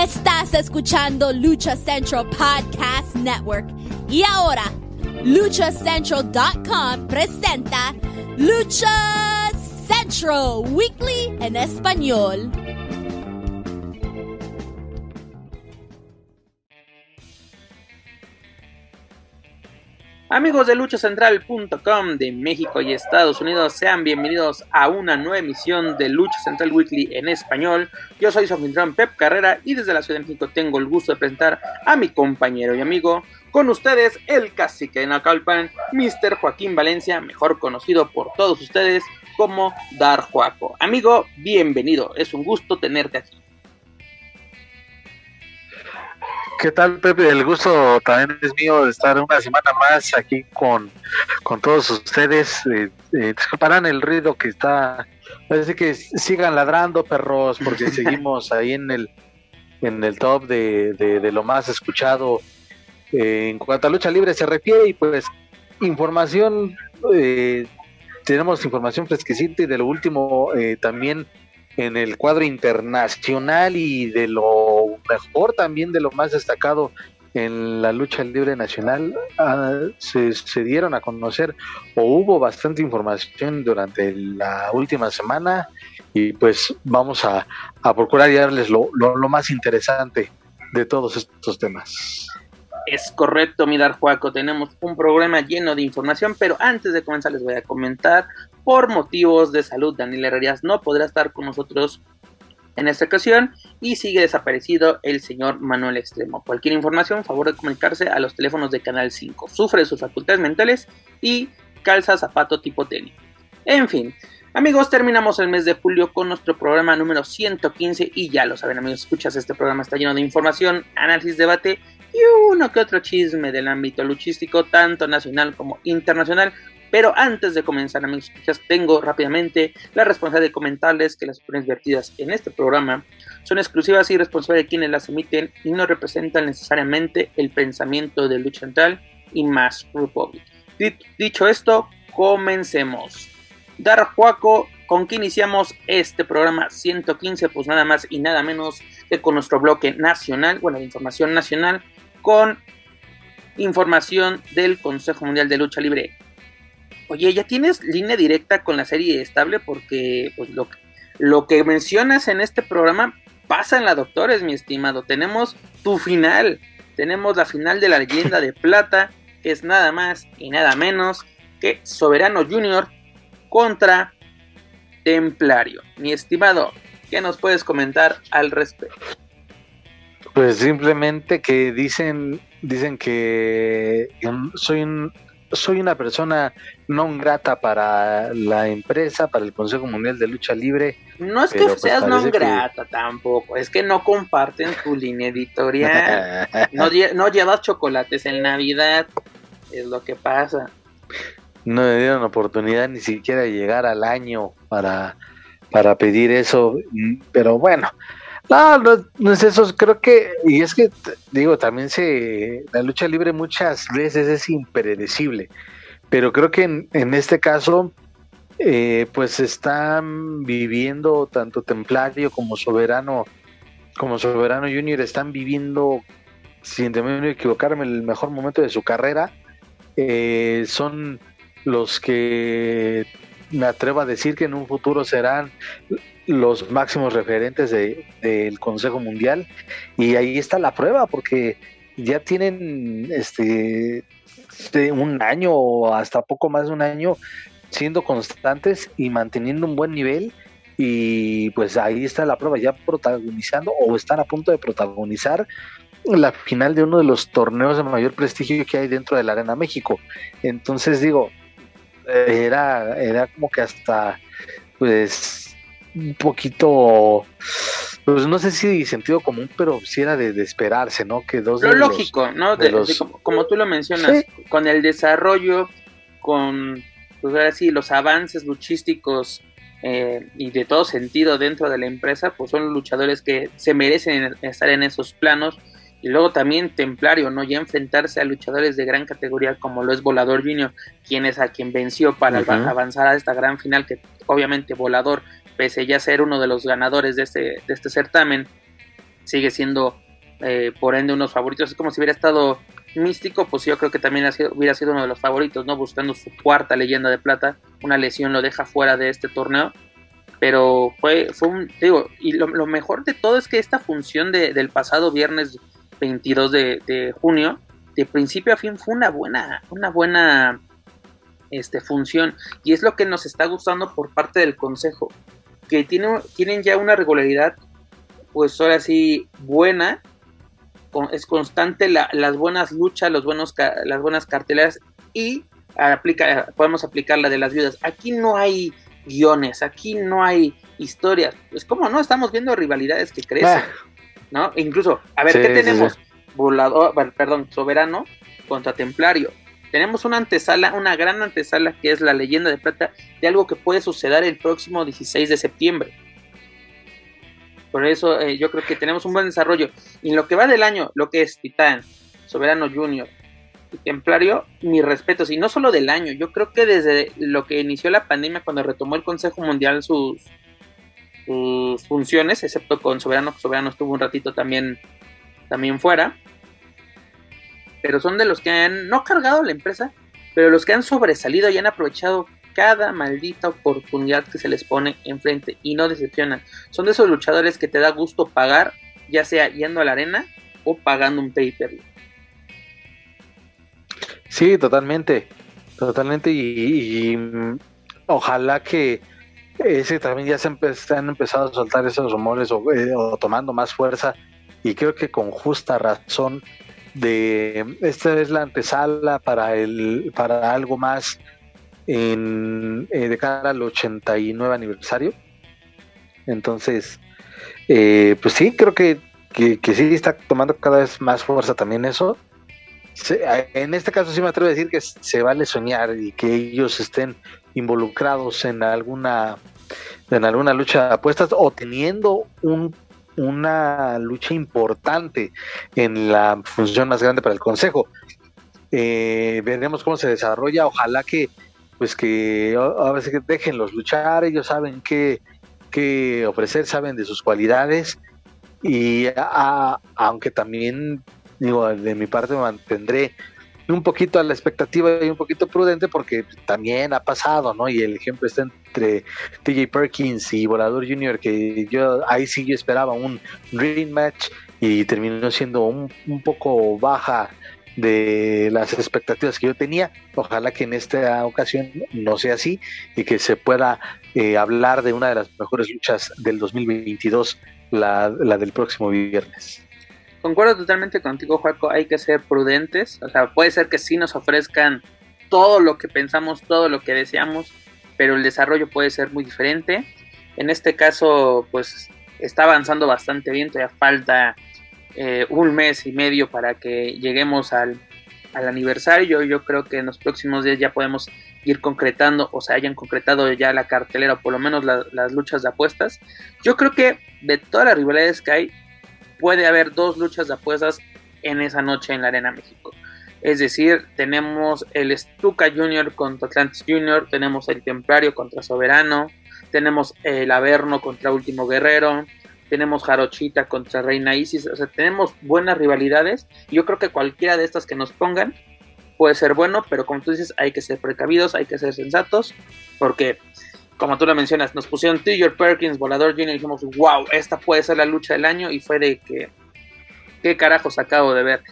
Estás escuchando Lucha Central Podcast Network. Y ahora, luchacentral.com presenta Lucha Central Weekly en español. Amigos de luchacentral.com de México y Estados Unidos, sean bienvenidos a una nueva emisión de Lucha Central Weekly en español. Yo soy su anfitrión Pep Carrera y desde la Ciudad de México tengo el gusto de presentar a mi compañero y amigo, con ustedes el cacique de Nacalpan, Mr. Joaquín Valencia, mejor conocido por todos ustedes como Dar Juaco. Amigo, bienvenido, es un gusto tenerte aquí. ¿Qué tal, Pepe? El gusto también es mío de estar una semana más aquí con, con todos ustedes. Eh, eh, disculparán el ruido que está. Parece que sigan ladrando, perros, porque seguimos ahí en el en el top de, de, lo más escuchado eh, en cuanto a lucha libre se refiere. Y pues, información. Eh, tenemos información fresquecita y de lo último también en el cuadro internacional y de lo mejor también de lo más destacado en la lucha libre nacional ah, se, dieron a conocer o hubo bastante información durante la última semana y pues vamos a, procurar darles lo, lo más interesante de todos estos temas. Es correcto, mirar Juaco, tenemos un programa lleno de información, pero antes de comenzar les voy a comentar, por motivos de salud, Daniel Herrerías no podrá estar con nosotros en esta ocasión y sigue desaparecido el señor Manuel Extremo. Cualquier información, favor de comunicarse a los teléfonos de Canal 5. Sufre sus facultades mentales y calza zapato tipo tenis. En fin, amigos, terminamos el mes de julio con nuestro programa número 115 y ya lo saben amigos, escuchas, este programa está lleno de información, análisis, debate y uno que otro chisme del ámbito luchístico, tanto nacional como internacional. Pero antes de comenzar, amigos, tengo rápidamente la responsabilidad de comentarles que las opiniones vertidas en este programa son exclusivas y responsables de quienes las emiten y no representan necesariamente el pensamiento de Lucha Central y Mass Republic. Dicho esto, comencemos. Dar Juaco, ¿con qué iniciamos este programa 115? Pues nada más y nada menos que con nuestro bloque nacional, bueno, de información nacional, con información del Consejo Mundial de Lucha Libre. Oye, ¿ya tienes línea directa con la serie estable? Porque pues, lo, lo que mencionas en este programa pasa en la Doctores, mi estimado. Tenemos tu final. Tenemos la final de la leyenda de plata, que es nada más y nada menos que Soberano Junior contra Templario. Mi estimado, ¿qué nos puedes comentar al respecto? Pues simplemente que dicen, dicen que soy un, soy una persona no grata para la empresa, para el Consejo Mundial de Lucha Libre. No es que pues, seas no grata tampoco, es que no comparten tu línea editorial. no, no llevas chocolates en Navidad, es lo que pasa. No me dieron oportunidad ni siquiera de llegar al año para, para pedir eso, pero bueno, no, no, es eso, creo que, y es que, digo, también se, la lucha libre muchas veces es impredecible, pero creo que en, este caso, eh, pues están viviendo tanto Templario como Soberano, como Soberano Junior, están viviendo, sin temer equivocarme, el mejor momento de su carrera, eh, son los que me atrevo a decir que en un futuro serán los máximos referentes del Consejo Mundial. Y ahí está la prueba porque ya tienen este, este, un año o hasta poco más de un año siendo constantes y manteniendo un buen nivel. Y pues ahí está la prueba ya protagonizando o están a punto de protagonizar la final de uno de los torneos de mayor prestigio que hay dentro de la Arena México. Entonces digo era era como que hasta pues un poquito, pues no sé si sentido común, pero sí era de, esperarse, ¿no? Que dos Lo lógico, ¿no? De, como, tú lo mencionas, con el desarrollo, con, pues ahora sí, los avances luchísticos eh, y de todo sentido dentro de la empresa, pues son luchadores que se merecen estar en esos planos. Y luego también Templario, ¿no? Ya enfrentarse a luchadores de gran categoría como lo es Volador Junior, quien es a quien venció para avanzar a esta gran final, que obviamente Volador pese ya ser uno de los ganadores de este, de este certamen, sigue siendo eh, por ende unos favoritos. Es como si hubiera estado místico, pues yo creo que también hubiera sido uno de los favoritos, ¿no? Buscando su cuarta leyenda de plata. Una lesión lo deja fuera de este torneo. Pero fue, fue un, digo, y lo, mejor de todo es que esta función del pasado viernes 22 de, junio, de principio a fin fue una buena, una buena este, función. Y es lo que nos está gustando por parte del consejo. Que tiene, tienen ya una regularidad, pues ahora sí, buena es constante las buenas luchas, los buenos, las buenas carteleras y aplica, podemos aplicar la de las viudas. Aquí no hay guiones, aquí no hay historias. Es como no, estamos viendo rivalidades que crecen, ah. ¿no? E incluso, a ver, ¿qué tenemos? Volador, perdón, soberano contra templario. Tenemos una antesala, una gran antesala que es la leyenda de plata de algo que puede suceder el próximo 16 de septiembre. Por eso eh, yo creo que tenemos un buen desarrollo. Y en lo que va del año, lo que es Titán, Soberano Junior y Templario, mi respeto. Y no solo del año, yo creo que desde lo que inició la pandemia, cuando retomó el Consejo Mundial sus, funciones, excepto con Soberano, Soberano estuvo un ratito también, también fuera. Pero son de los que han, no cargado la empresa, pero los que han sobresalido y han aprovechado cada maldita oportunidad que se les pone enfrente y no decepcionan. Son de esos luchadores que te da gusto pagar, ya sea yendo a la arena o pagando un pay-per-view. Sí, totalmente, totalmente y, mm, ojalá que ese también ya se han empezado a soltar esos rumores eh, o, tomando más fuerza y creo que con justa razón de esta es la antesala para el para algo más en, eh, de cara al 89 aniversario. Entonces, eh, pues sí, creo que, que, sí está tomando cada vez más fuerza también eso. en este caso sí me atrevo a decir que se vale soñar y que ellos estén involucrados en alguna en alguna lucha de apuestas o teniendo un, una lucha importante en la función más grande para el consejo. Eh, veremos cómo se desarrolla. Ojalá que pues que a veces que déjenlos luchar, ellos saben qué, qué ofrecer, saben de sus cualidades y aunque también digo de mi parte me mantendré un poquito a la expectativa y un poquito prudente porque también ha pasado, ¿no? Y el ejemplo está entre TJ Perkins y Volador Jr. que yo ahí sí yo esperaba un dream match y terminó siendo un, un poco baja de las expectativas que yo tenía. Ojalá que en esta ocasión no sea así y que se pueda eh, hablar de una de las mejores luchas del 2022, la, la del próximo viernes. Concuerdo totalmente contigo, Juaco. Hay que ser prudentes. O sea, puede ser que sí nos ofrezcan todo lo que pensamos, todo lo que deseamos, pero el desarrollo puede ser muy diferente. En este caso, pues está avanzando bastante bien. Todavía falta eh, un mes y medio para que lleguemos al, aniversario. Yo creo que en los próximos días ya podemos ir concretando o se hayan concretado ya la cartelera o por lo menos las luchas de apuestas. Yo creo que de todas las rivalidades que hay, puede haber dos luchas de apuestas en esa noche en la Arena México. Es decir, tenemos el Stuka Junior contra Atlantis Junior, tenemos el Templario contra Soberano, tenemos el Averno contra Último Guerrero, tenemos Jarochita contra Reina Isis, o sea, tenemos buenas rivalidades. Yo creo que cualquiera de estas que nos pongan puede ser bueno, pero como tú dices, hay que ser precavidos, hay que ser sensatos, porque como tú lo mencionas, nos pusieron Tiger Perkins, Volador Jr. y dijimos, wow, esta puede ser la lucha del año, y fue de que, ¿qué carajos acabo de ver?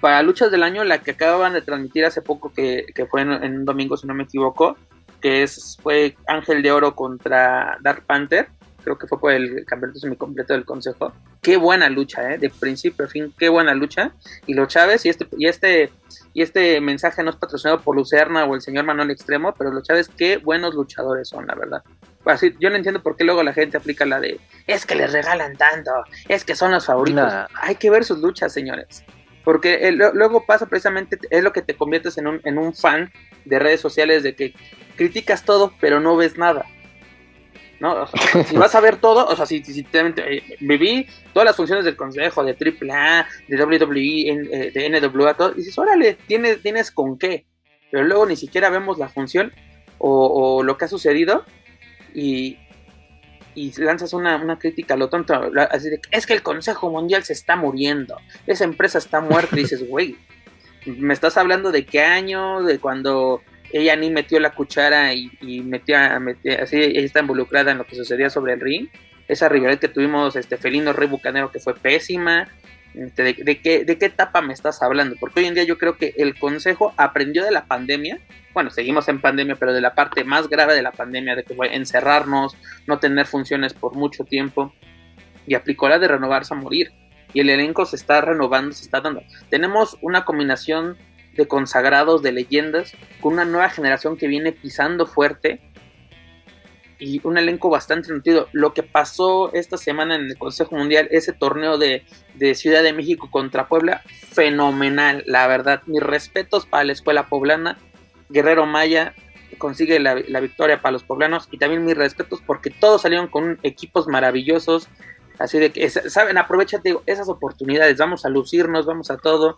Para luchas del año, la que acababan de transmitir hace poco, que, fue en, en, un domingo, si no me equivoco, que es, fue Ángel de Oro contra Dark Panther creo que fue por el campeonato semicompleto del consejo. Qué buena lucha, ¿eh? de principio a fin, qué buena lucha. Y los Chávez, y este, y este, y este mensaje no es patrocinado por Lucerna o el señor Manuel Extremo, pero los Chávez, qué buenos luchadores son, la verdad. Así, yo no entiendo por qué luego la gente aplica la de es que les regalan tanto, es que son los favoritos. Hay que ver sus luchas, señores. Porque luego pasa precisamente, es lo que te conviertes en un, en un fan de redes sociales de que criticas todo, pero no ves nada. ¿No? si vas a ver todo, o sea, si, si, eh, viví todas las funciones del consejo, de AAA, de WWE, eh, de NWA, todo, y dices, órale, tienes, tienes con qué, pero luego ni siquiera vemos la función o, lo que ha sucedido y, y lanzas una, una crítica a lo tonto, así de, es que el Consejo Mundial se está muriendo, esa empresa está muerta, y dices, güey, me estás hablando de qué año, de cuando ella ni metió la cuchara y, y metió, así ella está involucrada en lo que sucedía sobre el ring, esa rivalidad que tuvimos, este Felino Rey Bucanero que fue pésima, este, de, de, qué, ¿de qué etapa me estás hablando? Porque hoy en día yo creo que el Consejo aprendió de la pandemia, bueno, seguimos en pandemia, pero de la parte más grave de la pandemia, de que fue encerrarnos, no tener funciones por mucho tiempo, y aplicó la de renovarse a morir. Y el elenco se está renovando, se está dando. Tenemos una combinación de consagrados, de leyendas, con una nueva generación que viene pisando fuerte y un elenco bastante nutrido. Lo que pasó esta semana en el Consejo Mundial, ese torneo de, de, Ciudad de México contra Puebla, fenomenal, la verdad. Mis respetos para la escuela poblana. Guerrero Maya consigue la, la victoria para los poblanos y también mis respetos porque todos salieron con equipos maravillosos. Así de que, saben, aprovechate esas oportunidades, vamos a lucirnos, vamos a todo.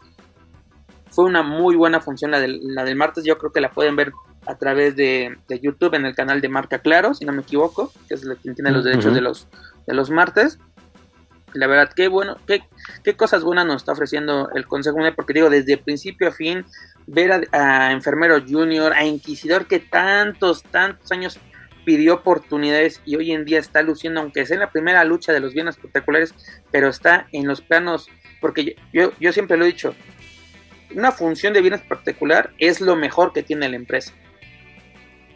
Fue una muy buena función la del, la del martes, yo creo que la pueden ver a través de, de, YouTube en el canal de Marca Claro, si no me equivoco, que es quien tiene los derechos uh -huh. de los de los martes. La verdad, qué bueno, qué, qué cosas buenas nos está ofreciendo el Consejo Mundial, porque digo, desde principio a fin, ver a, a, Enfermero Junior, a Inquisidor, que tantos, tantos años pidió oportunidades y hoy en día está luciendo, aunque sea en la primera lucha de los bienes espectaculares, pero está en los planos, porque yo, yo siempre lo he dicho, una función de bienes particular es lo mejor que tiene la empresa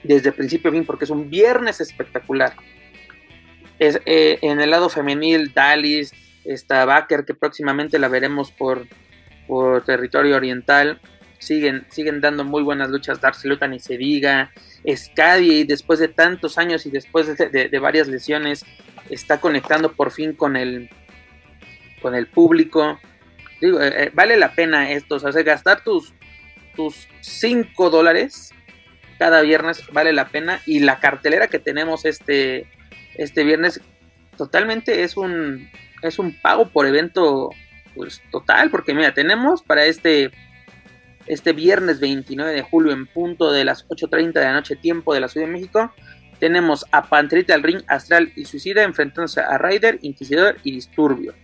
desde principio a fin, porque es un viernes espectacular. Es, eh, en el lado femenil, Dalis, está Baker, que próximamente la veremos por, por territorio oriental. Siguen, siguen dando muy buenas luchas. Darcy Luta ni se diga. Scadi, después de tantos años y después de, de, de, varias lesiones, está conectando por fin con el, con el público. Digo, eh, vale la pena esto, o sea, gastar tus, tus 5 dólares cada viernes vale la pena y la cartelera que tenemos este este viernes totalmente es un es un pago por evento pues total porque mira tenemos para este este viernes 29 de julio en punto de las 8.30 de la noche tiempo de la Ciudad de México tenemos a Panterita al ring Astral y Suicida enfrentándose a Ryder, Inquisidor y Disturbio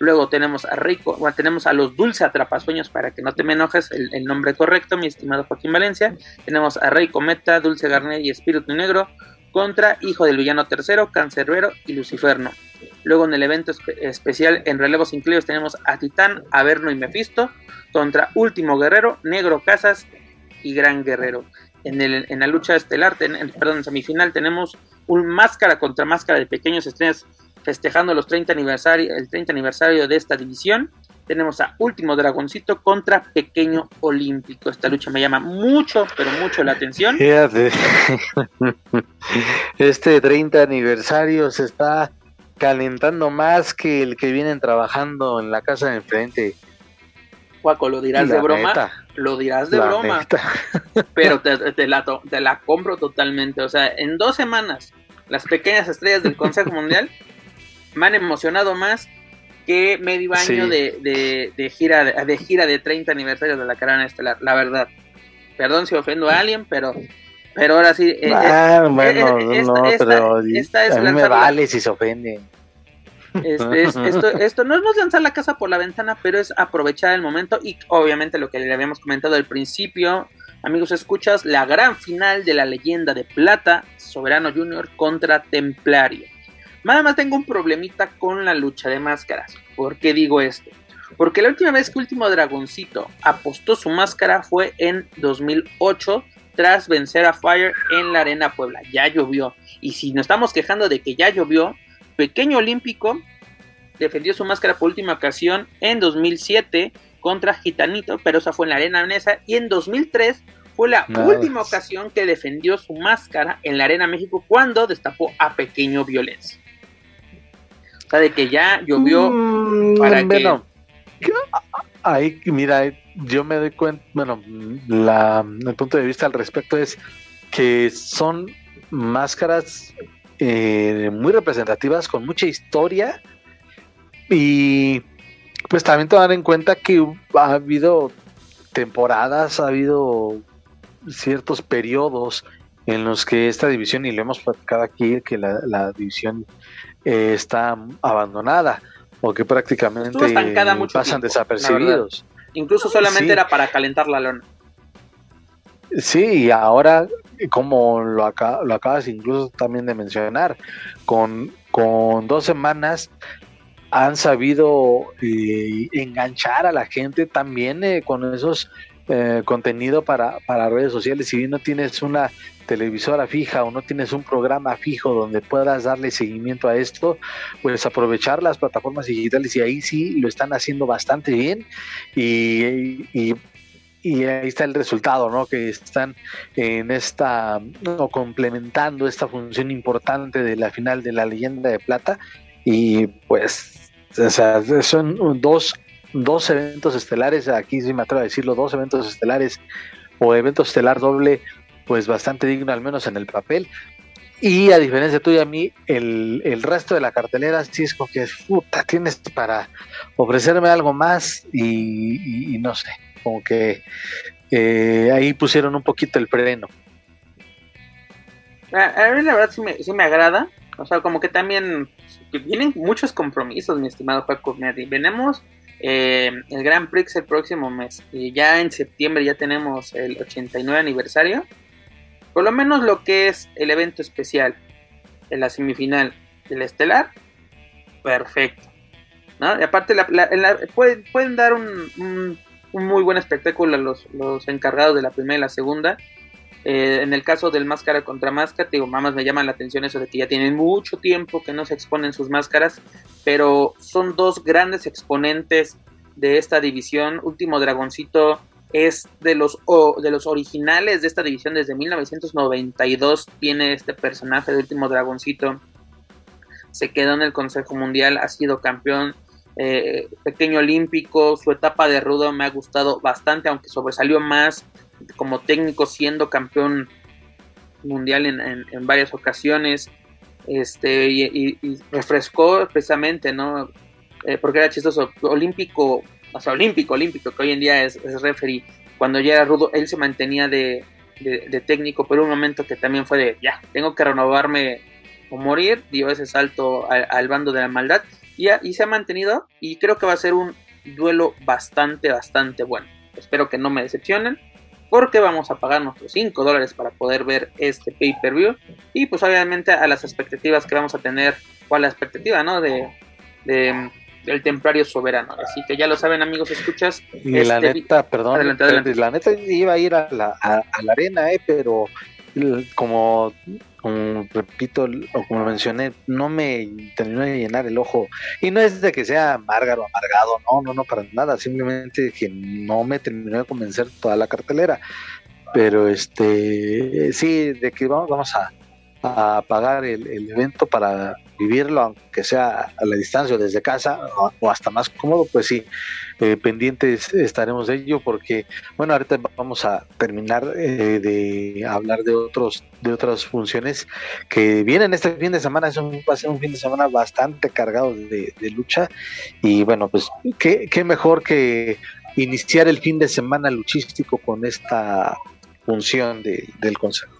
Luego tenemos a Rico, bueno, tenemos a los Dulce Atrapasueños, para que no te me enojes, el, nombre correcto, mi estimado Joaquín Valencia. Tenemos a Rey Cometa, Dulce Garnet y Espíritu Negro contra Hijo del Villano Tercero, Cancerbero y Luciferno. Luego en el evento espe especial en relevos incluidos tenemos a Titán, Averno y Mephisto contra Último Guerrero, Negro Casas y Gran Guerrero. En, el, en la lucha estelar, ten, perdón, en semifinal tenemos un máscara contra máscara de pequeños estrellas festejando los 30 aniversario, el 30 aniversario de esta división. Tenemos a Último Dragoncito contra Pequeño Olímpico. Esta lucha me llama mucho, pero mucho la atención. Este 30 aniversario se está calentando más que el que vienen trabajando en la casa de enfrente. Juaco, ¿lo dirás la de broma? Neta. Lo dirás de la broma. Neta. Pero te, te, la, te la compro totalmente. O sea, en dos semanas, las pequeñas estrellas del Consejo Mundial me han emocionado más que medio año sí. de, de, de, gira de, gira de 30 aniversarios de la carrera estelar, la verdad. Perdón si ofendo a alguien, pero pero ahora sí. Eh, ah, eh, bueno, eh, esta, no, esta, pero esta es a mí me vale si se ofende. Este, es, esto, esto no es lanzar la casa por la ventana, pero es aprovechar el momento y obviamente lo que le habíamos comentado al principio, amigos escuchas, la gran final de la leyenda de plata, Soberano Junior contra Templario. Nada más tengo un problemita con la lucha de máscaras. ¿Por qué digo esto? Porque la última vez que Último Dragoncito apostó su máscara fue en 2008 tras vencer a Fire en la Arena Puebla. Ya llovió. Y si nos estamos quejando de que ya llovió, Pequeño Olímpico defendió su máscara por última ocasión en 2007 contra Gitanito, pero esa fue en la Arena Mesa. Y en 2003 fue la no. última ocasión que defendió su máscara en la Arena México cuando destapó a Pequeño Violencia. O sea, de que ya llovió mm, para bueno, que... Ahí, mira, yo me doy cuenta, bueno, la, el punto de vista al respecto es que son máscaras eh, muy representativas, con mucha historia y pues también tomar en cuenta que ha habido temporadas, ha habido ciertos periodos en los que esta división, y lo hemos platicado aquí, que la, división eh, está abandonada o que prácticamente pasan desapercibidos. Incluso solamente era para calentar la lona. Sí, y ahora, como lo, lo acabas incluso también de mencionar, con, con dos semanas han sabido eh, enganchar a la gente también eh, con esos eh, contenido para, para redes sociales. Si bien no tienes una televisora fija o no tienes un programa fijo donde puedas darle seguimiento a esto, pues aprovechar las plataformas digitales y ahí sí lo están haciendo bastante bien y, y, ahí está el resultado, ¿no? Que están en esta, o complementando esta función importante de la final de la leyenda de plata y pues, son dos dos eventos estelares, aquí sí me atrevo a decirlo, dos eventos estelares o evento estelar doble, pues bastante digno, al menos en el papel. Y a diferencia tuya, a mí, el, el resto de la cartelera sí es como que, puta, tienes para ofrecerme algo más y, no sé, como que eh, ahí pusieron un poquito el freno. A, mí la verdad sí me, sí me agrada, o sea, como que también vienen muchos compromisos, mi estimado Paco. Venemos eh, el Grand Prix el próximo mes y ya en septiembre ya tenemos el 89 aniversario. Por lo menos lo que es el evento especial en la semifinal del Estelar, perfecto. Y aparte pueden, dar un, muy buen espectáculo a los, los encargados de la primera y la segunda eh, en el caso del máscara contra máscara, digo, mamás me llaman la atención eso de que ya tienen mucho tiempo que no se exponen sus máscaras, pero son dos grandes exponentes de esta división. Último Dragoncito es de los, de los originales de esta división desde 1992. Tiene este personaje de Último Dragoncito. Se quedó en el Consejo Mundial, ha sido campeón eh, pequeño olímpico. Su etapa de rudo me ha gustado bastante, aunque sobresalió más como técnico siendo campeón mundial en, varias ocasiones este y, refrescó precisamente no eh, porque era chistoso olímpico o sea olímpico olímpico que hoy en día es, es referee cuando ya era rudo él se mantenía de, técnico pero un momento que también fue de ya tengo que renovarme o morir dio ese salto al, bando de la maldad y, y se ha mantenido y creo que va a ser un duelo bastante bastante bueno espero que no me decepcionen porque vamos a pagar nuestros 5 dólares para poder ver este pay-per-view y pues obviamente a las expectativas que vamos a tener o a la expectativa, ¿no? De, del templario soberano. Así que ya lo saben amigos, escuchas. Y la este neta, perdón, la neta iba a ir a la, a la arena, eh, pero como, repito, o como mencioné, no me terminó de llenar el ojo. Y no es de que sea amargado o amargado, no, no, no, para nada. Simplemente que no me terminó de convencer toda la cartelera. Pero este, sí, de que vamos, vamos a, a pagar el, el evento para vivirlo, aunque sea a la distancia o desde casa o, hasta más cómodo, pues sí, eh, pendientes estaremos de ello porque, bueno, ahorita vamos a terminar eh, de hablar de otros de otras funciones que vienen este fin de semana, es un, va a ser un fin de semana bastante cargado de, lucha y bueno, pues qué, qué mejor que iniciar el fin de semana luchístico con esta función de, del consejo.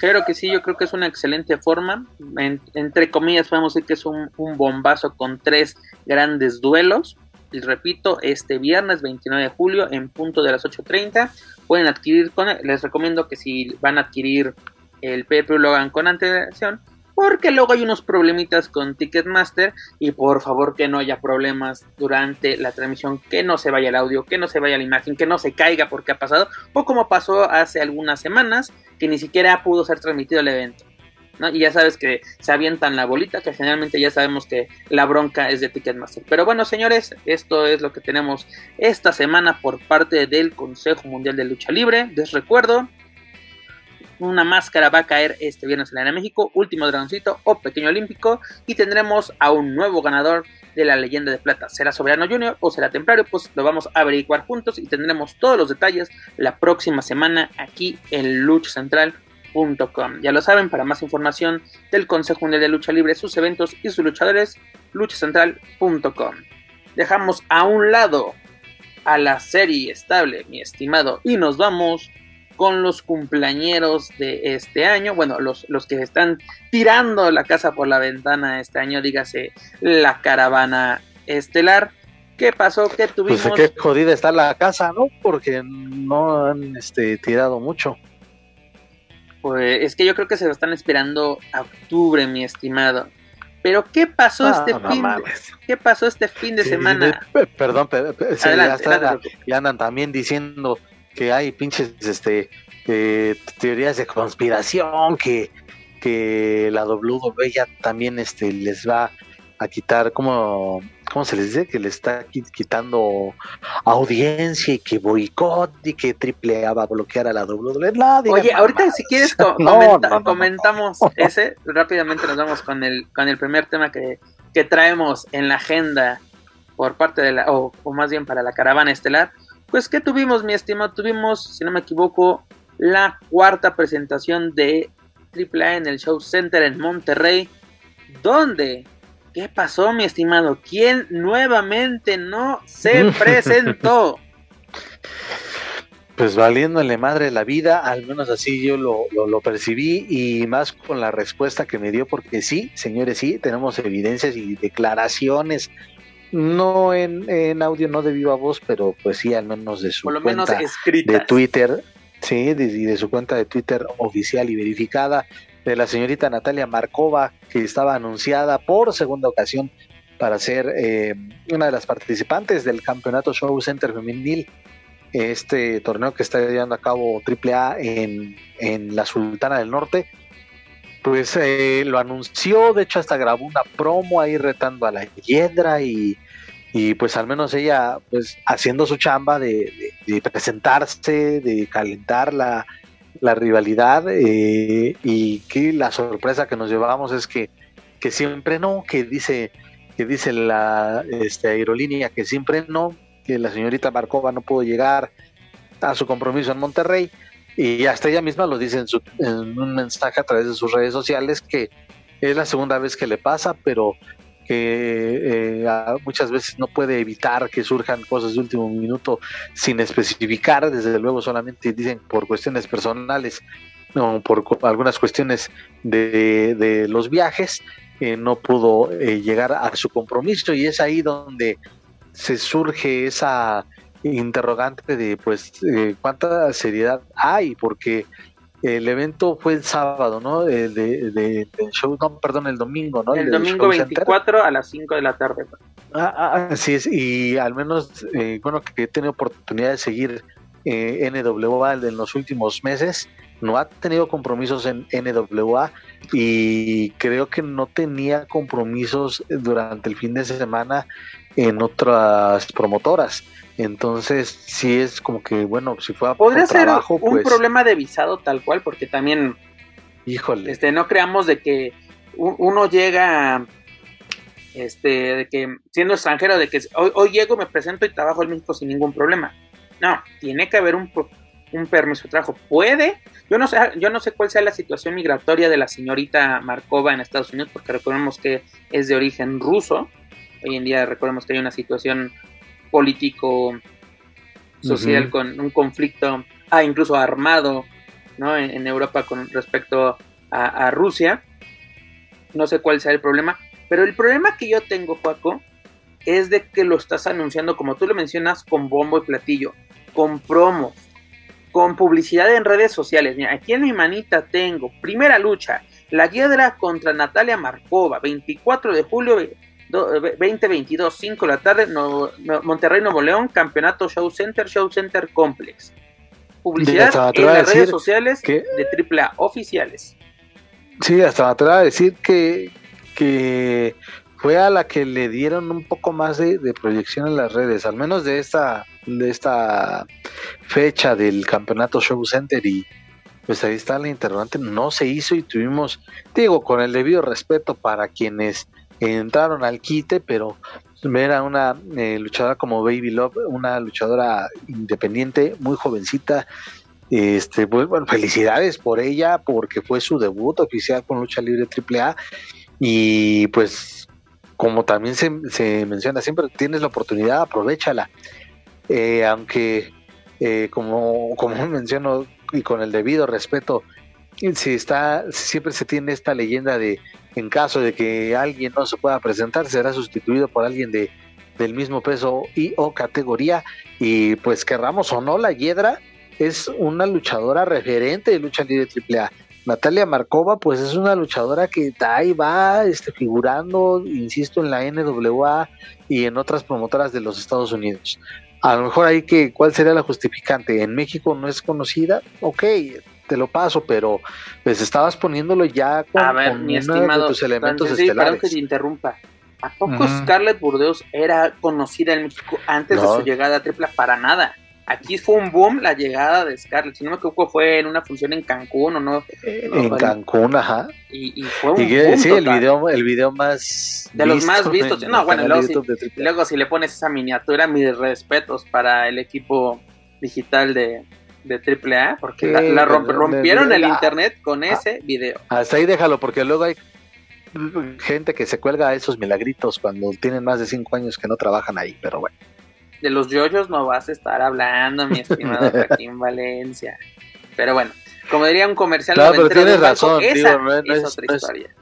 Claro que sí, yo creo que es una excelente forma. entre comillas, podemos decir que es un, bombazo con tres grandes duelos. Y repito, este viernes 29 de julio en punto de las 8.30 pueden adquirir con les recomiendo que si van a adquirir el PPU lo hagan con antelación porque luego hay unos problemitas con Ticketmaster y por favor que no haya problemas durante la transmisión, que no se vaya el audio, que no se vaya la imagen, que no se caiga porque ha pasado, o como pasó hace algunas semanas, que ni siquiera pudo ser transmitido el evento. Y ya sabes que se avientan la bolita, que generalmente ya sabemos que la bronca es de Ticketmaster. Pero bueno, señores, esto es lo que tenemos esta semana por parte del Consejo Mundial de Lucha Libre. Les recuerdo, una máscara va a caer este viernes en la Arena México, último dragoncito o pequeño olímpico, y tendremos a un nuevo ganador de la leyenda de plata. ¿Será Soberano Junior o será Templario? Pues lo vamos a averiguar juntos y tendremos todos los detalles la próxima semana aquí en luchacentral.com. Ya lo saben, para más información del Consejo Mundial de Lucha Libre, sus eventos y sus luchadores, luchacentral.com. Dejamos a un lado a la serie estable, mi estimado, y nos vamos con los cumpleañeros de este año, bueno, los, los que están tirando la casa por la ventana este año, dígase la caravana estelar. ¿Qué pasó? ¿Qué Pues tuvimos? qué jodida está la casa, ¿no? Porque no han este, tirado mucho. Pues es que yo creo que se lo están esperando a octubre, mi estimado. Pero ¿qué pasó Ah, este no fin? mames. ¿Qué pasó este fin de semana? perdón, pe- pe- sí, Adelante, ya, está- adelante. ya andan también diciendo que hay pinches este, eh, teorías de conspiración, que, que la WWE ya también este, les va a quitar, ¿cómo, ¿cómo se les dice? Que le está qui- quitando audiencia y que boicot y que Triple A va a bloquear a la WWE. Oye, ahorita si quieres No, comenta- no, no, no. comentamos ese, rápidamente nos vamos con el con el primer tema que, que traemos en la agenda por parte de la, o, o más bien para la caravana estelar. Pues ¿qué tuvimos, mi estimado? Tuvimos, si no me equivoco, la cuarta presentación de AAA en el Show Center en Monterrey, donde ¿Qué pasó, mi estimado? ¿Quién nuevamente no se presentó? Pues valiéndole madre la vida, al menos así yo lo, lo, lo, percibí y más con la respuesta que me dio, porque sí, señores, sí, tenemos evidencias y declaraciones, no en, en audio, no de viva voz, pero pues sí, al menos de su Por lo cuenta menos de Twitter, sí, de, de su cuenta de Twitter oficial y verificada, de la señorita Natalia Markova, que estaba anunciada por segunda ocasión para ser eh, una de las participantes del Campeonato Show Center Femenil este torneo que está llevando a cabo AAA en, en la Sultana del Norte, pues eh, lo anunció, de hecho hasta grabó una promo ahí retando a la Hiedra y, y pues al menos ella pues haciendo su chamba de, presentarse, de calentar la, la rivalidad eh, y que la sorpresa que nos llevamos es que, que siempre no, que dice que dice la este, aerolínea que siempre no, que la señorita Markova no pudo llegar a su compromiso en Monterrey y hasta ella misma lo dice en, su, en, un mensaje a través de sus redes sociales que es la segunda vez que le pasa, pero que eh, muchas veces no puede evitar que surjan cosas de último minuto sin especificar, desde luego solamente dicen por cuestiones personales o por algunas cuestiones de, los viajes, eh, no pudo eh, llegar a su compromiso. Y es ahí donde se surge esa interrogante de pues eh, cuánta seriedad hay porque el evento fue el sábado, ¿no? De, de, de, del show, no, perdón, el domingo, ¿no? El, el domingo 24 Center. a las 5 de la tarde. Ah, ah, así es, y al menos, eh, bueno, que he tenido oportunidad de seguir eh, NWA en los últimos meses, no ha tenido compromisos en NWA y creo que no tenía compromisos durante el fin de semana en otras promotoras. Entonces, sí es como que, bueno, si fue a Podría ser trabajo, un pues, problema de visado tal cual, porque también, híjole, este, no creamos de que uno llega, este, de que siendo extranjero, de que hoy, hoy llego, me presento y trabajo en México sin ningún problema. No, tiene que haber un, un permiso de trabajo. Puede, yo no sé, yo no sé cuál sea la situación migratoria de la señorita Markova en Estados Unidos, porque recordemos que es de origen ruso. Hoy en día recordemos que hay una situación político social uh -huh. con un conflicto ah, incluso armado ¿no? en, en Europa con respecto a, a, Rusia no sé cuál sea el problema pero el problema que yo tengo Paco es de que lo estás anunciando como tú lo mencionas con bombo y platillo con promos con publicidad en redes sociales Mira, aquí en mi manita tengo primera lucha la Hiedra contra Natalia Markova 24 de julio 2022, 5 de la tarde, no, no, Monterrey, Nuevo León, Campeonato Show Center, Show Center Complex. Publicidad en las redes sociales que, de AAA oficiales. Sí, hasta me atrevo a decir que, que fue a la que le dieron un poco más de, de, proyección en las redes, al menos de esta, de esta fecha del Campeonato Show Center y pues ahí está la interrogante, no se hizo y tuvimos, digo, con el debido respeto para quienes entraron al quite, pero ver a una eh, luchadora como Baby Love, una luchadora independiente, muy jovencita, este, pues, bueno, felicidades por ella, porque fue su debut oficial con Lucha Libre AAA, y pues, como también se, se menciona siempre, tienes la oportunidad, aprovechala, eh, aunque, eh, como, como menciono, y con el debido respeto, si está, siempre se tiene esta leyenda de en caso de que alguien no se pueda presentar, será sustituido por alguien de del mismo peso y o categoría. Y pues querramos o no, la Hiedra es una luchadora referente de lucha libre AAA. Natalia Markova, pues es una luchadora que ahí va este, figurando, insisto, en la NWA y en otras promotoras de los Estados Unidos. A lo mejor ahí que, ¿cuál sería la justificante? En México no es conocida, ok, te lo paso, pero pues estabas poniéndolo ya con, a ver, mi estimado, de tus elementos estelares. que te interrumpa. ¿A poco Scarlett Burdeos era conocida en México antes de su llegada a Tripla? Para nada. Aquí fue un boom la llegada de Scarlett. Si no me equivoco, fue en una función en Cancún o no. En Cancún, ajá. Y, fue un boom. Sí, el video, el video más. De los más vistos. No, bueno, luego si, luego si, le pones esa miniatura, mis respetos para el equipo digital de, de AAA, porque la, rompieron el internet con ah, ese video. Hasta ahí déjalo, porque luego hay gente que se cuelga a esos milagritos cuando tienen más de cinco años que no trabajan ahí, pero bueno. De los yoyos no vas a estar hablando, mi estimado Joaquín Valencia. Pero bueno, como diría un comercial, claro, pero tienes razón, esa no, es, otra historia.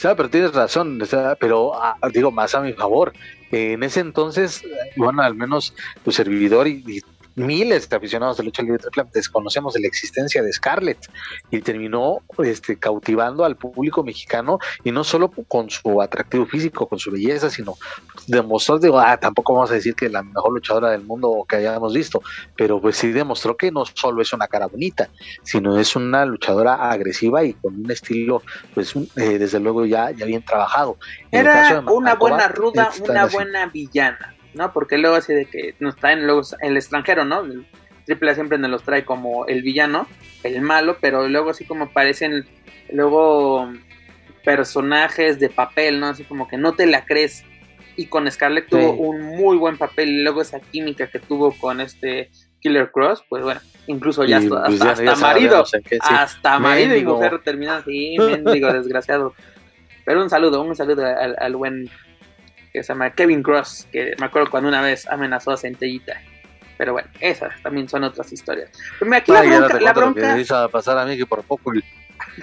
pero tienes razón, pero ah, digo más a mi favor. en ese entonces, bueno, al menos tu servidor y miles de aficionados de lucha libre desconocemos de la existencia de Scarlett y terminó este, cautivando al público mexicano y no solo con su atractivo físico, con su belleza, sino demostró, digo, ah, tampoco vamos a decir que la mejor luchadora del mundo que hayamos visto, pero pues sí demostró que no solo es una cara bonita, sino es una luchadora agresiva y con un estilo, pues eh, desde luego ya, ya bien trabajado. Era una buena ruda, una buena villana ¿no? Porque luego así de que nos traen luego el extranjero, ¿no? El triple siempre nos los trae como el villano, el malo, pero luego así como aparecen luego personajes de papel, ¿no? Así como que no te la crees. Y con Scarlett tuvo un muy buen papel. Y luego esa química que tuvo con este Killer Cross, pues bueno, incluso ya, hasta, pues hasta, marido, hasta marido y mujer termina así, mendigo desgraciado. Pero un saludo, un saludo al buen que se llama Kevin Cross, que me acuerdo cuando una vez amenazó a Centellita. Pero bueno, esas también son otras historias. Pero aquí la bronca, la bronca... me hizo pasar a mí que por poco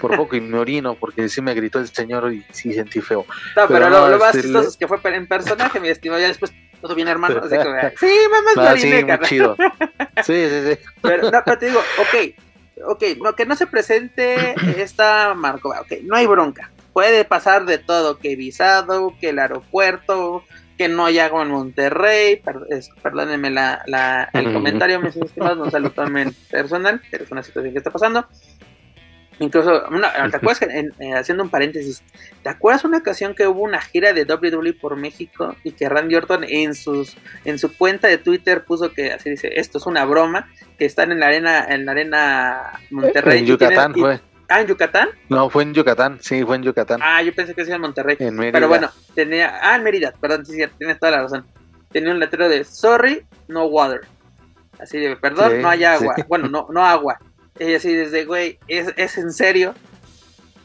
por poco y me orino porque sí me gritó el señor y sí sentí feo. No, pero, lo, más este, chistoso es que fue en personaje, mi estimado, ya después todo bien hermano, así que, sí, mamá, no, sí, muy chido. Sí, sí, sí. Pero, no, pero te digo, ok, ok, no, que no se presente esta Marco, ok, no hay bronca, puede pasar de todo, que visado, que el aeropuerto, que no hay agua en Monterrey, perdónenme la, el comentario, mis estimados, no se lo tomen personal, pero es una situación que está pasando. Incluso, ¿te acuerdas eh, haciendo un paréntesis, ¿te acuerdas una ocasión que hubo una gira de WWE por México y que Randy Orton en sus en su cuenta de Twitter puso que así dice, esto es una broma, que están en la arena en la arena Monterrey en Yucatán fue. Ah, en Yucatán. No, fue en Yucatán, sí, fue en Yucatán. Ah, yo pensé que era en Monterrey. En Mérida. Pero bueno, tenía. Ah, en Mérida, perdón, sí, tienes toda la razón. Tenía un letrero de Sorry, no water. Así de, perdón, no hay agua. Bueno, no, no agua. Y así desde, güey, ¿es, ¿es en serio?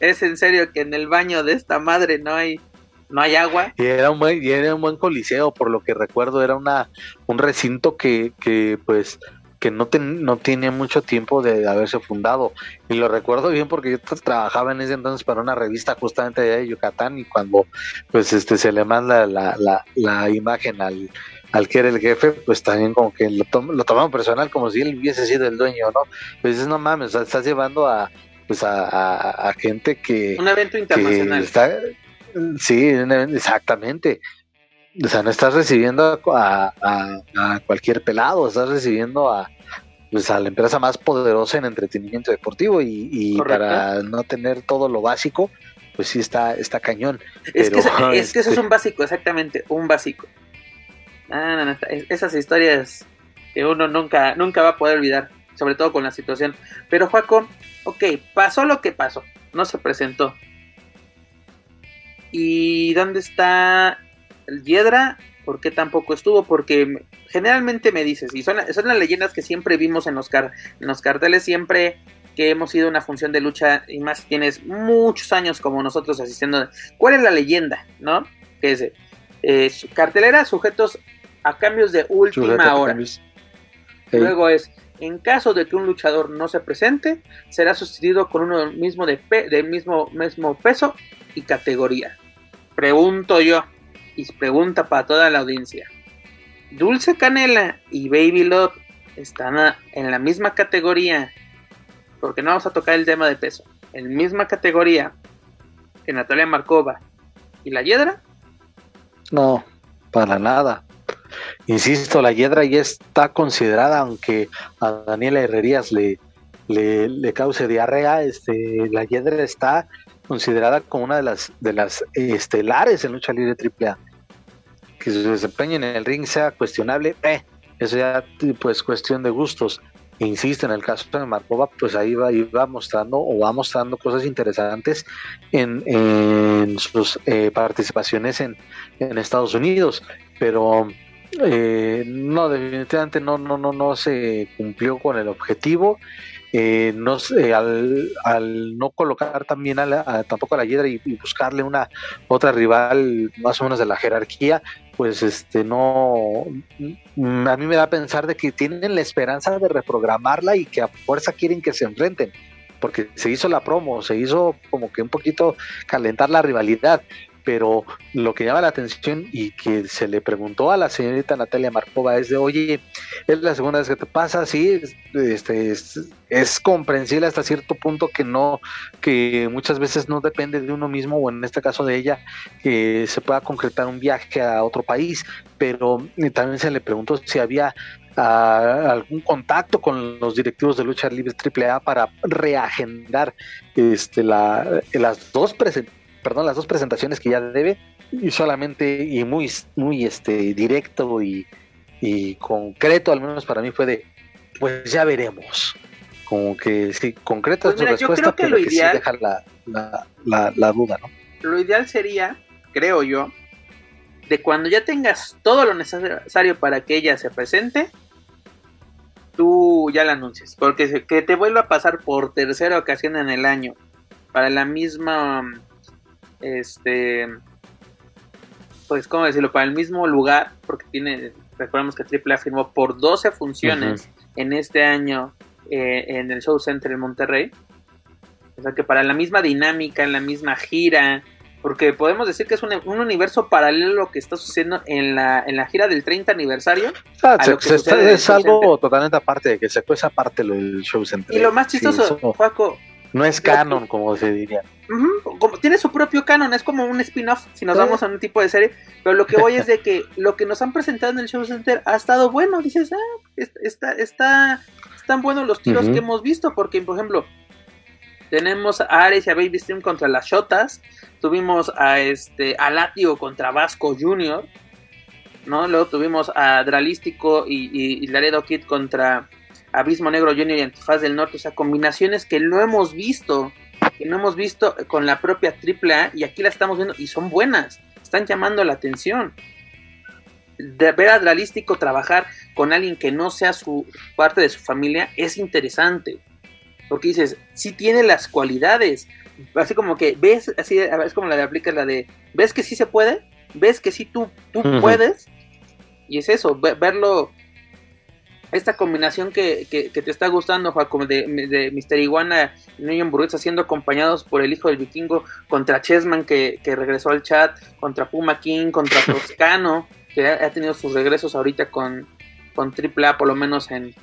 ¿Es en serio que en el baño de esta madre no hay no hay agua. Y era un buen, y era un buen coliseo, por lo que recuerdo, era una un recinto que, que pues que no, no tiene mucho tiempo de haberse fundado. Y lo recuerdo bien porque yo trabajaba en ese entonces para una revista justamente de Yucatán y cuando pues este se le manda la, la, la imagen al, al que era el jefe, pues también como que lo, lo tomaban personal como si él hubiese sido el dueño, ¿no? Pues dices, no mames, estás llevando a pues a, a, gente que... Un evento internacional. Está, sí, exactamente. O sea, no estás recibiendo a, a, cualquier pelado, estás recibiendo a, pues, a la empresa más poderosa en entretenimiento deportivo y, para no tener todo lo básico, pues sí está, está cañón. Es, que, eso es este un básico, exactamente, un básico. Ah, esas historias que uno nunca, nunca va a poder olvidar, sobre todo con la situación. Pero Juaco, ok, pasó lo que pasó, no se presentó. ¿Y dónde está el Hiedra, ¿por qué tampoco estuvo? Porque generalmente me dices, y son, son las leyendas que siempre vimos en los, car en los carteles, siempre que hemos ido a una función de lucha, y más si tienes muchos años como nosotros asistiendo, ¿cuál es la leyenda? ¿No? Que es eh, cartelera sujetos a cambios de última hora. Luego es En caso de que un luchador no se presente, será sustituido con uno mismo de del mismo, mismo peso y categoría. Pregunto yo, y pregunta para toda la audiencia. Dulce Canela y Baby Love están en la misma categoría, porque no vamos a tocar el tema de peso, en la misma categoría que Natalia Markova y la Hiedra. No, para nada. Insisto, la Hiedra ya está considerada, aunque a Daniela Herrerías le, le, cause diarrea, este, la Hiedra está considerada como una de las de las estelares en lucha libre AAA. Que su desempeño en el ring sea cuestionable, eh, eso ya pues cuestión de gustos. Insisto, en el caso de Markova, pues ahí va, iba mostrando o va mostrando cosas interesantes en, sus eh, participaciones en, en Estados Unidos, pero eh, no, definitivamente no, no, no, no se cumplió con el objetivo. Eh, no, al, al, no colocar también a, tampoco a la Hiedra y, buscarle una otra rival más o menos de la jerarquía, pues este no a mí me da a pensar de que tienen la esperanza de reprogramarla y que a fuerza quieren que se enfrenten porque se hizo la promo, se hizo como que un poquito calentar la rivalidad, pero lo que llama la atención y que se le preguntó a la señorita Natalia Markova es de, oye, es la segunda vez que te pasa, sí, este, es, comprensible hasta cierto punto que no, que muchas veces no depende de uno mismo, o en este caso de ella, que se pueda concretar un viaje a otro país, pero también se le preguntó si había ah, algún contacto con los directivos de lucha libre AAA para reagendar este, la, las dos presentaciones perdón, las dos presentaciones que ya debe y solamente y muy muy este directo y, concreto, al menos para mí fue de pues ya veremos. Como que sí, concreta pues su respuesta, pero que sí deja la, duda, ¿no? Lo ideal sería, creo yo, de cuando ya tengas todo lo necesario para que ella se presente, tú ya la anuncies. Porque que te vuelva a pasar por tercera ocasión en el año para la misma este, pues, ¿cómo decirlo? Para el mismo lugar, porque tiene, recordemos que AAA firmó por 12 funciones en este año eh, en el Show Center en Monterrey. O sea que para la misma dinámica, en la misma gira, porque podemos decir que es un, universo paralelo lo que está sucediendo en la, en la gira del 30 aniversario. Ah, es algo totalmente aparte, que se cuesta aparte lo del Show Center. Y lo más chistoso, Paco, no es canon, como se diría. Como, tiene su propio canon, es como un spin-off si nos vamos a un tipo de serie. Pero lo que voy es de que lo que nos han presentado en el Show Center ha estado bueno. Dices, ah, está, está, están buenos los tiros que hemos visto. Porque, por ejemplo, tenemos a Ares y a Baby Stream contra las Shotas. Tuvimos a este a Latio contra Vasco Jr. ¿no? Luego tuvimos a Dralístico y, y, y Laredo Kid contra Abismo Negro Junior y Antifaz del Norte, o sea, combinaciones que no hemos visto, que no hemos visto con la propia AAA y aquí la estamos viendo y son buenas, están llamando la atención. De ver a Dralístico trabajar con alguien que no sea su parte de su familia es interesante, porque dices, sí tiene las cualidades, así como que ves, así es como la de aplica la de, ves que sí se puede, ves que sí tú, tú puedes, y es eso, verlo esta combinación que, te está gustando, Juan, de, de Mr. Iguana y Niño Hamburguesa siendo acompañados por el hijo del vikingo contra Chessman que, regresó al chat, contra Puma King, contra Toscano, que ha, tenido sus regresos ahorita con, con AAA, por lo menos en,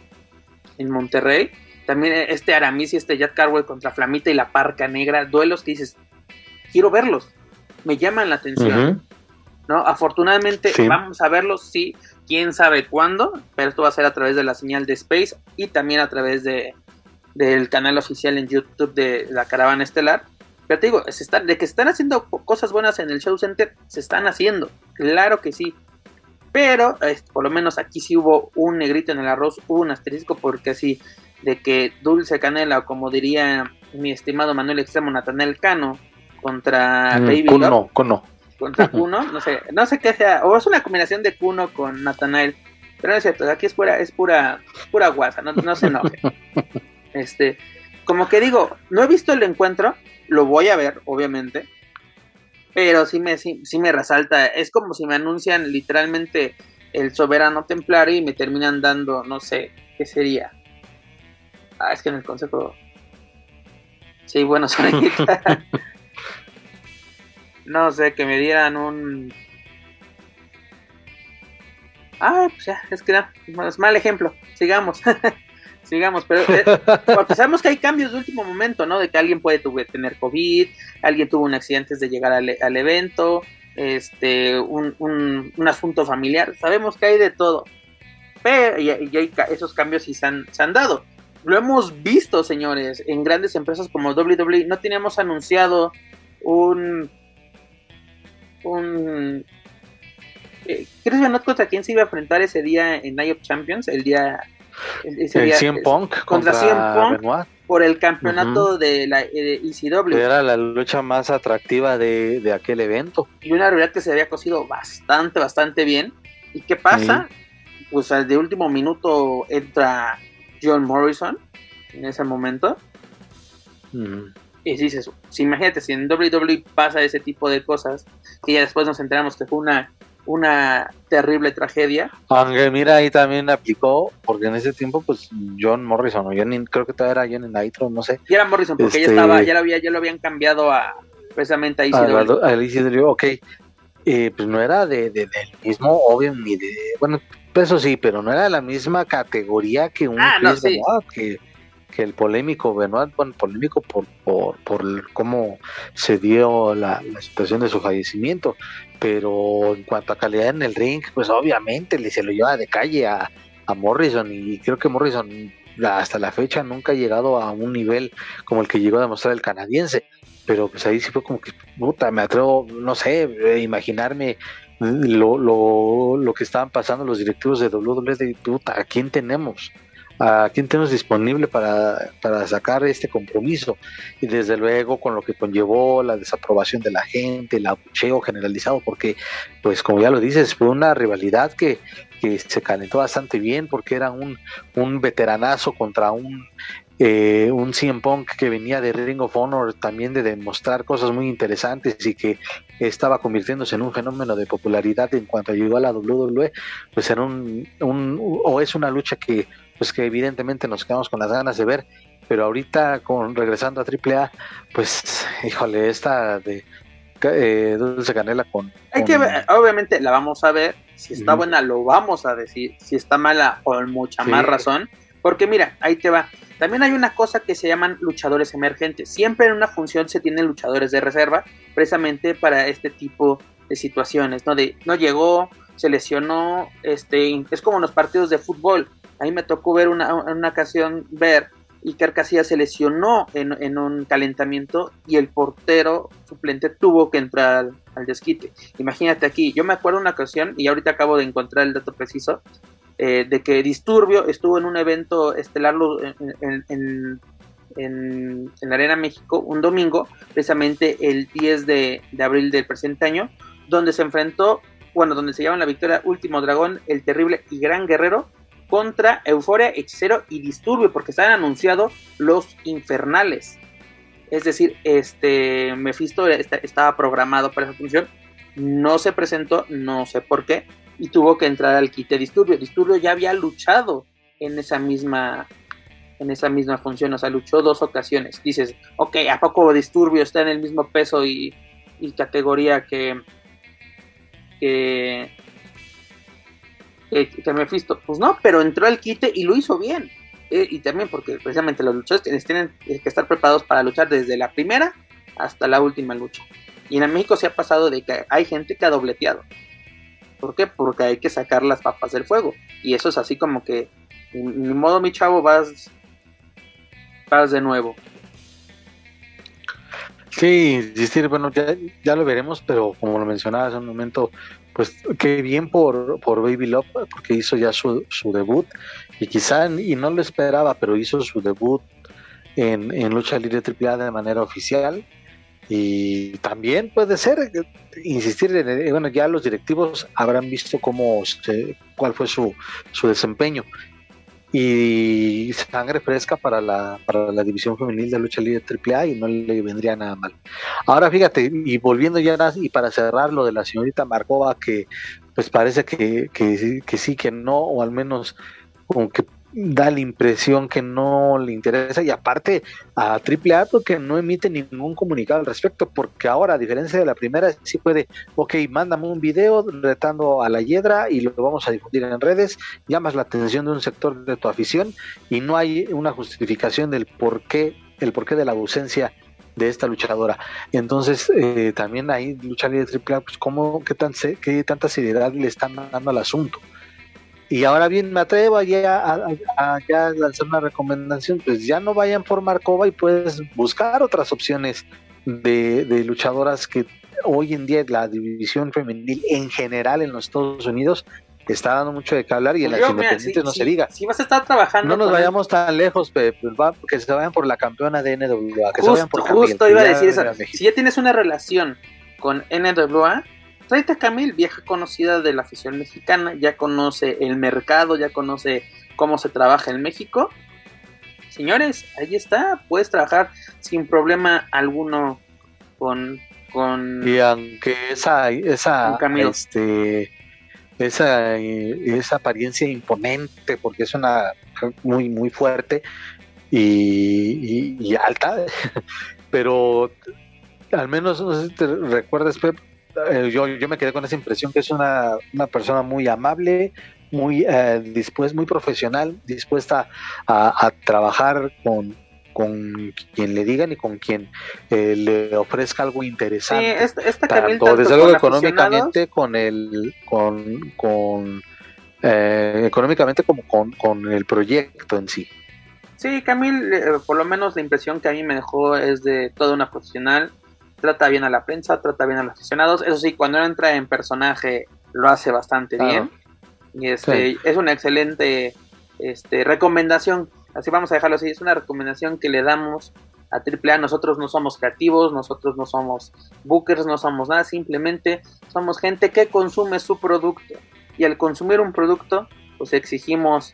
en Monterrey. También este Aramis y este Jack Carwell contra Flamita y la Parca Negra, duelos que dices, quiero verlos, me llaman la atención. ¿No? Afortunadamente vamos a verlos, sí, quién sabe cuándo, pero esto va a ser a través de la señal de Space y también a través de del canal oficial en YouTube de la Caravana Estelar. Pero te digo, se de que están haciendo cosas buenas en el Show Center, se están haciendo, claro que sí. Pero por lo menos aquí sí hubo un negrito en el arroz, hubo un asterisco, porque así, de que Dulce Canela, o como diría mi estimado Manuel Extremo Natanel Cano, contra mm, Baby Cuno contra Kuno, no sé, no sé qué sea, o es una combinación de Kuno con Nathanael, pero no es cierto, aquí es pura, es pura, pura guasa, no, se enoje. Este, como que digo, no he visto el encuentro, lo voy a ver, obviamente, pero sí me, sí, me resalta, es como si me anuncian literalmente el soberano templario y me terminan dando, no sé, ¿qué sería? Ah, es que en el consejo. Sí, bueno, no sé, que me dieran un. Ah, pues ya, es que no, es mal ejemplo. Sigamos. Sigamos, pero eh, porque sabemos que hay cambios de último momento, ¿no? De que alguien puede tener COVID, alguien tuvo un accidente antes de llegar al, evento, este, un, un, asunto familiar. Sabemos que hay de todo. Pero, y, hay, esos cambios sí se han, se han dado lo hemos visto, señores, en grandes empresas como WWE. No teníamos anunciado un. Un. Eh, ¿Chris Benoit contra quién se iba a enfrentar ese día en Night of Champions? El día. Ese día, CM Punk contra, CM Punk por el campeonato de la ECW. Era la lucha más atractiva de, de, aquel evento. Y una realidad que se había cosido bastante, bastante bien. ¿Y qué pasa? Pues de último minuto entra John Morrison en ese momento. Y dices, si imagínate, si en WWE pasa ese tipo de cosas, y ya después nos enteramos que fue una, una terrible tragedia. Aunque mira, ahí también aplicó, porque en ese tiempo, pues John Morrison, o creo que todavía era John Nitro, no sé. Y era Morrison, porque ya este estaba, ya lo, había, ya lo habían cambiado a precisamente a ECW. A, ECW, ok. Eh, pues no era de, del mismo, obvio, ni de, bueno, eso sí, pero no era la misma categoría que un ah, que, el polémico Benoit, bueno, polémico por, por, por cómo se dio la, situación de su fallecimiento, pero en cuanto a calidad en el ring, pues obviamente le se lo lleva de calle a, a Morrison y creo que Morrison hasta la fecha nunca ha llegado a un nivel como el que llegó a demostrar el canadiense pero pues ahí sí fue como que puta me atrevo no sé imaginarme lo, lo, lo que estaban pasando los directivos de WWE de puta, ¿a quién tenemos? ¿A quién tenemos disponible para, para sacar este compromiso? Y desde luego con lo que conllevó la desaprobación de la gente, el abucheo generalizado, porque pues como ya lo dices, fue una rivalidad que, que se calentó bastante bien porque era un, un veteranazo contra un eh, un CM Punk que venía de Ring of Honor también de demostrar cosas muy interesantes y que estaba convirtiéndose en un fenómeno de popularidad en cuanto llegó a la WWE, pues era un, o es una lucha que pues que evidentemente nos quedamos con las ganas de ver, pero ahorita con regresando a AAA, pues híjole, esta de eh, Dulce Canela con, Hay que obviamente la vamos a ver, si está buena lo vamos a decir, si está mala con mucha más razón, porque mira, ahí te va. También hay una cosa que se llaman luchadores emergentes. Siempre en una función se tienen luchadores de reserva, precisamente para este tipo de situaciones, ¿no? De no llegó, se lesionó, este, es como en los partidos de fútbol. Ahí me tocó ver una, una ocasión ver Iker Casillas se lesionó en, un calentamiento y el portero suplente tuvo que entrar al, al, desquite. Imagínate aquí, yo me acuerdo una ocasión y ahorita acabo de encontrar el dato preciso eh, de que Disturbio estuvo en un evento estelar en, la Arena México un domingo, precisamente el 10 de, abril del presente año, donde se enfrentó, bueno, donde se llevan la victoria Último Dragón, el terrible y gran guerrero, contra Euforia, Hechicero y Disturbio, porque estaban anunciados los infernales. Es decir, este Mephisto estaba programado para esa función, no se presentó, no sé por qué, y tuvo que entrar al quite Disturbio. Disturbio ya había luchado en esa misma en esa misma función, o sea, luchó dos ocasiones. Dices, ok, ¿a poco Disturbio está en el mismo peso y, categoría que, que, que, que Mephisto? Pues no, pero entró al quite y lo hizo bien. Eh, y también porque precisamente los luchadores tienen que estar preparados para luchar desde la primera hasta la última lucha. Y en México se ha pasado de que hay gente que ha dobleteado. ¿Por qué? Porque hay que sacar las papas del fuego. Y eso es así como que, ni modo mi chavo, vas, vas de nuevo. Sí, decir, bueno, ya, ya lo veremos, pero como lo mencionaba hace un momento, pues qué bien por, por Baby Love, porque hizo ya su, su debut, y quizá, y no lo esperaba, pero hizo su debut en, en lucha libre AAA de manera oficial, y también puede ser, insistir, en, bueno, ya los directivos habrán visto cómo cuál fue su, su desempeño. Y sangre fresca para la, para la división femenil de lucha libre AAA y no le vendría nada mal. Ahora fíjate, y volviendo ya y para cerrar lo de la señorita Markova, que pues parece que, que, que sí, que no, o al menos como que da la impresión que no le interesa y aparte a AAA porque no emite ningún comunicado al respecto porque ahora a diferencia de la primera sí puede, ok, mándame un video retando a la hiedra y lo vamos a difundir en redes, llamas la atención de un sector de tu afición y no hay una justificación del por qué, el porqué de la ausencia de esta luchadora. Entonces, eh, también ahí lucha libre AAA, pues cómo, qué, tan, qué tanta seriedad le están dando al asunto. Y ahora bien, me atrevo ya a, a, lanzar una recomendación, pues ya no vayan por Marcova y puedes buscar otras opciones de, de luchadoras que hoy en día la división femenil en general en los Estados Unidos está dando mucho de qué hablar y en las independientes no se diga. Si vas a estar trabajando. No nos vayamos tan lejos, pues, que se vayan por la campeona de NWA. Que se vayan por justo iba a decir eso. Si ya tienes una relación con NWA, Rita Camil, vieja conocida de la afición mexicana, ya conoce el mercado, ya conoce cómo se trabaja en México. Señores, ahí está, puedes trabajar sin problema alguno con... con y aunque esa, esa, este, esa, esa apariencia imponente, porque es una muy, muy fuerte y, y alta, pero al menos, no sé si te recuerdas, Pep, yo, yo me quedé con esa impresión que es una, una persona muy amable, muy eh, dispuesta, muy profesional, dispuesta a, trabajar con, con quien le digan y con quien eh, le ofrezca algo interesante. Sí, esta, tanto, desde luego económicamente con el con, con económicamente como con, con, el proyecto en sí. Sí, Camil, por lo menos la impresión que a mí me dejó es de toda una profesional trata bien a la prensa, trata bien a los aficionados. Eso sí, cuando entra en personaje lo hace bastante bien. Y este, es una excelente este, recomendación. Así vamos a dejarlo así. Es una recomendación que le damos a AAA. Nosotros no somos creativos, nosotros no somos bookers, no somos nada. Simplemente somos gente que consume su producto. Y al consumir un producto, pues exigimos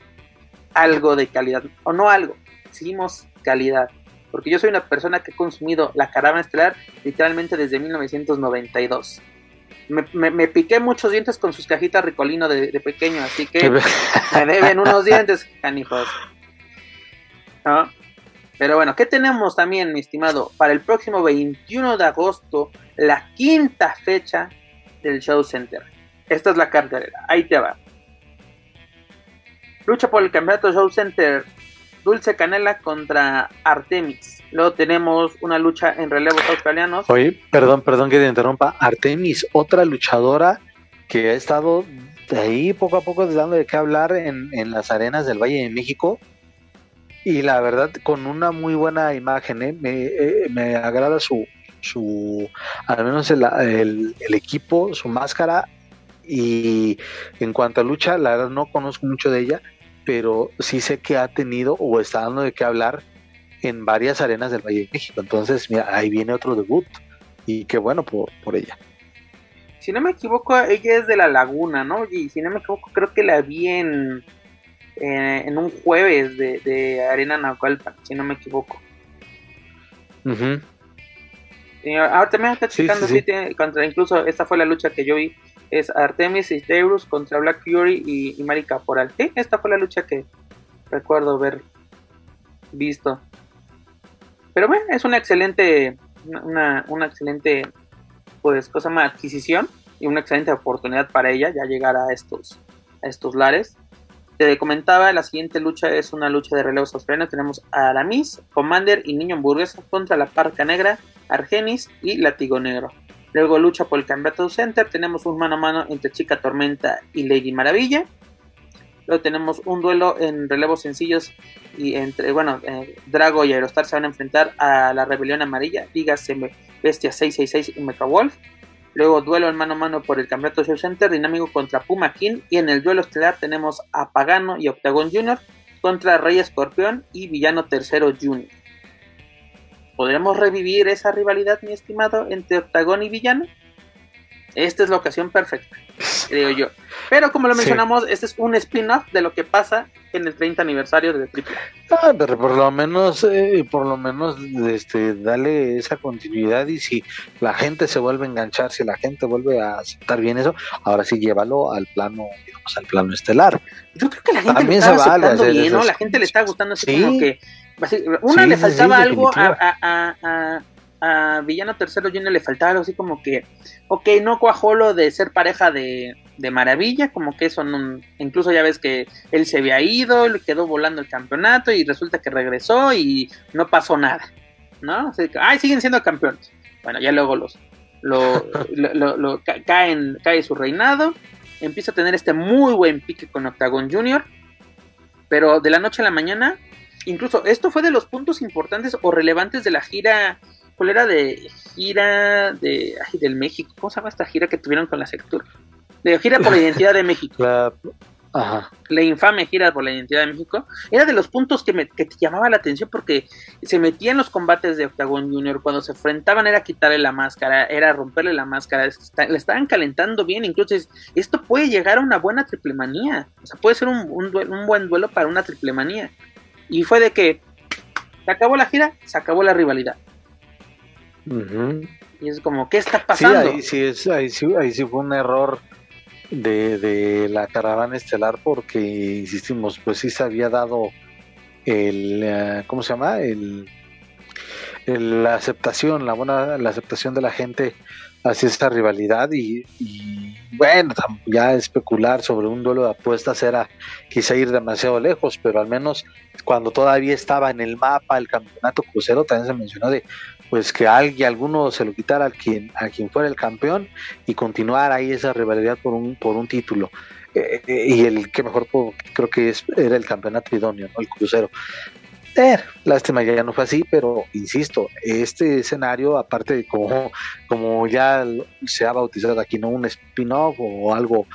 algo de calidad. O no algo, exigimos calidad porque yo soy una persona que ha consumido la caravana estelar literalmente desde 1992. Me, me, piqué muchos dientes con sus cajitas Ricolino de, pequeño, así que me deben unos dientes, canijos. Pero bueno, ¿qué tenemos también, mi estimado? Para el próximo 21 de agosto, la quinta fecha del Show Center. Esta es la cartelera, ahí te va. Lucha por el campeonato Show Center Dulce Canela contra Artemis. Luego tenemos una lucha en relevos australianos. Oye, perdón, perdón que te interrumpa. Artemis, otra luchadora que ha estado de ahí poco a poco dando de qué hablar en, las arenas del Valle de México. Y la verdad, con una muy buena imagen, ¿eh? Eh, me, agrada su, su, al menos el, el equipo, su máscara. Y en cuanto a lucha, la verdad no conozco mucho de ella, pero sí sé que ha tenido o está dando de qué hablar en varias arenas del Valle de México. Entonces, mira, ahí viene otro debut y qué bueno por, por ella. Si no me equivoco, ella es de La Laguna, ¿no? Y si no me equivoco, creo que la vi en, en un jueves de, Arena Naucalpan, si no me equivoco. ahora también está checando, contra, incluso esta fue la lucha que yo vi es Artemis y Deus contra Black Fury y, y Mari Caporal. Esta fue la lucha que recuerdo haber visto. Pero bueno, es una excelente, una, una excelente, pues, cosa más adquisición y una excelente oportunidad para ella ya llegar a estos, a estos lares. Te comentaba, la siguiente lucha es una lucha de relevos australianos. Tenemos a Aramis, Commander y Niño Hamburguesa contra la Parca Negra, Argenis y Latigo Negro. Luego lucha por el campeonato center. Tenemos un mano a mano entre Chica Tormenta y Lady Maravilla. Luego tenemos un duelo en relevos sencillos y entre, bueno, eh, Drago y Aerostar se van a enfrentar a la Rebelión Amarilla, dígase Bestia 666 y Mecha Wolf. Luego duelo en mano a mano por el campeonato Show Center, dinámico contra Puma King. Y en el duelo estelar tenemos a Pagano y Octagon Jr. contra Rey Escorpión y Villano Tercero Jr. ¿Podremos revivir esa rivalidad, mi estimado, entre Octagón y Villano? esta es la ocasión perfecta, creo yo. Pero como lo mencionamos, este es un spin-off de lo que pasa en el 30 aniversario de Triple Ah, pero por lo menos, eh, por lo menos, este, dale esa continuidad y si la gente se vuelve a enganchar, si la gente vuelve a aceptar bien eso, ahora sí llévalo al plano, digamos, al plano estelar. Yo creo que la gente También le está aceptando bien, ¿no? La gente le está gustando así como que, una le faltaba algo a a Villano Tercero Junior le faltaba algo así como que, ok, no cuajó lo de ser pareja de, de Maravilla, como que eso no, incluso ya ves que él se había ido, le quedó volando el campeonato y resulta que regresó y no pasó nada, ¿no? ay, siguen siendo campeones. Bueno, ya luego los, lo, lo, caen, cae su reinado, empieza a tener este muy buen pique con Octagon Junior, pero de la noche a la mañana, incluso esto fue de los puntos importantes o relevantes de la gira ¿Cuál era de gira de ay, del México? ¿Cómo se llama esta gira que tuvieron con la sectura? De gira por la identidad de México. La, ajá. la infame gira por la identidad de México. Era de los puntos que, me, que te llamaba la atención porque se metían los combates de Octagon Junior. Cuando se enfrentaban era quitarle la máscara, era romperle la máscara. le estaban calentando bien. Incluso esto puede llegar a una buena triple manía. O sea, puede ser un, un buen duelo para una triple manía. Y fue de que se acabó la gira, se acabó la rivalidad y es como, ¿qué está pasando? Sí, ahí sí, ahí sí, fue un error de, la caravana estelar porque, insistimos, pues sí se había dado el, eh, ¿cómo se llama? El, la aceptación, la buena, la aceptación de la gente hacia esta rivalidad y, bueno, ya especular sobre un duelo de apuestas era quizá ir demasiado lejos, pero al menos cuando todavía estaba en el mapa el campeonato crucero también se mencionó de pues que alguien, alguno se lo quitara a quien, a quien fuera el campeón y continuar ahí esa rivalidad por un, por un título. Eh, eh, y el que mejor creo que es, era el campeonato idóneo, ¿no? el crucero. Eh, lástima ya no fue así, pero insisto, este escenario, aparte de como, como ya se ha bautizado aquí, no un spin-off o algo,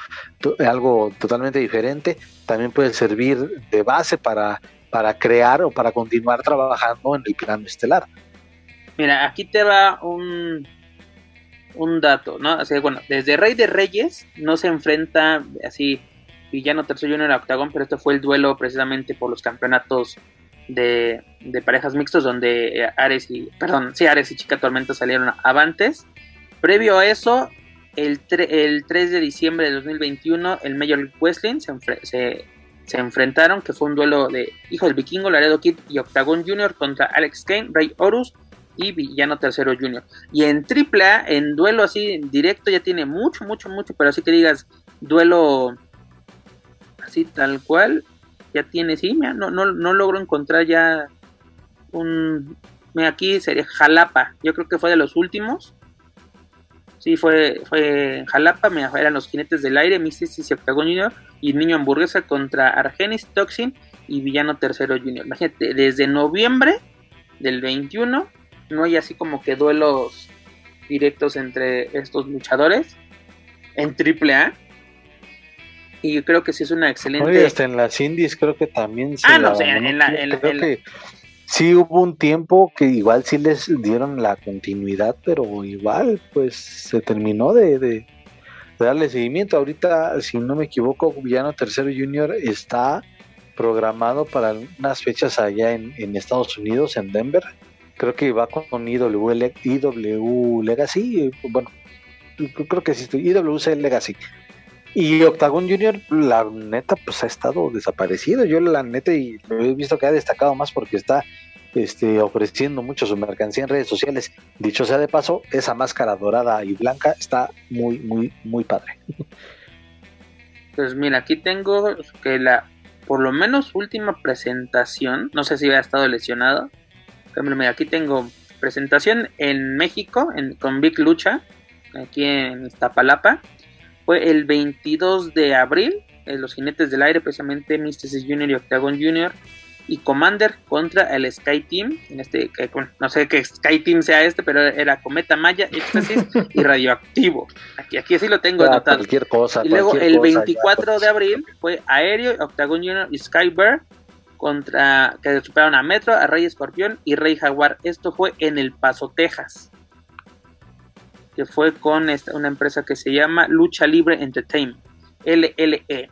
algo totalmente diferente, también puede servir de base para, para crear o para continuar trabajando en el plano estelar. Mira, aquí te va un, un dato, ¿no? O sea, bueno, desde Rey de Reyes no se enfrenta así Villano Tercer Junior Octagon, pero este fue el duelo precisamente por los campeonatos de, parejas mixtos donde Ares y, perdón, sí, Ares y Chica Tormenta salieron avantes. Previo a eso, el, el 3 de diciembre de 2021, el Major League Wrestling se, se, enfrentaron, que fue un duelo de Hijo del Vikingo, Laredo Kid y Octagon Junior contra Alex Kane, Ray Horus, y Villano Tercero Junior. Y en AAA, en duelo así directo, ya tiene mucho, mucho, mucho, pero así que digas, duelo así tal cual, ya tiene, sí, no, no, no logro encontrar ya un... aquí sería Jalapa, yo creo que fue de los últimos. Sí, fue, fue Jalapa, me eran los jinetes del aire, Mysticis y Octagon Junior, y Niño Hamburguesa contra Argenis, Toxin y Villano Tercero Junior. Imagínate, desde noviembre del 21 no hay así como que duelos directos entre estos luchadores en AAA. Y yo creo que sí es una excelente. Oye, hasta en las indies creo que también se. Ah, no, en, la. En sí hubo un tiempo que igual sí les dieron la continuidad, pero igual, pues se terminó de, de, darle seguimiento. Ahorita, si no me equivoco, Villano Tercero Junior está programado para unas fechas allá en, en Estados Unidos, en Denver creo que va con IW, IW Legacy, bueno, creo que sí, IWC Legacy. Y Octagon Junior, la neta, pues ha estado desaparecido. Yo la neta y lo he visto que ha destacado más porque está este, ofreciendo mucho su mercancía en redes sociales. Dicho sea de paso, esa máscara dorada y blanca está muy, muy, muy padre. Pues mira, aquí tengo que la, por lo menos última presentación, no sé si ha estado lesionado, aquí tengo presentación en México con Big Lucha, aquí en Iztapalapa. Fue el 22 de abril, los jinetes del aire, precisamente Mysticis Junior y Octagon Junior y Commander contra el Sky Team. En este, no sé qué Sky Team sea este, pero era Cometa Maya, Éxtasis y Radioactivo. Aquí, aquí sí lo tengo anotado. Cualquier cosa. Y luego el 24 de abril fue Aéreo, Octagon Junior y Skybear contra que superaron a Metro, a Rey Escorpión y Rey Jaguar. Esto fue en El Paso, Texas. Que fue con esta, una empresa que se llama Lucha Libre Entertainment, LLE.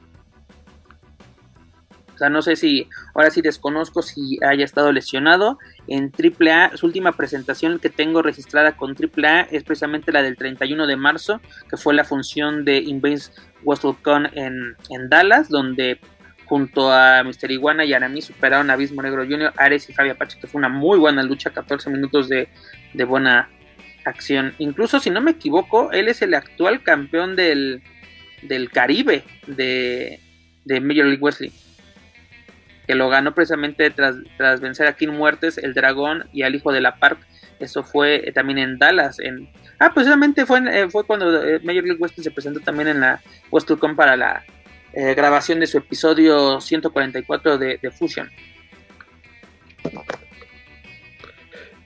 O sea, no sé si, ahora sí desconozco si haya estado lesionado. En AAA, su última presentación que tengo registrada con AAA es precisamente la del 31 de marzo, que fue la función de Invasion WrestleCon en, en Dallas, donde junto a Mr. Iguana y Arami superaron a Abismo Negro Jr., Ares y Fabio Apache, que fue una muy buena lucha, 14 minutos de, de buena acción. Incluso, si no me equivoco, él es el actual campeón del, del Caribe de, de Major League Wesley. Que lo ganó precisamente tras, tras vencer a King Muertes, el Dragón y al Hijo de la Park. Eso fue eh, también en Dallas. En, ah, precisamente fue, eh, fue cuando eh, Major League Wesley se presentó también en la WrestleCon para la grabación de su episodio 144 de, de Fusion.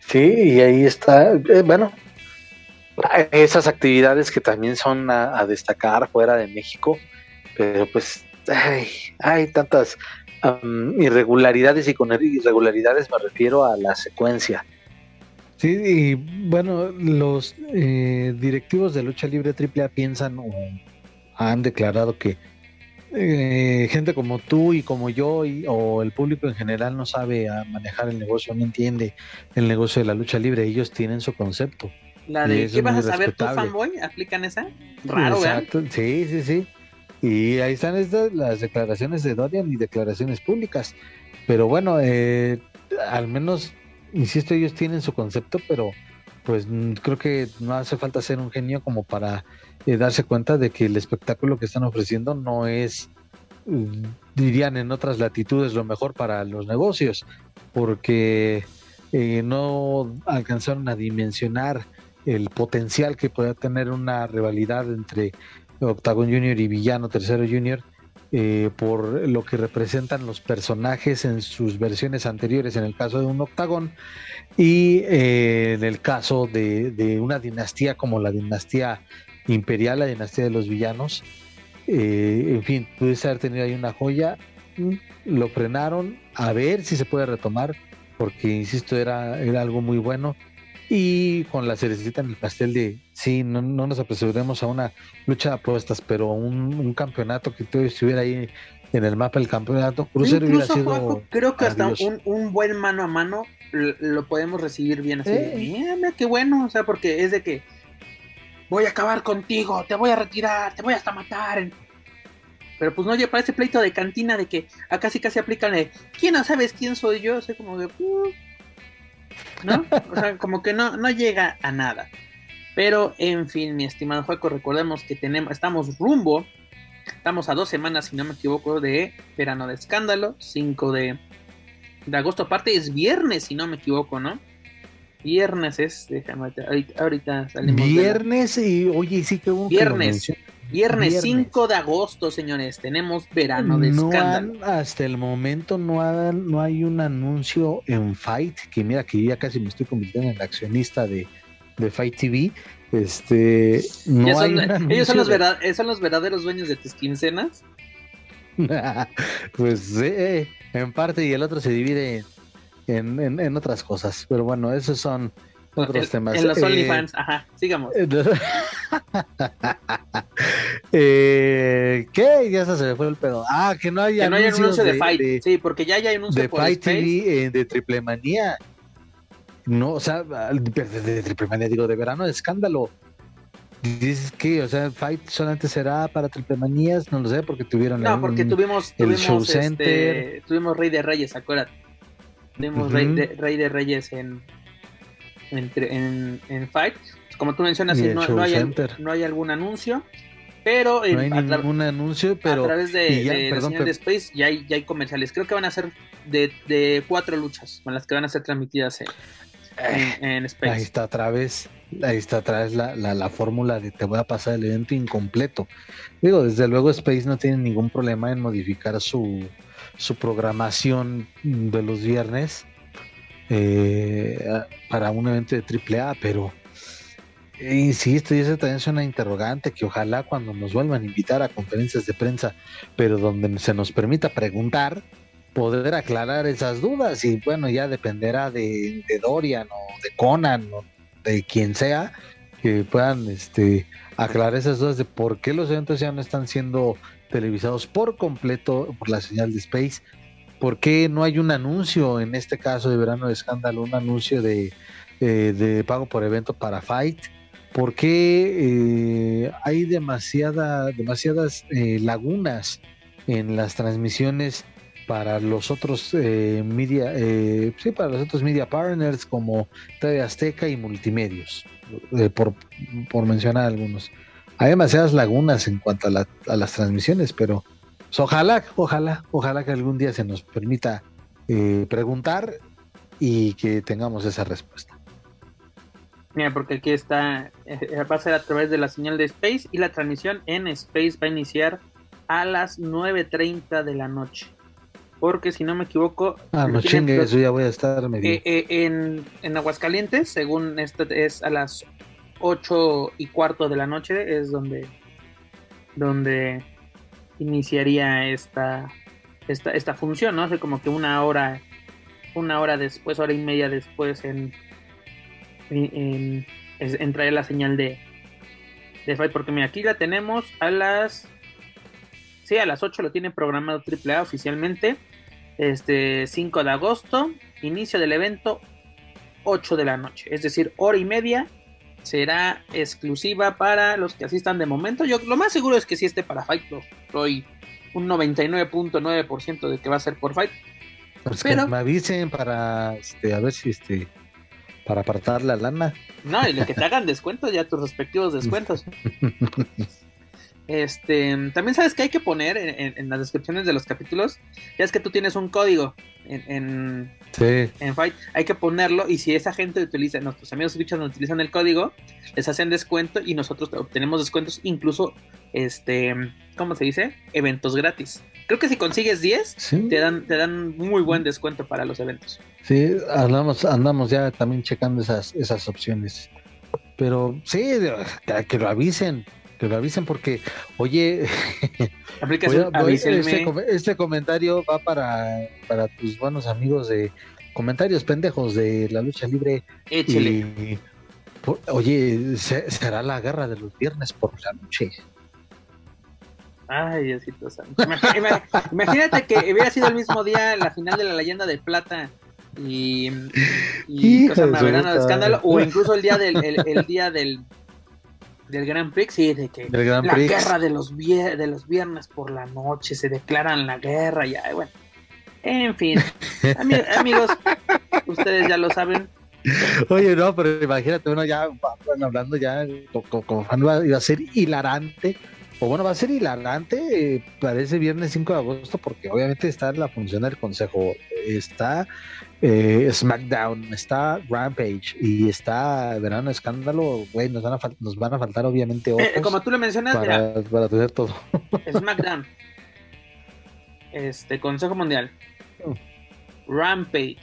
Sí, y ahí está, bueno, esas actividades que también son a, destacar fuera de México, pero pues ay, hay tantas irregularidades y con irregularidades me refiero a la secuencia. Sí, y bueno, los eh, directivos de lucha libre AAA piensan o han declarado que eh, gente como tú y como yo y, o el público en general no sabe manejar el negocio, no entiende el negocio de la lucha libre, ellos tienen su concepto. La de ¿qué vas a saber tú, fanboy? ¿Aplican esa? Raro, Exacto, sí, sí, sí. Y ahí están estas, las declaraciones de Dorian y declaraciones públicas. Pero bueno, eh, al menos, insisto, ellos tienen su concepto, pero pues creo que no hace falta ser un genio como para eh, darse cuenta de que el espectáculo que están ofreciendo no es, mm, dirían en otras latitudes, lo mejor para los negocios, porque eh, no alcanzaron a dimensionar el potencial que pueda tener una rivalidad entre Octagon Junior y Villano Tercero Junior. Eh, por lo que representan los personajes en sus versiones anteriores, en el caso de un octagón, y eh, en el caso de, una dinastía como la dinastía imperial, la dinastía de los villanos. Eh, en fin, pudiese haber tenido ahí una joya, mm, lo frenaron, a ver si se puede retomar, porque insisto, era, era algo muy bueno. Y con la cerecita en el pastel de, sí, no, no nos apresuremos a una lucha de apuestas, pero un, un campeonato que todo estuviera ahí en el mapa del campeonato crucero hubiera sido. Creo que hasta un, un, buen mano a mano lo podemos recibir bien así. Eh. Mira, qué bueno, o sea, porque es de que voy a acabar contigo, te voy a retirar, te voy hasta matar. Pero pues no, oye, para ese pleito de cantina de que acá sí casi aplican de ¿quién no sabes quién soy yo? O sea, como de uh", ¿no? O sea, como que no, no llega a nada. Pero, en fin, mi estimado Juaco, recordemos que tenemos, estamos rumbo, estamos a dos semanas, si no me equivoco, de verano de escándalo, 5 de, de agosto, aparte es viernes, si no me equivoco, ¿no? Viernes es, déjame, ahorita, ahorita salimos. Viernes y, oye, sí que hubo Viernes. Viernes 5 de agosto, señores, tenemos verano de no escándalo. Han, hasta el momento no, han, no hay un anuncio en Fight, que mira que ya casi me estoy convirtiendo en el accionista de, de Fight TV. Este, no hay ellos son los, de... verdad, son los verdaderos dueños de tus quincenas. pues eh, en parte y el otro se divide en, en, en otras cosas, pero bueno, esos son otros el, temas. En los Eh, OnlyFans, ajá, sigamos. eh, ¿Qué? Ya se me fue el pedo. Ah, que no hay que no hay anuncios anuncio de, de, Fight, de, sí, porque ya hay anuncio de por Fight Space. TV eh, de Triple Manía. No, o sea, de, de Triple Manía, digo, de verano de escándalo. Dices que, o sea, Fight solamente será para Triple Manías, no lo sé, porque tuvieron No, el- porque tuvimos, el tuvimos, Show este, Center. tuvimos Rey de Reyes, acuérdate. Tuvimos. Rey, de, Rey de Reyes en, entre- en, en Fight. Como tú mencionas, sí, no, no hay, no hay algún anuncio, pero no hay ningún anuncio, pero a través de, ya, de la señal de. Space ya hay, ya hay comerciales. Creo que van a ser de, de cuatro luchas con las que van a ser transmitidas en, en, en Space. Ahí está otra vez, ahí está otra vez la, la, la fórmula de te voy a pasar el evento incompleto. Digo, desde luego Space no tiene ningún problema en modificar su, su programación de los viernes eh, para un evento de AAA, pero eh, insisto, y eso también es una interrogante que ojalá cuando nos vuelvan a invitar a conferencias de prensa, pero donde se nos permita preguntar, poder aclarar esas dudas y bueno, ya dependerá de, de Dorian o de Conan o de quien sea, que puedan este, aclarar esas dudas de por qué los eventos ya no están siendo televisados por completo por la señal de Space. ¿Por qué no hay un anuncio en este caso de verano de escándalo, un anuncio de, eh, de pago por evento para Fight? ¿Por qué eh, hay demasiada, demasiadas eh, lagunas en las transmisiones para los otros eh, media, sí, para los otros media partners como TV Azteca y Multimedios, por, por, mencionar algunos? Hay demasiadas lagunas en cuanto a, a las transmisiones, pero pues, ojalá, ojalá, ojalá que algún día se nos permita preguntar y que tengamos esa respuesta. Mira, porque aquí está, eh, va a ser a través de la señal de Space y la transmisión en Space va a iniciar a las 9.30 de la noche. Porque si no me equivoco... Ah, no chingue, eso ya voy a estar medio... Eh, eh, en, en Aguascalientes, según esto, es a las 8 y cuarto de la noche, es donde, donde iniciaría esta, esta, esta función, ¿no? Hace como que una hora, una hora después, hora y media después en en, en, la señal de, de Fight. Porque mira, aquí la tenemos a las. Sí, a las 8 lo tiene programado AAA oficialmente. Este 5 de agosto, inicio del evento 8 de la noche. Es decir, hora y media será exclusiva para los que asistan de momento. Yo lo más seguro es que si esté para Fight, lo estoy un 99.9% de que va a ser por Fight. Pues Pero que me avisen para este, a ver si este para apartar la lana. No, y que te hagan descuentos, ya tus respectivos descuentos. Este, también sabes que hay que poner en, las descripciones de los capítulos, ya es que tú tienes un código en, en, Fight, hay que ponerlo y si esa gente utiliza, nuestros amigos escuchan utilizan el código, les hacen descuento y nosotros obtenemos descuentos, incluso, este, ¿cómo se dice? Eventos gratis. Creo que si consigues 10, te, dan, te dan muy buen descuento para los eventos. Sí, andamos, andamos ya también checando esas, esas opciones. Pero sí, que lo avisen, que lo avisen porque, oye, este, este, comentario va para, para tus buenos amigos de comentarios pendejos de la lucha libre. Échale. oye, será la guerra de los viernes por la noche. Ay, Diosito santo. Imagínate que hubiera sido el mismo día la final de la leyenda de plata y, y cosa de escándalo, o incluso el día del, el, día del, del Grand Prix, sí, de que la guerra de los, de los viernes por la noche, se declaran la guerra, ya, bueno. En fin, amigos, ustedes ya lo saben. Oye, no, pero imagínate, uno ya, hablando ya, como, como fan iba a ser hilarante o bueno, va a ser hilarante eh, para ese viernes 5 de agosto, porque obviamente está la función del consejo, está eh, SmackDown, está Rampage y está Verano Escándalo, güey, nos, van a nos van a faltar obviamente eh, ojos como tú le mencionas, para, para tener todo. SmackDown, este Consejo Mundial. Rampage.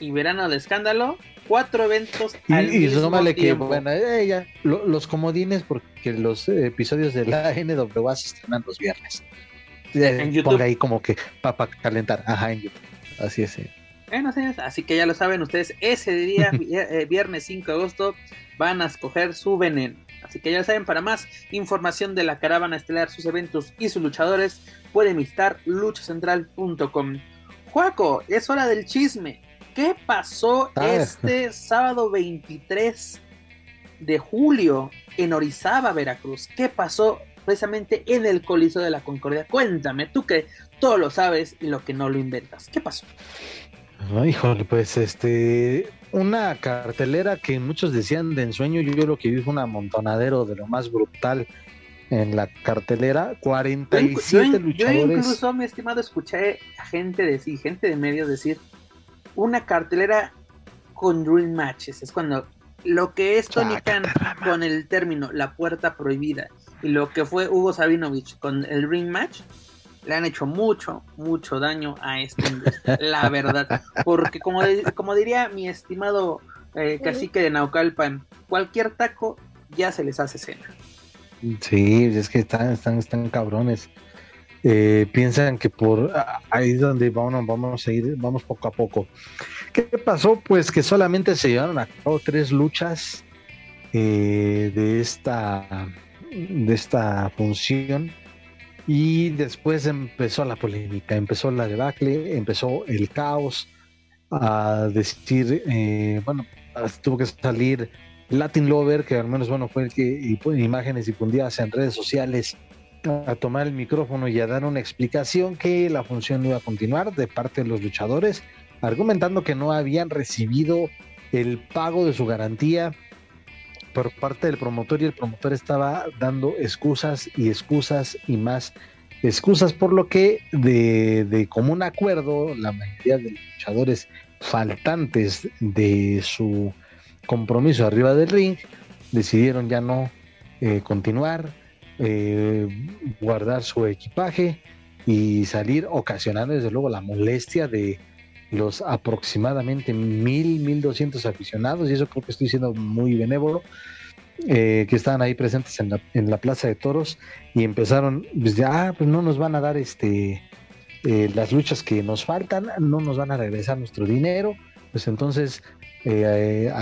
Y Verano de Escándalo, cuatro eventos y, al y súmale que bueno eh, los comodines porque los episodios de la NWA se estrenan los viernes. Eh, en YouTube. Ponga ahí como que para calentar. Ajá en YouTube. Así es bueno, así que ya lo saben ustedes ese día eh, viernes 5 de agosto van a escoger su veneno Así que ya lo saben, para más información de la caravana estelar, sus eventos y sus luchadores, pueden visitar luchacentral.com. Juaco, es hora del chisme. ¿Qué pasó ah. este sábado 23 de julio en Orizaba, Veracruz? ¿Qué pasó precisamente en el Coliseo de la Concordia? Cuéntame, tú que todo lo sabes y lo que no lo inventas. ¿Qué pasó? Híjole, pues este, una cartelera que muchos decían de ensueño, yo, lo que vi fue un amontonadero de lo más brutal en la cartelera, 47 luchadores. Yo incluso, mi estimado, escuché a gente decir, gente de medios decir, una cartelera con dream matches. Es cuando lo que es Tony Khan con el término La Puerta Prohibida y lo que fue Hugo Sabinovich con el dream match, le han hecho mucho, mucho daño a este la verdad. Porque como, como diría mi estimado eh, cacique de Naucalpan, cualquier taco ya se les hace cena. Sí, es que están, están, están cabrones. Eh, piensan que por ahí es donde vamos, vamos a ir, vamos poco a poco. ¿Qué pasó? Pues que solamente se llevaron a cabo tres luchas eh, de esta de esta función y después empezó la polémica, empezó la debacle, empezó el caos a decir, eh, bueno, tuvo que salir Latin Lover, que al menos bueno fue el que imágenes difundidas en redes sociales a tomar el micrófono y a dar una explicación que la función iba a continuar de parte de los luchadores, argumentando que no habían recibido el pago de su garantía por parte del promotor y el promotor estaba dando excusas y excusas y más excusas, por lo que de, de común acuerdo la mayoría de los luchadores faltantes de su compromiso arriba del ring decidieron ya no eh, continuar, eh, guardar su equipaje y salir ocasionando desde luego la molestia de los aproximadamente mil, mil doscientos aficionados, y eso creo que estoy siendo muy benévolo, eh, que estaban ahí presentes en la, en la, Plaza de Toros y empezaron, pues ya, pues no nos van a dar este eh, las luchas que nos faltan, no nos van a regresar nuestro dinero, pues entonces eh,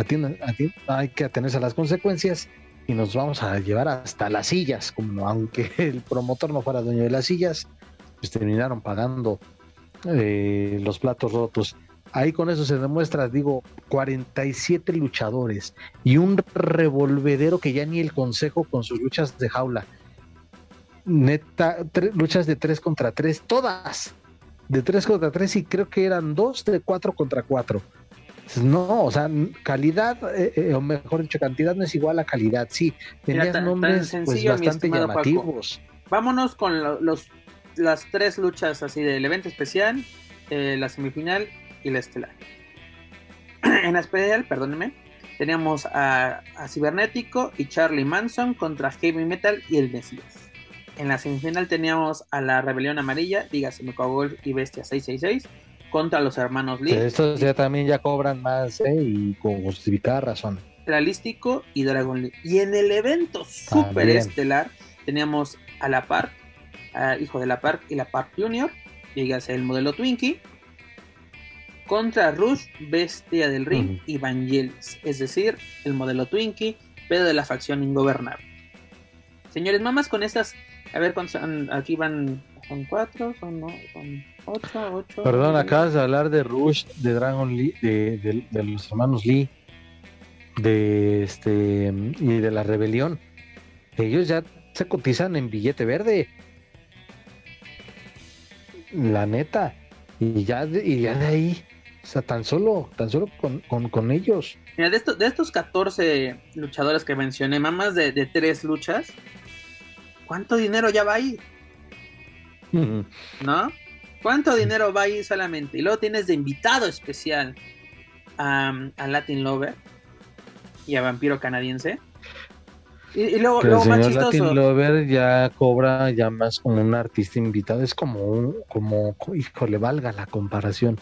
hay que atenerse a las consecuencias y nos vamos a llevar hasta las sillas, como aunque el promotor no fuera dueño de las sillas, pues terminaron pagando eh, los platos rotos. Ahí con eso se demuestra, digo, 47 luchadores y un revolvedero que ya ni el consejo con sus luchas de jaula. Neta, luchas de 3 contra 3, todas de 3 contra 3 y creo que eran dos de 4 contra 4. No, o sea, calidad, eh, eh, o mejor dicho, cantidad no es igual a calidad. Sí, tenías nombres pues, bastante llamativos. Vámonos con los las tres luchas así del evento especial, eh, la semifinal y la estelar. en la especial, perdónenme, teníamos a, Cibernético y Charlie Manson contra Heavy Metal y el Mesías. En la semifinal teníamos a la Rebelión Amarilla, dígase Mecogol y Bestia 666 contra los hermanos Lee. estos ya también ya cobran más ¿eh? y con justificada razón. Realístico y Dragon Lee. Y en el evento super estelar teníamos a la par hijo de la Park y la Park Junior, ser el modelo Twinkie, contra Rush, Bestia del Ring y Vangelis, es decir, el modelo Twinkie, pero de la facción ingobernable. Señores, mamás, con estas, a ver cuántos aquí van, son cuatro, son, no, son ocho, ocho. Perdón, acabas de hablar de Rush, de Dragon Lee, de, de los hermanos Lee, de este y de la rebelión. Ellos ya se cotizan en billete verde la neta. Y ya de, y ya de ahí, o sea, tan solo, tan solo con, ellos. Mira, de, esto, de estos 14 luchadores que mencioné, más de, de tres luchas, ¿cuánto dinero ya va ahí? ¿No? ¿Cuánto dinero va ahí solamente? Y luego tienes de invitado especial a, a Latin Lover y a Vampiro Canadiense. Y, luego, Pero el señor Latin Lover ya cobra ya más como un artista invitado, es como un, como, híjole, valga la comparación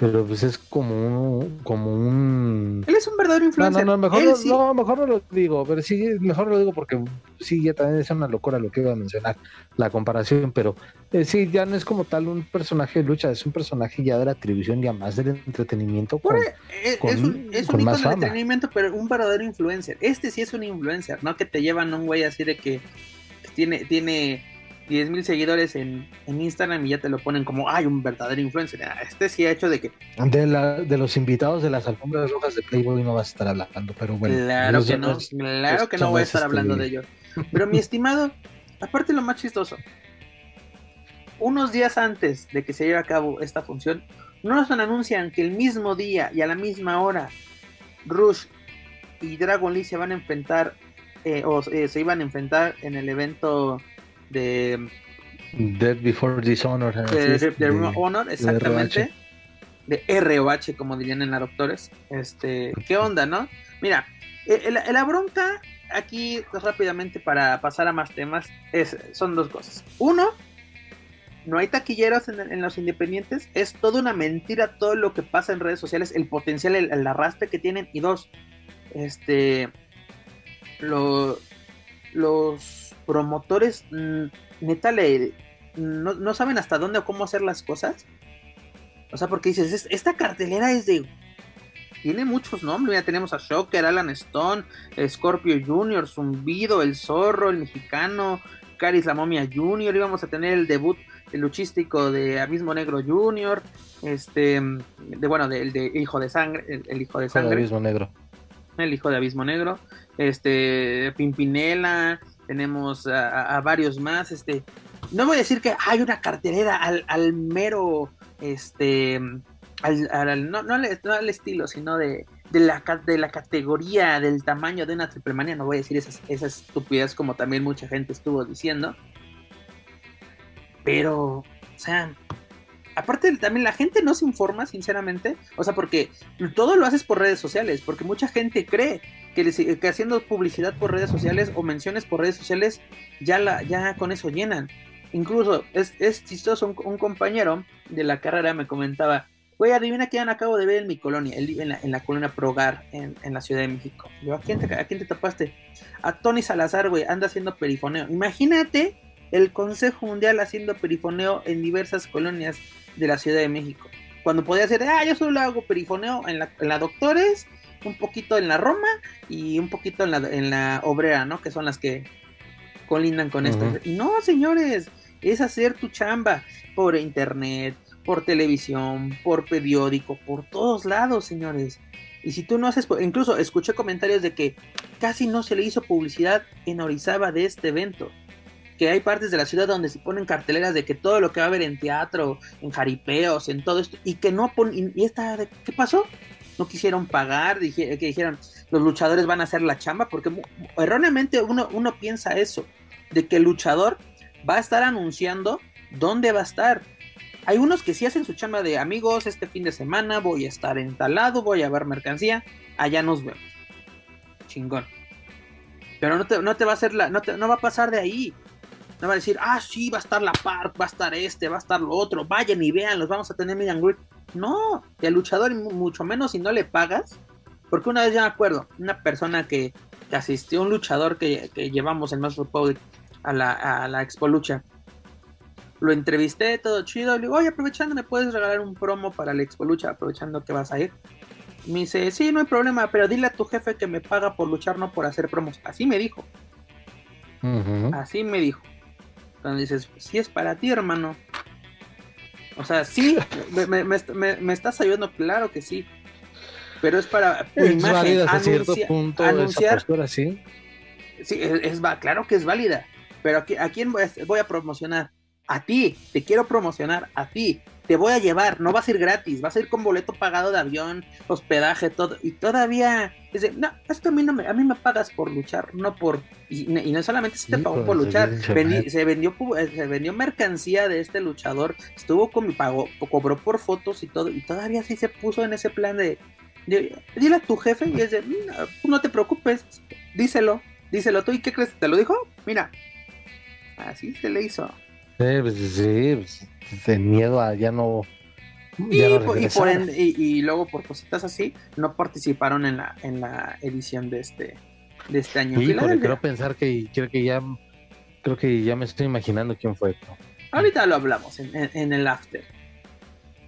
pero pues es como un, como un... Él es un verdadero influencer. No, no, mejor, no, mejor no lo digo, pero sí, mejor lo digo porque sí, ya también es una locura lo que iba a mencionar, la comparación, pero eh, sí, ya no es como tal un personaje de lucha, es un personaje ya de la televisión, ya más del entretenimiento. Con, e, es, un, es un icono de entretenimiento, pero un verdadero influencer. Este sí es un influencer, no que te llevan un güey así de que tiene, tiene 10 mil seguidores en, Instagram y ya te lo ponen como, ay, un verdadero influencer. Ah, este sí ha hecho de que... De, la, de los invitados de las alfombras rojas de Playboy no vas a estar hablando, pero bueno. Claro que no, claro que no voy a estar hablando de ellos. Pero mi estimado, aparte lo más chistoso, unos días antes de que se lleve a cabo esta función, no nos anuncian que el mismo día y a la misma hora Rush y Dragon Lee se van a enfrentar eh, o eh, se iban a enfrentar en el evento de Dead Before Dishonor. De, Honor, exactamente. De ROH, como dirían en la doctores. Este, ¿qué onda, no? Mira, eh, la, bronca aquí rápidamente para pasar a más temas es, son dos cosas. Uno, no hay taquilleros en, los independientes, es toda una mentira todo lo que pasa en redes sociales, el potencial, el, arrastre que tienen. Y dos, este, lo, los promotores mm, neta le no, saben hasta dónde o cómo hacer las cosas. O sea, porque dices, esta cartelera es de tiene muchos nombres. Ya tenemos a Shocker, Alan Stone, Scorpio Jr., Zumbido, El Zorro, el mexicano, Caris la Momia Jr., íbamos a tener el debut luchístico de Abismo Negro Jr., este, de bueno, del de, Hijo de Sangre, el, Hijo de Sangre. Abismo Negro. El Hijo de Abismo Negro, este, Pimpinela, tenemos a, varios más, este, no voy a decir que hay una cartelera al, al mero, este, al, no, no, al, estilo, sino de, de, la, de la categoría, del tamaño de una triple manía. No voy a decir esas, esas como también mucha gente estuvo diciendo. Pero, o sea, aparte también la gente no se informa, sinceramente. O sea, porque todo lo haces por redes sociales, porque mucha gente cree que, haciendo publicidad por redes sociales o menciones por redes sociales, ya, la, ya con eso llenan. Incluso es, es chistoso, un, compañero de la carrera me comentaba, Güey, adivina quién acabo de ver en mi colonia. Él vive en la, colonia Progar, en, en, la Ciudad de México. Yo, ¿a quién, te, ¿a quién te tapaste? A Tony Salazar, güey, anda haciendo perifoneo. Imagínate el Consejo Mundial haciendo perifoneo en diversas colonias de la Ciudad de México. Cuando podía hacer, ah, yo solo hago perifoneo en la, en la Doctores, un poquito en la Roma y un poquito en la, en la Obrera, ¿no? Que son las que colindan con esto. Y no, señores, es hacer tu chamba por internet, por televisión, por periódico, por todos lados, señores. Y si tú no haces, incluso escuché comentarios de que casi no se le hizo publicidad en Orizaba de este evento. Que hay partes de la ciudad donde se ponen carteleras de que todo lo que va a haber en teatro, en jaripeos, en todo esto, y que no ponen. ¿Y esta de qué pasó? No quisieron pagar, que dijeron los luchadores van a hacer la chamba, porque erróneamente uno, uno piensa eso, de que el luchador va a estar anunciando dónde va a estar hay unos que sí hacen su chamba de amigos, este fin de semana voy a estar en voy a ver mercancía, allá nos vemos. Chingón. Pero no te, no te va a hacer la, no, te, no va a pasar de ahí. No va a decir, ah, sí, va a estar la park, va a estar este, va a estar lo otro, vayan y vean, los vamos a tener media No, el luchador, mucho menos si no le pagas. Porque una vez ya me acuerdo, una persona que, asistió, un luchador que, llevamos en Más Republic a la, a la Expo Lucha, lo entrevisté, todo chido. Le digo, oye, aprovechando, ¿me puedes regalar un promo para la Expo Lucha? Aprovechando que vas a ir. Me dice, sí, no hay problema, pero dile a tu jefe que me paga por luchar, no por hacer promos. Así me dijo. Así me dijo. Cuando dices, sí es para ti, hermano. O sea, sí, me, me, estás ayudando, claro que sí. Pero es para es imagen, cierto punto anunciar. ¿sí? Sí, es, claro que es válida. Pero aquí, ¿a quién voy a promocionar? A ti, te quiero promocionar a ti, te voy a llevar, no va a ser gratis, va a ser con boleto pagado de avión, hospedaje, todo, y todavía dice, no, esto a mí no me, a mí me pagas por luchar, no por, y, no solamente se te pagó por luchar, se vendió, eh, se vendió mercancía de este luchador, estuvo con mi pago, cobró por fotos y todo, y todavía sí se puso en ese plan de, dile a tu jefe y es de, no, no te preocupes, díselo, díselo tú, ¿y qué crees? ¿Te lo dijo? Mira, así se le hizo. Pues, sí, pues, de miedo a ya no. y, luego por cositas así no participaron en la en la edición de este de este año. Sí, porque quiero pensar que creo que ya creo que ya me estoy imaginando quién fue. Ahorita lo hablamos en, el after.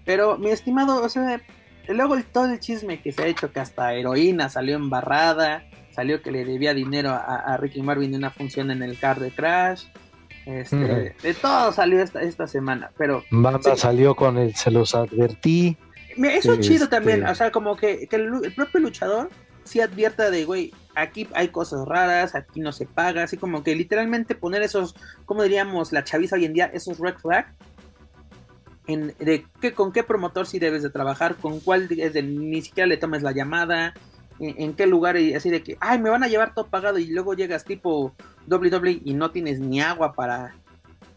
Pero mi estimado, o sea, luego todo el chisme que se ha hecho que hasta heroína salió embarrada, salió que le debía dinero a, a Ricky Marvin de una función en el car de Crash. Este, De todo salió esta, esta semana, pero... Banda salió con el se los advertí. Eso es chido este, también, o sea, como que, el, propio luchador sí advierta de, güey, aquí hay cosas raras, aquí no se paga, así como que literalmente poner esos, como diríamos la chaviza hoy en día, esos red flag, en, de qué, con qué promotor sí debes de trabajar, con cuál es de, ni siquiera le tomes la llamada, en, qué lugar y así de que, ay, me van a llevar todo pagado y luego llegas tipo WWE y no tienes ni agua para,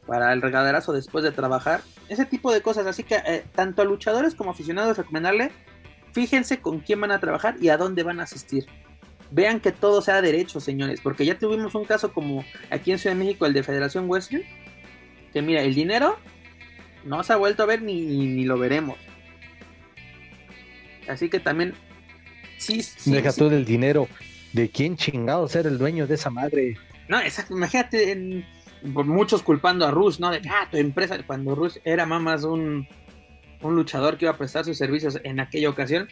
para el regaderazo después de trabajar. Ese tipo de cosas. Así que eh, tanto a luchadores como aficionados recomendarle, fíjense con quién van a trabajar y a dónde van a asistir. Vean que todo sea derecho, señores, porque ya tuvimos un caso como aquí en Ciudad de México, el de Federación Western, que mira, el dinero no se ha vuelto a ver ni, ni lo veremos. Así que también Sí, Deja todo el dinero. ¿De quién chingado ser el dueño de esa madre? No, exacto. Imagínate, muchos culpando a Rush, ¿no? De ah, tu empresa, cuando Rush era más un, un luchador que iba a prestar sus servicios en aquella ocasión.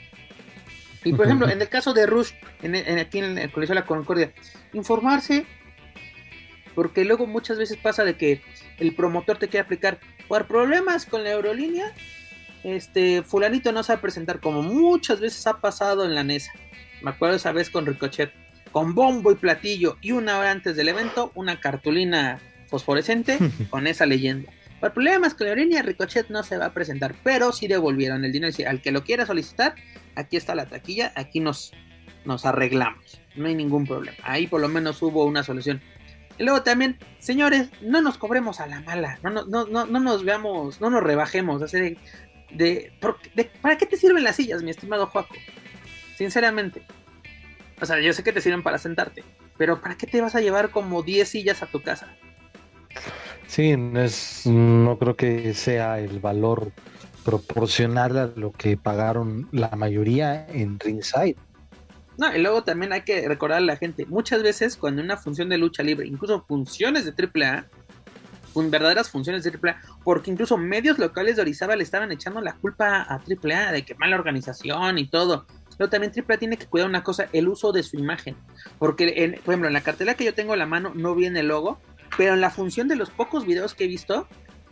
Y por ejemplo, en el caso de Rush, en, en- aquí en el Coliseo de la Concordia, informarse, porque luego muchas veces pasa de que el promotor te quiere aplicar por problemas con la aerolínea, este fulanito no sabe presentar, como muchas veces ha pasado en la NESA. Me acuerdo esa vez con Ricochet, con bombo y platillo, y una hora antes del evento, una cartulina fosforescente con esa leyenda. Por problemas con la aerolínea, Ricochet no se va a presentar, pero sí devolvieron el dinero. Al que lo quiera solicitar, aquí está la taquilla, aquí nos, nos arreglamos. No hay ningún problema. Ahí por lo menos hubo una solución. Y luego también, señores, no nos cobremos a la mala, no, no, no, no, no nos veamos, no nos rebajemos. de, de- de- ¿Para qué te sirven las sillas, mi estimado Juaco? Sinceramente. O sea, yo sé que te sirven para sentarte, pero ¿para qué te vas a llevar como 10 sillas a tu casa? Sí, no, es, no creo que sea el valor proporcional a lo que pagaron la mayoría en ringside. No, y luego también hay que recordarle a la gente, muchas veces cuando una función de lucha libre, incluso funciones de AAA, verdaderas funciones de AAA, porque incluso medios locales de Orizaba le estaban echando la culpa a AAA de que mala organización y todo. Pero también AAA tiene que cuidar una cosa, el uso de su imagen. Porque, en, por ejemplo, en la cartela que yo tengo a la mano no viene el logo, pero en la función de los pocos videos que he visto,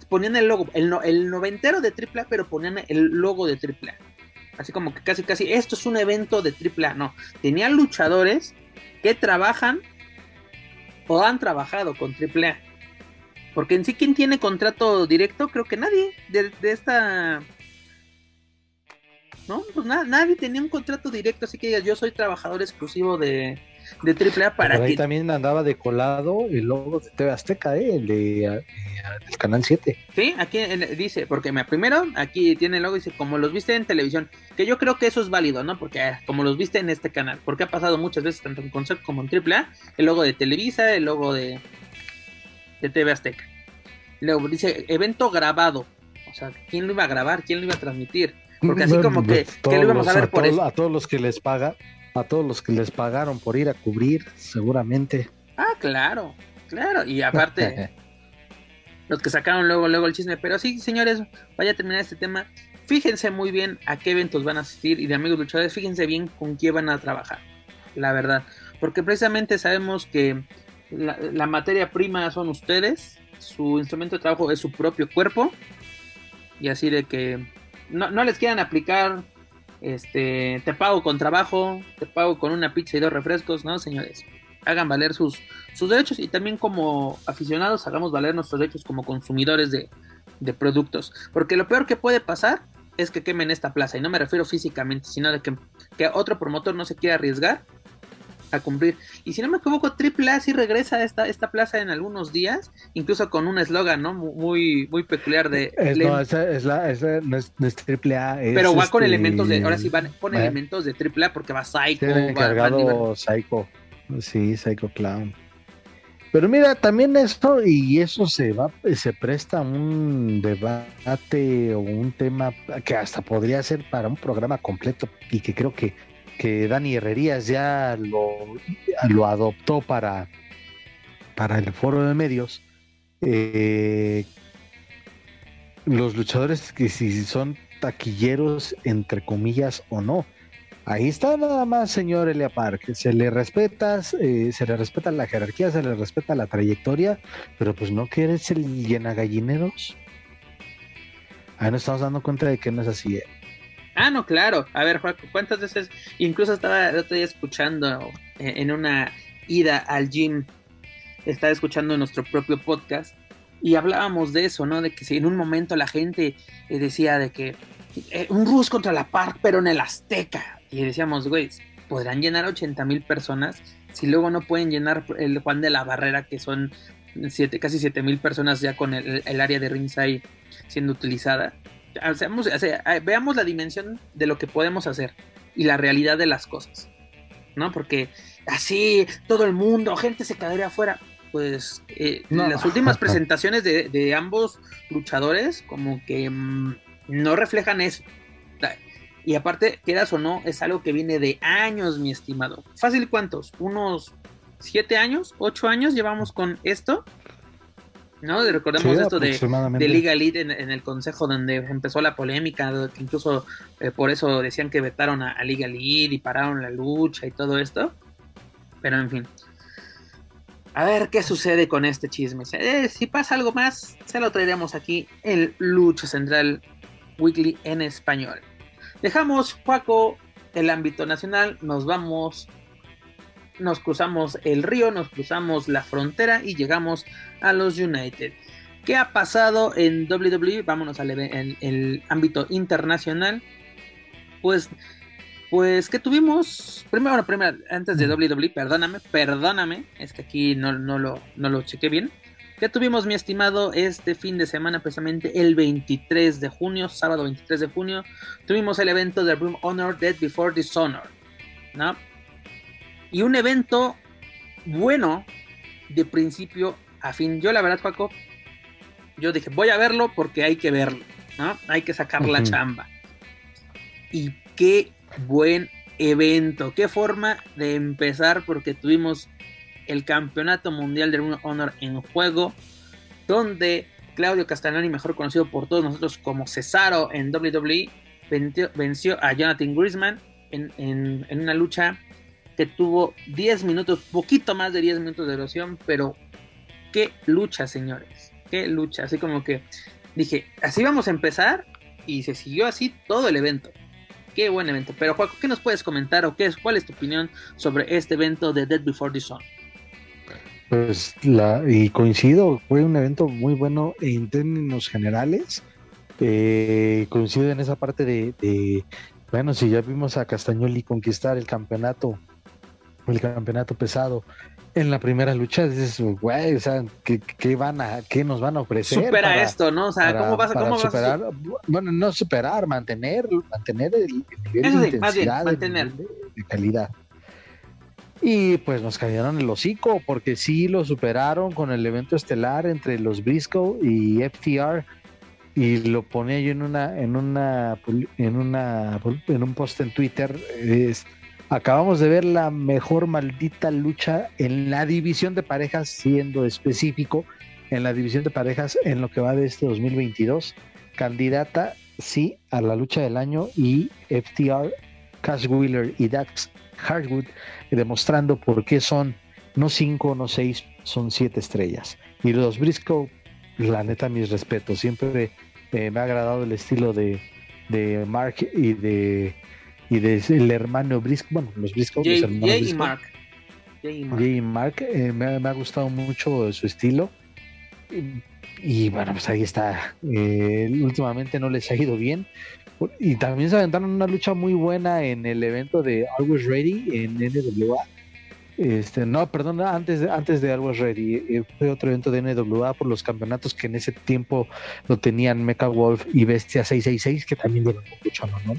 ponían el logo, el, no- el noventero de AAA, pero ponían el logo de AAA. Así como que casi, casi, esto es un evento de AAA. No, tenían luchadores que trabajan o han trabajado con AAA. Porque en sí, ¿quién tiene contrato directo? Creo que nadie de, de esta... No, pues na- nadie tenía un contrato directo, así que yo soy trabajador exclusivo de, de AAA para Por ahí que... también andaba de colado el logo de TV Azteca, ¿eh? el de, eh, del Canal 7. Sí, aquí dice, porque me, primero aquí tiene el logo, dice, como los viste en televisión, que yo creo que eso es válido, ¿no? Porque ah, como los viste en este canal, porque ha pasado muchas veces tanto en Concept como en AAA, el logo de Televisa, el logo de, de TV Azteca. Luego dice, evento grabado, o sea, ¿quién lo iba a grabar? ¿Quién lo iba a transmitir? Porque así como que, Pues, que lo íbamos a ver por todos- eso. a todos los que les paga, a todos los que les pagaron por ir a cubrir, seguramente. Ah, claro, claro, y aparte... los que sacaron luego, luego el chisme. Pero sí, señores, vaya a terminar este tema. Fíjense muy bien a qué eventos van a asistir y de amigos luchadores, fíjense bien con quién van a trabajar, la verdad. Porque precisamente sabemos que la, materia prima son ustedes, su instrumento de trabajo es su propio cuerpo. Y así de que no, no les quieran aplicar, este, te pago con trabajo, te pago con una pizza y dos refrescos, ¿no, señores? Hagan valer sus, sus derechos y también como aficionados hagamos valer nuestros derechos como consumidores de, de productos. Porque lo peor que puede pasar es que quemen esta plaza. Y no me refiero físicamente, sino de que, que otro promotor no se quiera arriesgar a cumplir. Y si no me equivoco, AAA sí regresa a esta, esta plaza en algunos días, incluso con un eslogan, ¿no? Muy, muy peculiar de... Es, no, esa es la, esa no es, no es triple A. es pero va con este, elementos de... Ahora sí van, pone va- elementos de AAA porque va Psycho, Tiene va, encargado Psycho. Sí, Psycho Clown. Pero mira, también esto, y eso se va, se presta a un debate o un tema que hasta podría ser para un programa completo y que creo que, que Dani Herrerías ya lo, adoptó para, para el foro de medios. Eh, los luchadores que si son taquilleros, entre comillas, o no. Ahí está nada más, señor Elia Park. Se le respeta, eh, se le respeta la jerarquía, se le respeta la trayectoria, pero pues no que eres el llena gallineros. Ahí nos estamos dando cuenta de que no es así. Ah, no, claro. A ver, Juaco, ¿cuántas veces? Incluso estaba el otro día escuchando eh, en una ida al gym, estaba escuchando nuestro propio podcast y hablábamos de eso, ¿no? De que si en un momento la gente eh, decía de que eh, un Rus contra la Park, pero en el Azteca. Y decíamos, güey, ¿podrán llenar 80 mil personas si luego no pueden llenar el Juan de la Barrera, que son siete, casi 7 mil personas ya con el, el área de ringside siendo utilizada? Hacemos- o sea, veamos la dimensión de lo que podemos hacer y la realidad de las cosas, ¿no? Porque así todo el mundo, gente se quedaría afuera. Pues eh, No. las últimas presentaciones de, de ambos luchadores como que mm, no reflejan eso. Y aparte, quieras o no, es algo que viene de años, mi estimado. Fácil, ¿cuántos? ¿Unos siete años? ¿Ocho años llevamos con esto? ¿No? Recordemos esto de, de, Liga Elite en, el consejo donde empezó la polémica, que incluso eh, por eso decían que vetaron a, Liga Elite y pararon la lucha y todo esto. Pero en fin. A ver qué sucede con este chisme. Eh, si pasa algo más, se lo traeremos aquí en Lucha Central Weekly en español. Dejamos, Juaco, el ámbito nacional, nos vamos nos cruzamos el río, nos cruzamos la frontera y llegamos a los United. ¿Qué ha pasado en WWE? Vámonos al el ámbito internacional. Pues, pues que tuvimos. Primero, bueno, primero, antes de WWE, perdóname, perdóname. Es que aquí no, no, lo, no lo chequé bien. ¿Qué tuvimos, mi estimado, este fin de semana, precisamente el 23 de junio, sábado 23 de junio? Tuvimos el evento de Room Honor Dead Before Dishonor. ¿No? Y un evento bueno de principio a fin. Yo la verdad, Paco, yo dije, voy a verlo porque hay que verlo, ¿no? Hay que sacar la chamba. Y qué buen evento, qué forma de empezar porque tuvimos el Campeonato Mundial de Honor en juego, donde Claudio Castagnani, mejor conocido por todos nosotros como Cesaro en WWE, venció, a Jonathan Grisman en, en una lucha que tuvo 10 minutos, poquito más de 10 minutos de erosión, pero qué lucha, señores, qué lucha, así como que dije, así vamos a empezar y se siguió así todo el evento. Qué buen evento. Pero Juaco, ¿qué nos puedes comentar o qué es, cuál es tu opinión sobre este evento de Dead Before the Sun? Pues la, y coincido, fue un evento muy bueno en términos generales. Eh, coincido en esa parte de, de, bueno, si ya vimos a Castañoli conquistar el campeonato el campeonato pesado en la primera lucha, dices, güey, o sea, ¿qué, van a, qué nos van a ofrecer? Supera esto, ¿no? O sea, ¿cómo vas, cómo superar? Bueno, no superar, mantener, mantener el, nivel de intensidad, mantener. De, calidad. Y pues nos cayeron el hocico, porque sí lo superaron con el evento estelar entre los Briscoe y FTR. Y lo ponía yo en una, en una, en una, en un post en Twitter. Es, Acabamos de ver la mejor maldita lucha en la división de parejas, siendo específico, en la división de parejas en lo que va de este 2022. Candidata, sí, a la lucha del año y FTR, Cash Wheeler y Dax Hardwood demostrando por qué son no cinco, no seis, son siete estrellas. Y los Briscoe, la neta, mis respetos. Siempre eh, me ha agradado el estilo de, de Mark y de y del hermano Briscoe, bueno, los Briscoe, los hermanos Jay y Mark. Jay y Mark, eh, me, ha gustado mucho su estilo. Y, bueno, pues ahí está. Eh, últimamente no les ha ido bien. Y también se aventaron una lucha muy buena en el evento de Always Ready en NWA. Este, no, perdón, antes de, antes de Always Ready, eh, fue otro evento de NWA por los campeonatos que en ese tiempo lo tenían Mecha Wolf y Bestia 666, que también dieron mucho ¿no?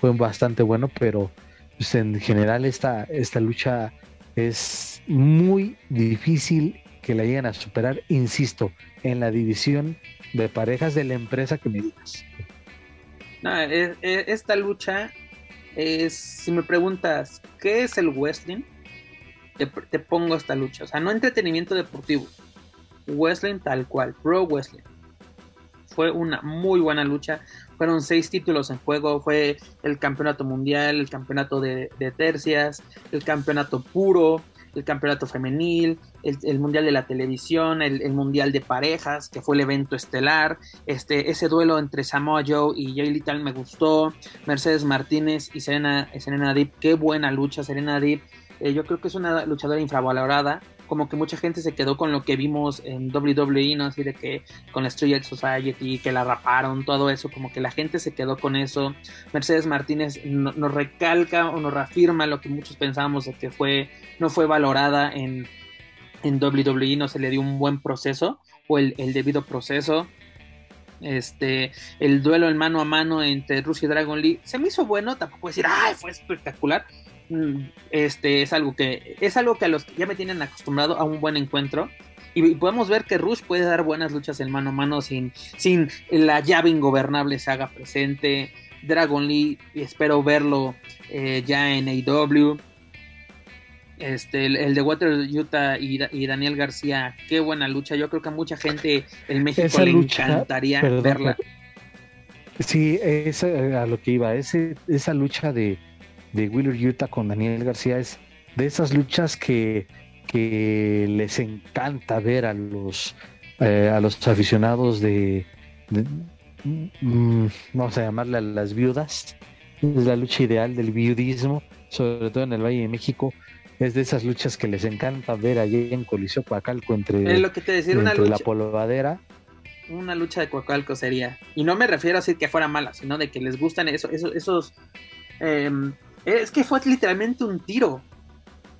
Fue bastante bueno, pero pues, en general esta, esta lucha es muy difícil que la lleguen a superar, insisto, en la división de parejas de la empresa que me digas. esta lucha es, si me preguntas, ¿qué es el wrestling? Te, te, pongo esta lucha, o sea, no entretenimiento deportivo, wrestling tal cual, pro wrestling. Fue una muy buena lucha, fueron seis títulos en juego, fue el campeonato mundial, el campeonato de, tercias, el campeonato puro, el campeonato femenil, el, mundial de la televisión, el, mundial de parejas, que fue el evento estelar, este, ese duelo entre Samoa Joe y Jay Little me gustó, Mercedes Martínez y Serena, Serena Deep, qué buena lucha, Serena Deep, eh, yo creo que es una luchadora infravalorada, como que mucha gente se quedó con lo que vimos en WWE, ¿no? Así de que con la Street Society, que la raparon, todo eso, como que la gente se quedó con eso. Mercedes Martínez nos recalca o nos reafirma lo que muchos pensábamos de que fue, no fue valorada en, en WWE, no se le dio un buen proceso o el, debido proceso. Este, el duelo en mano a mano entre Rusia y Dragon Lee se me hizo bueno, tampoco decir, ay, fue espectacular, este es algo que es algo que a los que ya me tienen acostumbrado a un buen encuentro y podemos ver que Rush puede dar buenas luchas en mano a mano sin, sin la llave ingobernable se haga presente. Dragon Lee, espero verlo eh, ya en AEW. Este, el, de Water Utah y, Daniel García, qué buena lucha. Yo creo que a mucha gente en México le encantaría verla. Sí, es a lo que iba. Ese, esa lucha de, de Wheeler Utah con Daniel García es de esas luchas que, que les encanta ver a los, eh, a los aficionados de, mm, vamos a llamarle a las viudas. Es la lucha ideal del viudismo, sobre todo en el Valle de México es de esas luchas que les encanta ver allí en Coliseo Coacalco entre, lo que te decía, una lucha, la polvadera. Una lucha de Coacalco sería. Y no me refiero a decir que fuera mala, sino de que les gustan eso, esos. Em, es que fue literalmente un tiro.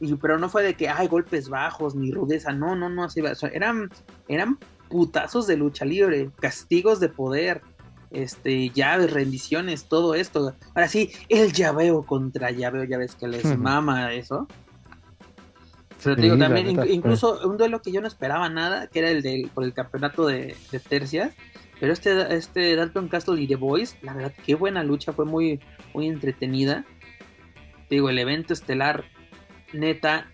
Y, pero no fue de que hay golpes bajos ni rudeza. No, no, no, así va. eran, eran putazos de lucha libre, castigos de poder, este, llaves, rendiciones, todo esto. Ahora sí, el llaveo contra llaveo, ya ves que les mama eso. Pero te digo, también, incluso un duelo que yo no esperaba nada, que era el del, por el campeonato de, tercias. Pero este, este Dalton Castle y The Boys, la verdad, qué buena lucha, fue muy, muy entretenida. Te digo, el evento estelar, neta,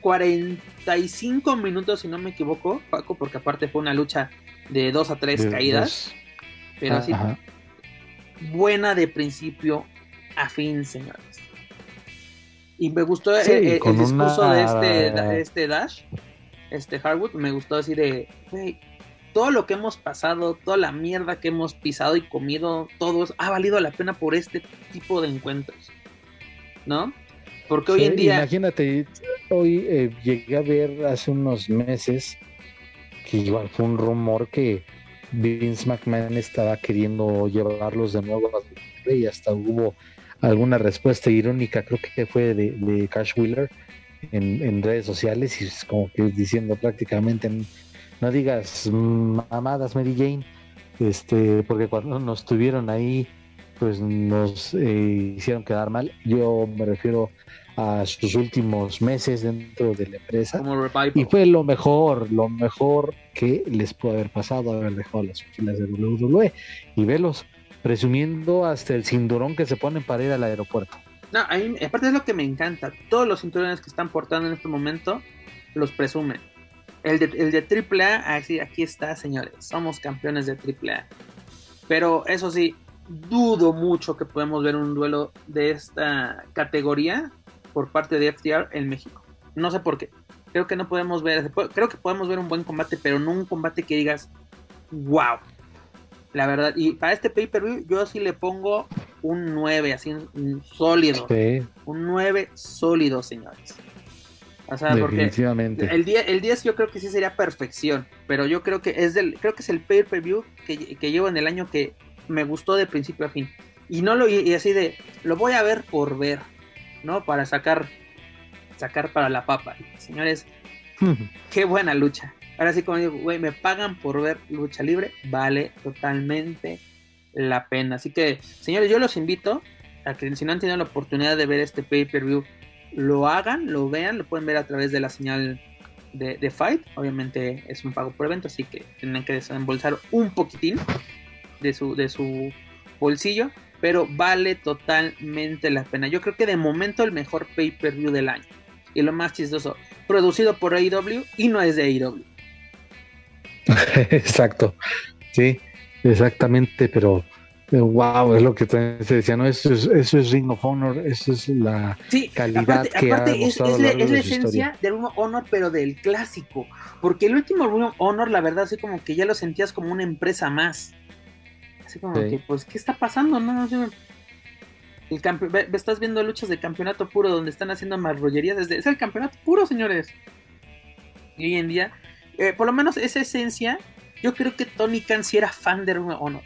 45 minutos, si no me equivoco, Paco, porque aparte fue una lucha de 2 a 3 caídas. Pero ah, sí, buena de principio a fin, señores. Y me gustó eh, eh, el, discurso de este, este Dash, este Hardwood, me gustó así de, todo lo que hemos pasado, toda la mierda que hemos pisado y comido, todos, ha valido la pena por este tipo de encuentros, ¿no? Porque hoy en día... Imagínate, hoy eh, llegué a ver hace unos meses que igual fue un rumor que Vince McMahon estaba queriendo llevarlos de nuevo a y hasta hubo alguna respuesta irónica, creo que fue de, Cash Wheeler en, redes sociales y es como que diciendo prácticamente no digas mamadas Mary Jane, este, porque cuando nos tuvieron ahí pues nos eh, hicieron quedar mal. Yo me refiero a sus últimos meses dentro de la empresa. Y fue lo mejor, lo mejor que les pudo haber pasado haber dejado las filas de WWE y velos presumiendo hasta el cinturón que se ponen para ir al aeropuerto. No, aparte es lo que me encanta. Todos los cinturones que están portando en este momento los presumen. El de, el de AAA, así, aquí está, señores. Somos campeones de AAA. Pero eso sí, dudo mucho que podemos ver un duelo de esta categoría por parte de FTR en México. No sé por qué. Creo que no podemos ver, creo que podemos ver un buen combate, pero no un combate que digas, wow, la verdad. Y para este pay-per-view yo sí le pongo un 9, así un sólido. Un 9 sólido, señores. O sea, Definitivamente. porque el, día, el 10 yo creo que sí sería perfección, pero yo creo que es del creo que es el pay-per-view que, que, llevo en el año que me gustó de principio a fin. Y no lo y así de lo voy a ver por ver, ¿no? Para sacar sacar para la papa. Señores, qué buena lucha. Ahora sí, como digo, güey, me pagan por ver lucha libre, vale totalmente la pena. Así que, señores, yo los invito a que si no han tenido la oportunidad de ver este pay-per-view, lo hagan, lo vean, lo pueden ver a través de la señal de, Fight. Obviamente es un pago por evento, así que tienen que desembolsar un poquitín de su, de su bolsillo, pero vale totalmente la pena. Yo creo que de momento el mejor pay-per-view del año. Y lo más chistoso, producido por AEW y no es de AEW. Exacto, sí, exactamente, pero wow, es lo que se decía, ¿no? Eso es, eso es Ring of Honor, eso es la calidad que ha es, es, la, es la esencia del Ring of Honor, pero del clásico, porque el último Ring of Honor, la verdad, así como que ya lo sentías como una empresa más, así como que, pues, ¿qué está pasando? No, no, el estás viendo luchas de campeonato puro donde están haciendo marrullerías desde es el campeonato puro señores y hoy en día eh, por lo menos esa esencia, yo creo que Tony Khan sí era fan de of Honor.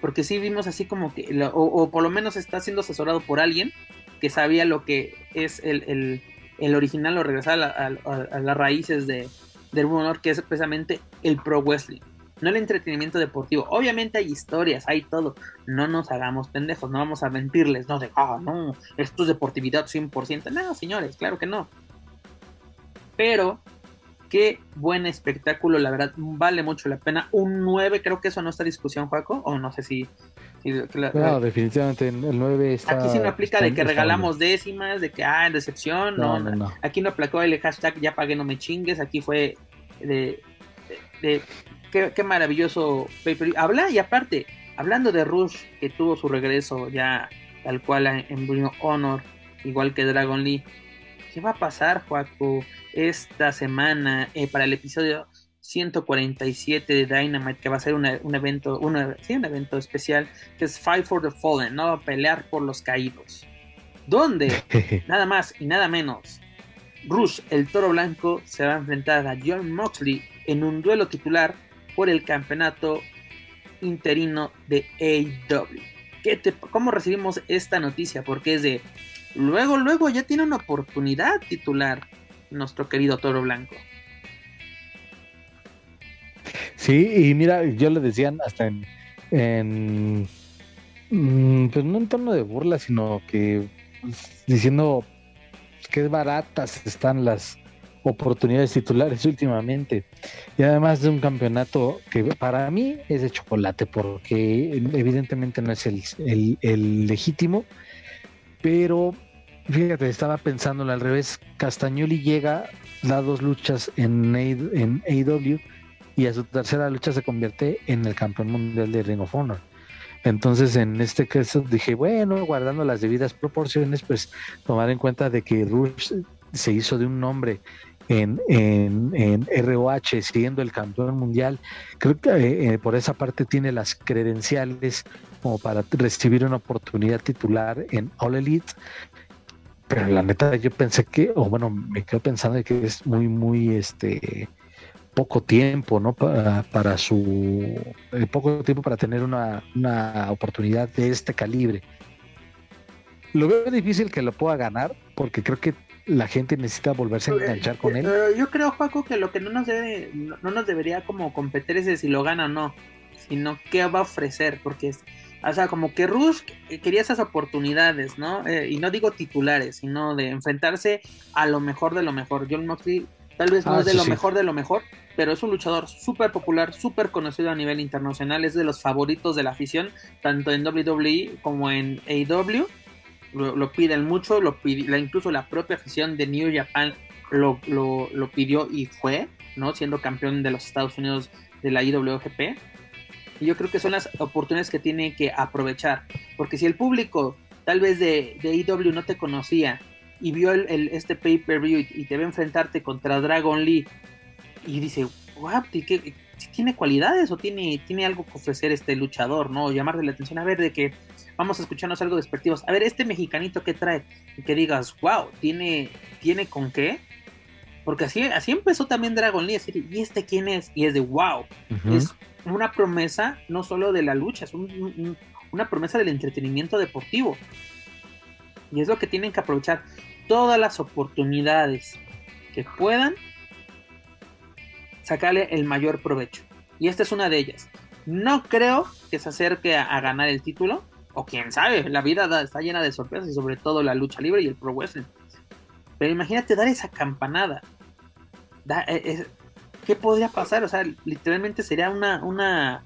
Porque sí vimos así como que, o, por lo menos está siendo asesorado por alguien que sabía lo que es el, original o regresar a, las raíces de, de Ring of Honor, que es precisamente el pro wrestling. No el entretenimiento deportivo. Obviamente hay historias, hay todo. No nos hagamos pendejos, no vamos a mentirles, no de, ah, no, esto es deportividad 100%. No, señores, claro que no. Pero Qué buen espectáculo, la verdad, vale mucho la pena. Un 9, creo que eso no está discusión, Juaco, o no sé si, claro, definitivamente el 9 está. Aquí sí no aplica de que regalamos décimas, de que, ah, decepción. No, no, no. Aquí no aplicó el hashtag ya pagué, no me chingues. Aquí fue de. de, qué, maravilloso Habla y aparte, hablando de Rush, que tuvo su regreso ya tal cual en Bruno Honor, igual que Dragon Lee. ¿Qué va a pasar, Joaco, esta semana eh, para el episodio 147 de Dynamite, que va a ser un evento, una, sí, un evento especial, que es Fight for the Fallen, ¿no? Pelear por los caídos. Donde, nada más y nada menos, Rush, el toro blanco, se va a enfrentar a John Moxley en un duelo titular por el campeonato interino de AEW. ¿Cómo recibimos esta noticia? Porque es de, luego, luego ya tiene una oportunidad titular nuestro querido toro blanco. Sí, y mira, yo le decían hasta en, en mm, pues no en tono de burla, sino que pues, diciendo que baratas están las oportunidades titulares últimamente. Y además de un campeonato que para mí es de chocolate, porque evidentemente no es el, el, legítimo, pero fíjate, estaba pensándolo al revés. Castagnoli llega, da dos luchas en, en AEW y a su tercera lucha se convierte en el campeón mundial de Ring of Honor. Entonces, en este caso dije, bueno, guardando las debidas proporciones, pues tomar en cuenta de que Rush se hizo de un nombre en, ROH siendo el campeón mundial. Creo que eh, eh, por esa parte tiene las credenciales como para recibir una oportunidad titular en All Elite. Pero la neta, yo pensé que, o bueno, me quedo pensando que es muy, muy, este, poco tiempo, ¿no? Para, para su eh, poco tiempo para tener una, una, oportunidad de este calibre. Lo veo difícil que lo pueda ganar porque creo que la gente necesita volverse a enganchar con él. Eh, yo creo, Juaco, que lo que no nos debe, no, nos debería como competir es de si lo gana o no, sino qué va a ofrecer, porque es, o sea, como que Rush quería esas oportunidades, ¿no? Eh, y no digo titulares, sino de enfrentarse a lo mejor de lo mejor. John Moxley tal vez no ah, es de lo mejor de lo mejor, pero es un luchador súper popular, súper conocido a nivel internacional, es de los favoritos de la afición, tanto en WWE como en AEW. Lo, piden mucho, lo incluso la propia afición de New Japan lo, lo, pidió y fue, ¿no? Siendo campeón de los Estados Unidos de la IWGP. Y yo creo que son las oportunidades que tiene que aprovechar, porque si el público tal vez de, de AEW no te conocía y vio el, este pay-per-view y, te ve enfrentarte contra Dragon Lee y dice, wow, ¿tiene cualidades o tiene, tiene algo que ofrecer este luchador, ¿no? Llamarle la atención, a ver, de que vamos a escucharnos algo despectivos. A ver, este mexicanito que trae, y que digas, wow, ¿tiene, ¿tiene con qué? Porque así, así empezó también Dragon Lee, decir, ¿y este quién es? Y es de wow. Es una promesa no solo de la lucha, es una promesa del entretenimiento deportivo. Y es lo que tienen que aprovechar todas las oportunidades que puedan sacarle el mayor provecho. Y esta es una de ellas. No creo que se acerque a, ganar el título, o quién sabe, la vida está llena de sorpresas y sobre todo la lucha libre y el pro wrestling. Pero imagínate dar esa campanada. Eh, ¿Qué podría pasar? O sea, literalmente sería una, una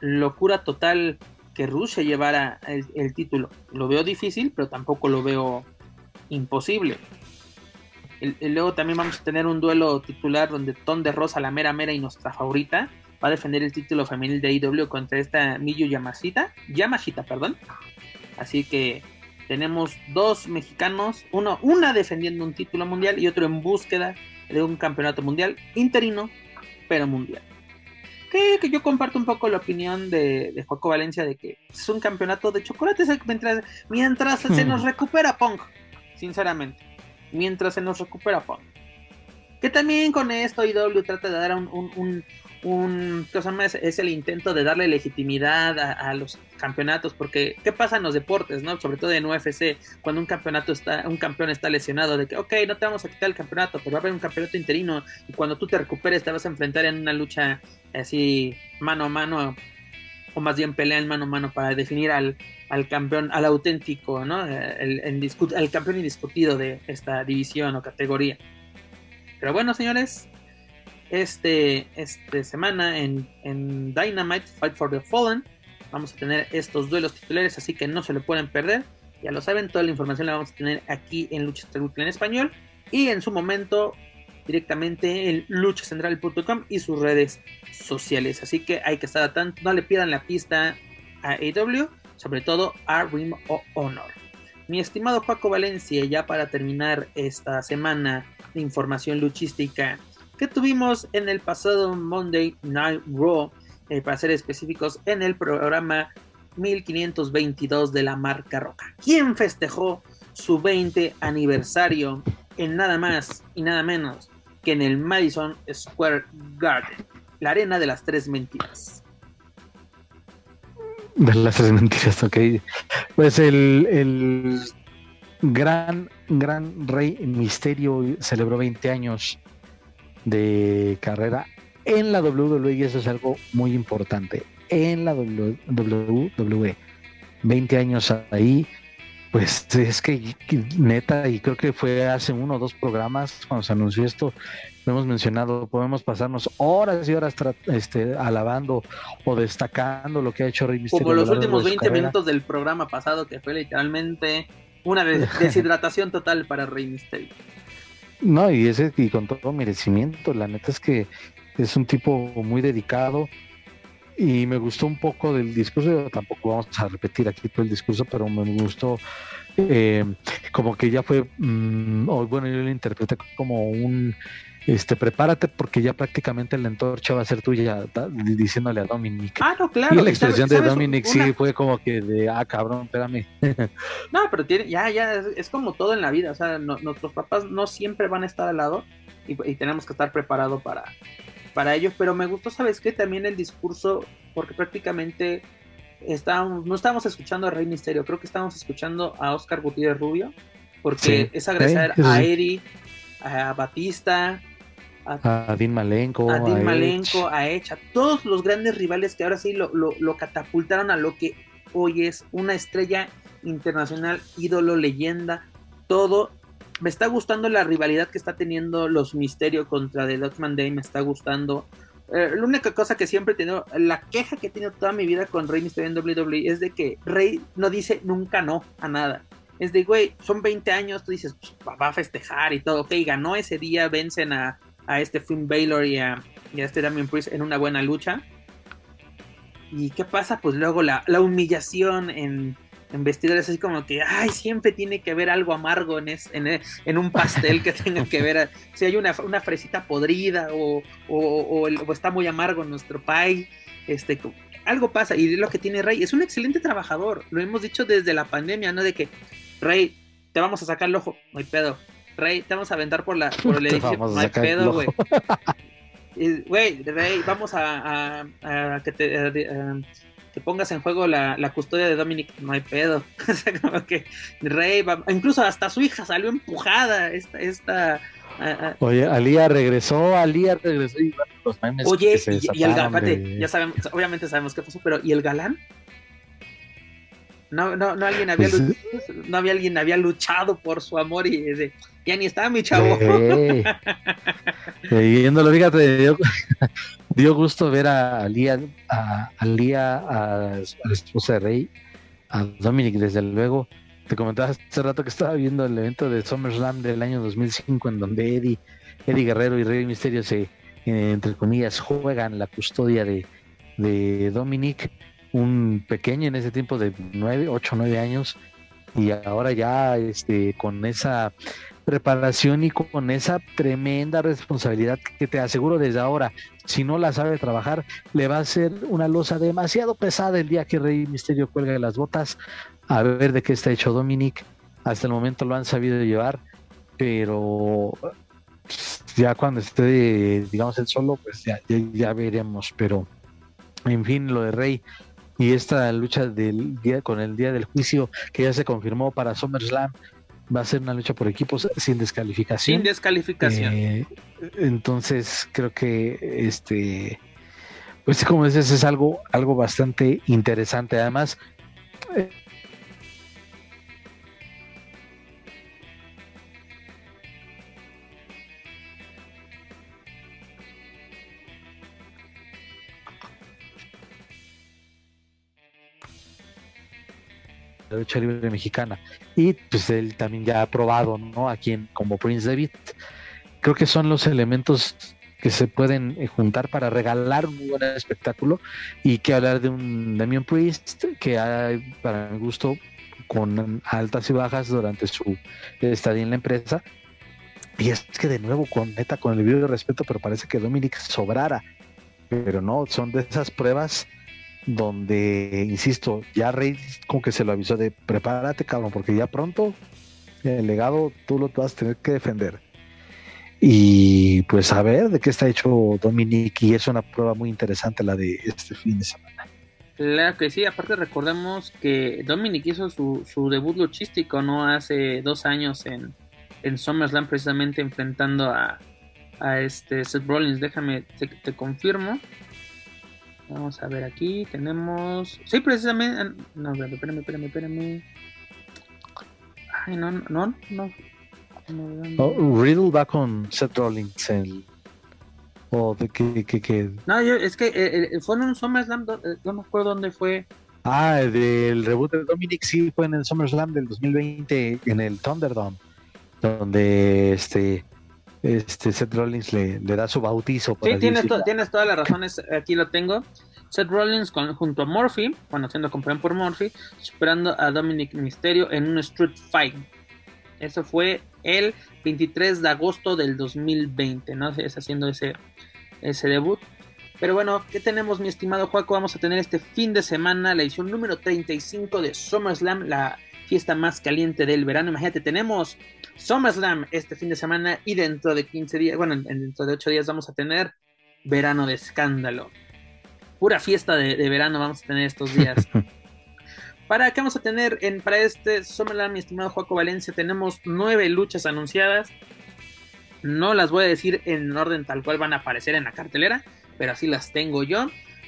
locura total que Rusia llevara el, título. Lo veo difícil, pero tampoco lo veo imposible. Luego también vamos a tener un duelo titular donde Ton de Rosa, la mera mera y nuestra favorita, va a defender el título femenil de IW contra esta Miyu Yamashita, Yamashita, perdón. Así que tenemos dos mexicanos, uno, una defendiendo un título mundial y otro en búsqueda de un campeonato mundial interino, pero mundial. Que, que yo comparto un poco la opinión de, de Joaco Valencia de que es un campeonato de chocolates mientras, mientras se nos recupera Pong, sinceramente mientras se nos recupera. Que también con esto IW trata de dar un, un, un, es, el intento de darle legitimidad a, los campeonatos, porque ¿qué pasa en los deportes, no? Sobre todo en UFC, cuando un campeonato está, un campeón está lesionado, de que, ok, no te vamos a quitar el campeonato, pero va a haber un campeonato interino, y cuando tú te recuperes te vas a enfrentar en una lucha así mano a mano, o más bien pelea en mano a mano para definir al, al campeón, al auténtico, ¿no? El, el, campeón indiscutido de esta división o categoría. Pero bueno, señores, este, este semana en, Dynamite Fight for the Fallen vamos a tener estos duelos titulares, así que no se lo pueden perder. Ya lo saben, toda la información la vamos a tener aquí en Lucha en español y en su momento directamente en luchacentral.com y sus redes sociales. Así que hay que estar atentos, no le pierdan la pista a AW, sobre todo a Rim of Honor. Mi estimado Paco Valencia, ya para terminar esta semana de información luchística que tuvimos en el pasado Monday Night Raw, eh, para ser específicos, en el programa 1522 de la marca Roca. ¿Quién festejó su 20 aniversario en nada más y nada menos que en el Madison Square Garden, la arena de las tres mentiras? De las tres mentiras, ok. Pues el, el gran, gran rey Misterio celebró 20 años de carrera en la WWE y eso es algo muy importante. En la WWE, 20 años ahí, pues es que neta, y creo que fue hace uno o dos programas cuando se anunció esto, lo hemos mencionado, podemos pasarnos horas y horas este, alabando o destacando lo que ha hecho Rey Mysterio. Como los últimos 20 minutos del programa pasado, que fue literalmente una deshidratación total para Rey Mysterio. No, y ese y con todo merecimiento, la neta es que es un tipo muy dedicado y me gustó un poco del discurso, tampoco vamos a repetir aquí todo el discurso, pero me gustó eh, como que ya fue, mm, bueno, yo lo interpreté como un, este, prepárate porque ya prácticamente la antorcha va a ser tuya, diciéndole a Dominic. Ah, no, claro. Y la expresión de Dominic sí fue como que de, ah, cabrón, espérame. no, pero tiene, ya, ya, es, como todo en la vida, o sea, nuestros papás no siempre van a estar al lado y, tenemos que estar preparados para, para ellos, pero me gustó, ¿sabes qué? También el discurso, porque prácticamente estábamos, no estábamos escuchando a Rey Misterio, creo que estábamos escuchando a Oscar Gutiérrez Rubio, porque es agradecer a Eri, a Batista, a, Dean Malenko, a, Dean Malenko, a Edge, a todos los grandes rivales que ahora sí lo, lo, catapultaron a lo que hoy es una estrella internacional, ídolo, leyenda, todo. Me está gustando la rivalidad que está teniendo los Misterio contra The Dutchman Day, me está gustando. Eh, la única cosa que siempre he tenido, la queja que he tenido toda mi vida con Rey Mysterio en WWE es de que Rey no dice nunca no a nada. Es de, güey, son 20 años, tú dices, pues, va a festejar y todo, ok, ganó ese día, vencen a, a este Finn Baylor y a, este Damian Priest en una buena lucha. ¿Y qué pasa? Pues luego la, humillación en, en, vestidores, así como que, ay, siempre tiene que haber algo amargo en, en, un pastel que tenga que ver, si hay una, una fresita podrida o, o, está muy amargo nuestro pie, este, algo pasa. Y lo que tiene Rey, es un excelente trabajador, lo hemos dicho desde la pandemia, ¿no? De que, Rey, te vamos a sacar el ojo, no hay pedo. Rey, te vamos a aventar por, la, por el edificio. No hay pedo, güey. Güey, Rey, vamos a, a, que te, pongas en juego la, la, custodia de Dominic. No hay pedo. o sea, como que Rey, incluso hasta su hija salió empujada. Esta. esta Oye, Alía regresó, Alía regresó y los memes Oye, y, el galán, ya sabemos, obviamente sabemos qué pasó, pero ¿y el galán? No, no, no alguien había, pues luchado, no había alguien había luchado por su amor y de, ya ni estaba mi chavo. Viéndolo, fíjate, dio, gusto ver a Lía, a, a, Lía, a, la esposa de Rey, a Dominic, desde luego. Te comentaba hace rato que estaba viendo el evento de SummerSlam del año 2005, en donde Eddie, Eddie Guerrero y Rey Misterio se, eh, entre comillas, juegan la custodia de, de Dominic, un pequeño en ese tiempo de 9, 8, 9 años, y ahora ya este, con esa preparación y con esa tremenda responsabilidad que te aseguro desde ahora, si no la sabe trabajar, le va a ser una losa demasiado pesada el día que Rey Misterio cuelga las botas, a ver de qué está hecho Dominic. Hasta el momento lo han sabido llevar, pero ya cuando esté, digamos, el solo, pues ya, ya, veremos. Pero, en fin, lo de Rey y esta lucha del día con el día del juicio que ya se confirmó para SummerSlam va a ser una lucha por equipos sin descalificación. Sin descalificación. Eh, entonces creo que este, pues como dices, es algo, algo bastante interesante. Además, eh, lucha libre mexicana. Y pues él también ya ha probado, ¿no? Aquí en, como Prince David. Creo que son los elementos que se pueden eh, juntar para regalar un buen espectáculo y que hablar de un Damien Priest que hay, para mi gusto, con altas y bajas durante su estadía en la empresa. Y es que de nuevo, con neta, con el de respeto, pero parece que Dominic sobrara. Pero no, son de esas pruebas donde, insisto, ya Rey como que se lo avisó de prepárate, cabrón, porque ya pronto el legado tú lo vas a tener que defender. Y pues a ver de qué está hecho Dominic, y es una prueba muy interesante la de este fin de semana. Claro que sí, aparte recordemos que Dominic hizo su, su debut luchístico, ¿no? Hace dos años en, en SummerSlam, precisamente enfrentando a, a este Seth Rollins. Déjame, te, confirmo. Vamos a ver aquí, tenemos... Sí, precisamente... No, espérame, espérame, espérame. Ay, no, no, no. Oh, Riddle va con Seth Rollins el, o de que, que, No, yo, es que eh, eh, fue en un SummerSlam, eh, no me acuerdo dónde fue. Ah, del reboot de Dominic sí fue en el SummerSlam del 2020 en el Thunderdome, donde este este Seth Rollins le, le da su bautizo. Sí, tienes, tienes todas las razones, aquí lo tengo. Seth Rollins con, junto a Murphy, cuando siendo comprado por Murphy, superando a Dominic Mysterio en un Street Fight. Eso fue el 23 de agosto del 2020, ¿no? Es haciendo ese, ese debut. Pero bueno, ¿qué tenemos, mi estimado Juaco? Vamos a tener este fin de semana la edición número 35 de SummerSlam, la fiesta más caliente del verano. Imagínate, tenemos SummerSlam este fin de semana y dentro de 15 días, bueno, dentro de 8 días vamos a tener verano de escándalo. Pura fiesta de, de verano vamos a tener estos días. Para qué vamos a tener en, para este SummerSlam, mi estimado Joaco Valencia, tenemos nueve luchas anunciadas. No las voy a decir en orden tal cual van a aparecer en la cartelera, pero así las tengo yo.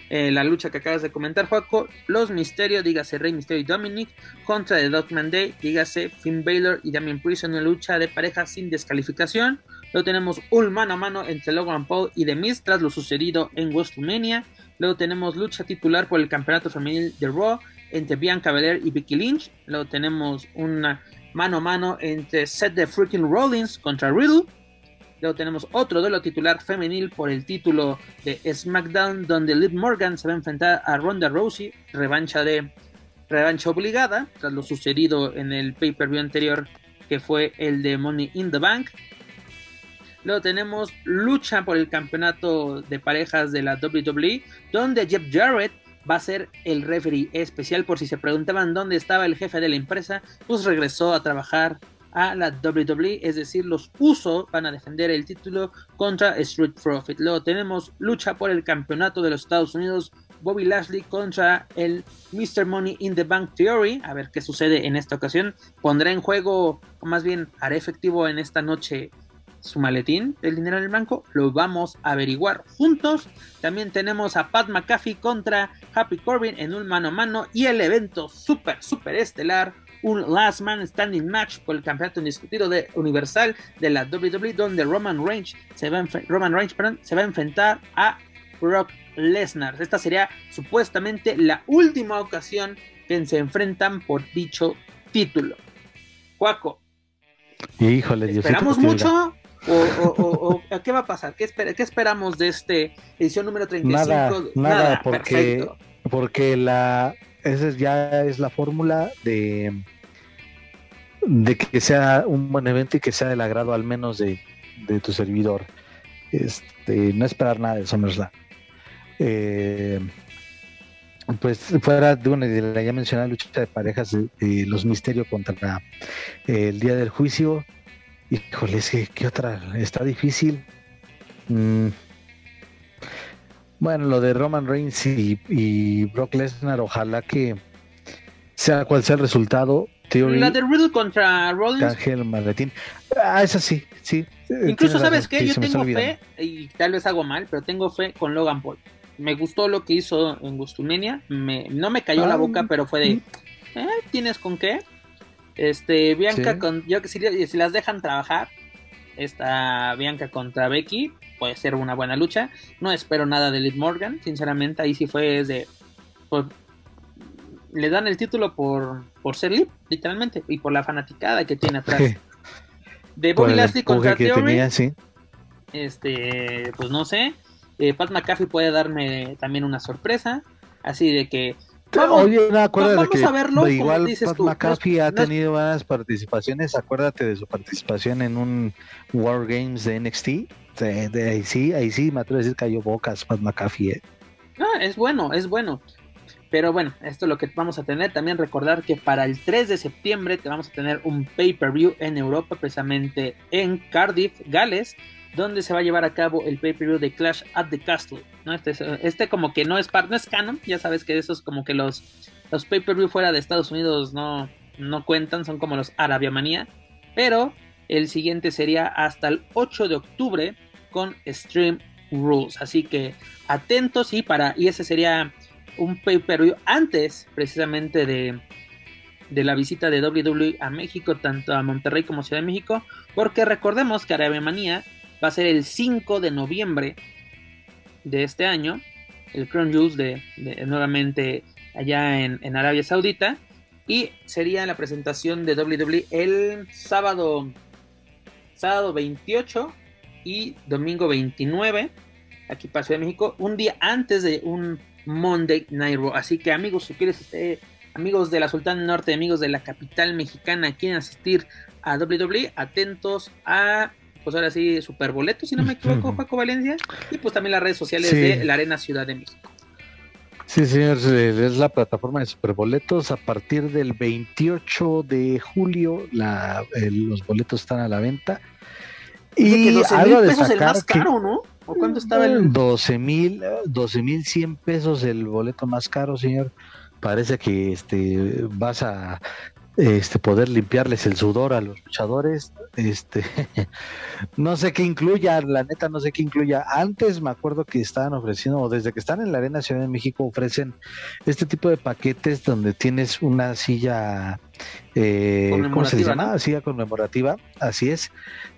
Eh, la lucha que acabas de comentar, Joaco, los misterios, dígase Rey Misterio y Dominic, contra The Dogman Day, dígase Finn Balor y Damien Priest una lucha de pareja sin descalificación. Luego tenemos un mano a mano entre Logan Paul y The Miz tras lo sucedido en WrestleMania. Luego tenemos lucha titular por el campeonato femenil de Raw entre Bianca Belair y Becky Lynch. Luego tenemos una mano a mano entre Seth de Freaking Rollins contra Riddle. Luego tenemos otro duelo titular femenil por el título de SmackDown, donde Liv Morgan se va a enfrentar a Ronda Rousey, revancha de revancha obligada, tras lo sucedido en el pay-per-view anterior, que fue el de Money in the Bank. Luego tenemos lucha por el campeonato de parejas de la WWE, donde Jeff Jarrett va a ser el referee especial por si se preguntaban dónde estaba el jefe de la empresa, pues regresó a trabajar a la WWE, es decir, los usos van a defender el título contra Street Profit. Luego tenemos lucha por el campeonato de los Estados Unidos, Bobby Lashley contra el Mr. Money in the Bank Theory, a ver qué sucede en esta ocasión. Pondrá en juego, o más bien hará efectivo en esta noche su maletín del dinero en el banco, lo vamos a averiguar juntos. También tenemos a Pat McAfee contra Happy Corbin en un mano a mano y el evento súper, súper estelar, un Last Man Standing Match por el campeonato indiscutido de Universal de la WWE, donde Roman Reigns se va a, Roman Reigns, se va a enfrentar a Brock Lesnar. Esta sería supuestamente la última ocasión que se enfrentan por dicho título. Juaco. Híjole, ¿Esperamos mucho? O, qué va a pasar? ¿Qué, esperamos de este edición número 35? Nada, nada, porque, porque la, esa ya es la fórmula de, de que sea un buen evento y que sea del agrado al menos de, tu servidor. Este, no esperar nada de SummerSlam. Eh, pues fuera de una de la ya mencionada lucha de parejas de, los misterios contra el día del juicio Híjole, es que, ¿qué otra? Está difícil. Mm. Bueno, lo de Roman Reigns y, Brock Lesnar, ojalá que sea cual sea el resultado. La de Riddle contra Rollins. Ángel Maletín. Ah, esa sí, sí. Incluso, ¿sabes qué? Yo tengo fe, y tal vez hago mal, pero tengo fe con Logan Paul. Me gustó lo que hizo en Gustumenia. Me, no me cayó la ah, boca, pero fue de. Mm. ¿Eh? ¿Tienes con qué? Este, Bianca con. Yo que si, si, las dejan trabajar, esta Bianca contra Becky puede ser una buena lucha. No espero nada de Liv Morgan, sinceramente, ahí sí fue de. Pues, le dan el título por, por ser lip, literalmente, y por la fanaticada que tiene atrás. De Bobby Lashley contra Theory. Este, pues no sé. Eh, Pat McAfee puede darme también una sorpresa. Así de que. Vamos, Oye, vamos a verlo. Igual Pat McAfee ha tenido buenas participaciones. Acuérdate de su participación en un War Games de NXT. De, ahí sí, ahí sí, me atrevo a decir cayó bocas Pat McAfee. Eh. No, es bueno, es bueno. Pero bueno, esto es lo que vamos a tener. También recordar que para el 3 de septiembre te vamos a tener un pay-per-view en Europa, precisamente en Cardiff, Gales, donde se va a llevar a cabo el pay-per-view de Clash at the Castle. ¿no? Este, este como que no es, no es canon, ya sabes que esos como que los, los pay-per-view fuera de Estados Unidos no, no cuentan, son como los Arabia Manía. Pero el siguiente sería hasta el 8 de octubre con Stream Rules. Así que atentos y para y ese sería un pay-per-view antes precisamente de, de la visita de WWE a México, tanto a Monterrey como Ciudad de México, porque recordemos que Arabia Manía va a ser el 5 de noviembre de este año, el Crown Juice de, nuevamente allá en, en, Arabia Saudita, y sería la presentación de WWE el sábado, sábado 28 y domingo 29, aquí para Ciudad de México, un día antes de un Monday Night Raw. Así que amigos, si quieres, este, amigos de la Sultana Norte, amigos de la capital mexicana, quieren asistir a WWE, atentos a, pues ahora sí, Superboleto, si no me equivoco, Paco Valencia, y pues también las redes sociales de la Arena Ciudad de México. Sí, señor, es la plataforma de Superboletos. A partir del 28 de julio, la, los boletos están a la venta. Y algo de pesos el más caro, ¿no? ¿O cuánto estaba el...? 12 mil, 12 mil 100 pesos el boleto más caro, señor. Parece que este vas a este poder limpiarles el sudor a los luchadores. Este no sé qué incluya, la neta no sé qué incluya. Antes me acuerdo que estaban ofreciendo, o desde que están en la Arena Ciudad de México, ofrecen este tipo de paquetes donde tienes una silla eh, ¿cómo se llama? Silla conmemorativa, así es,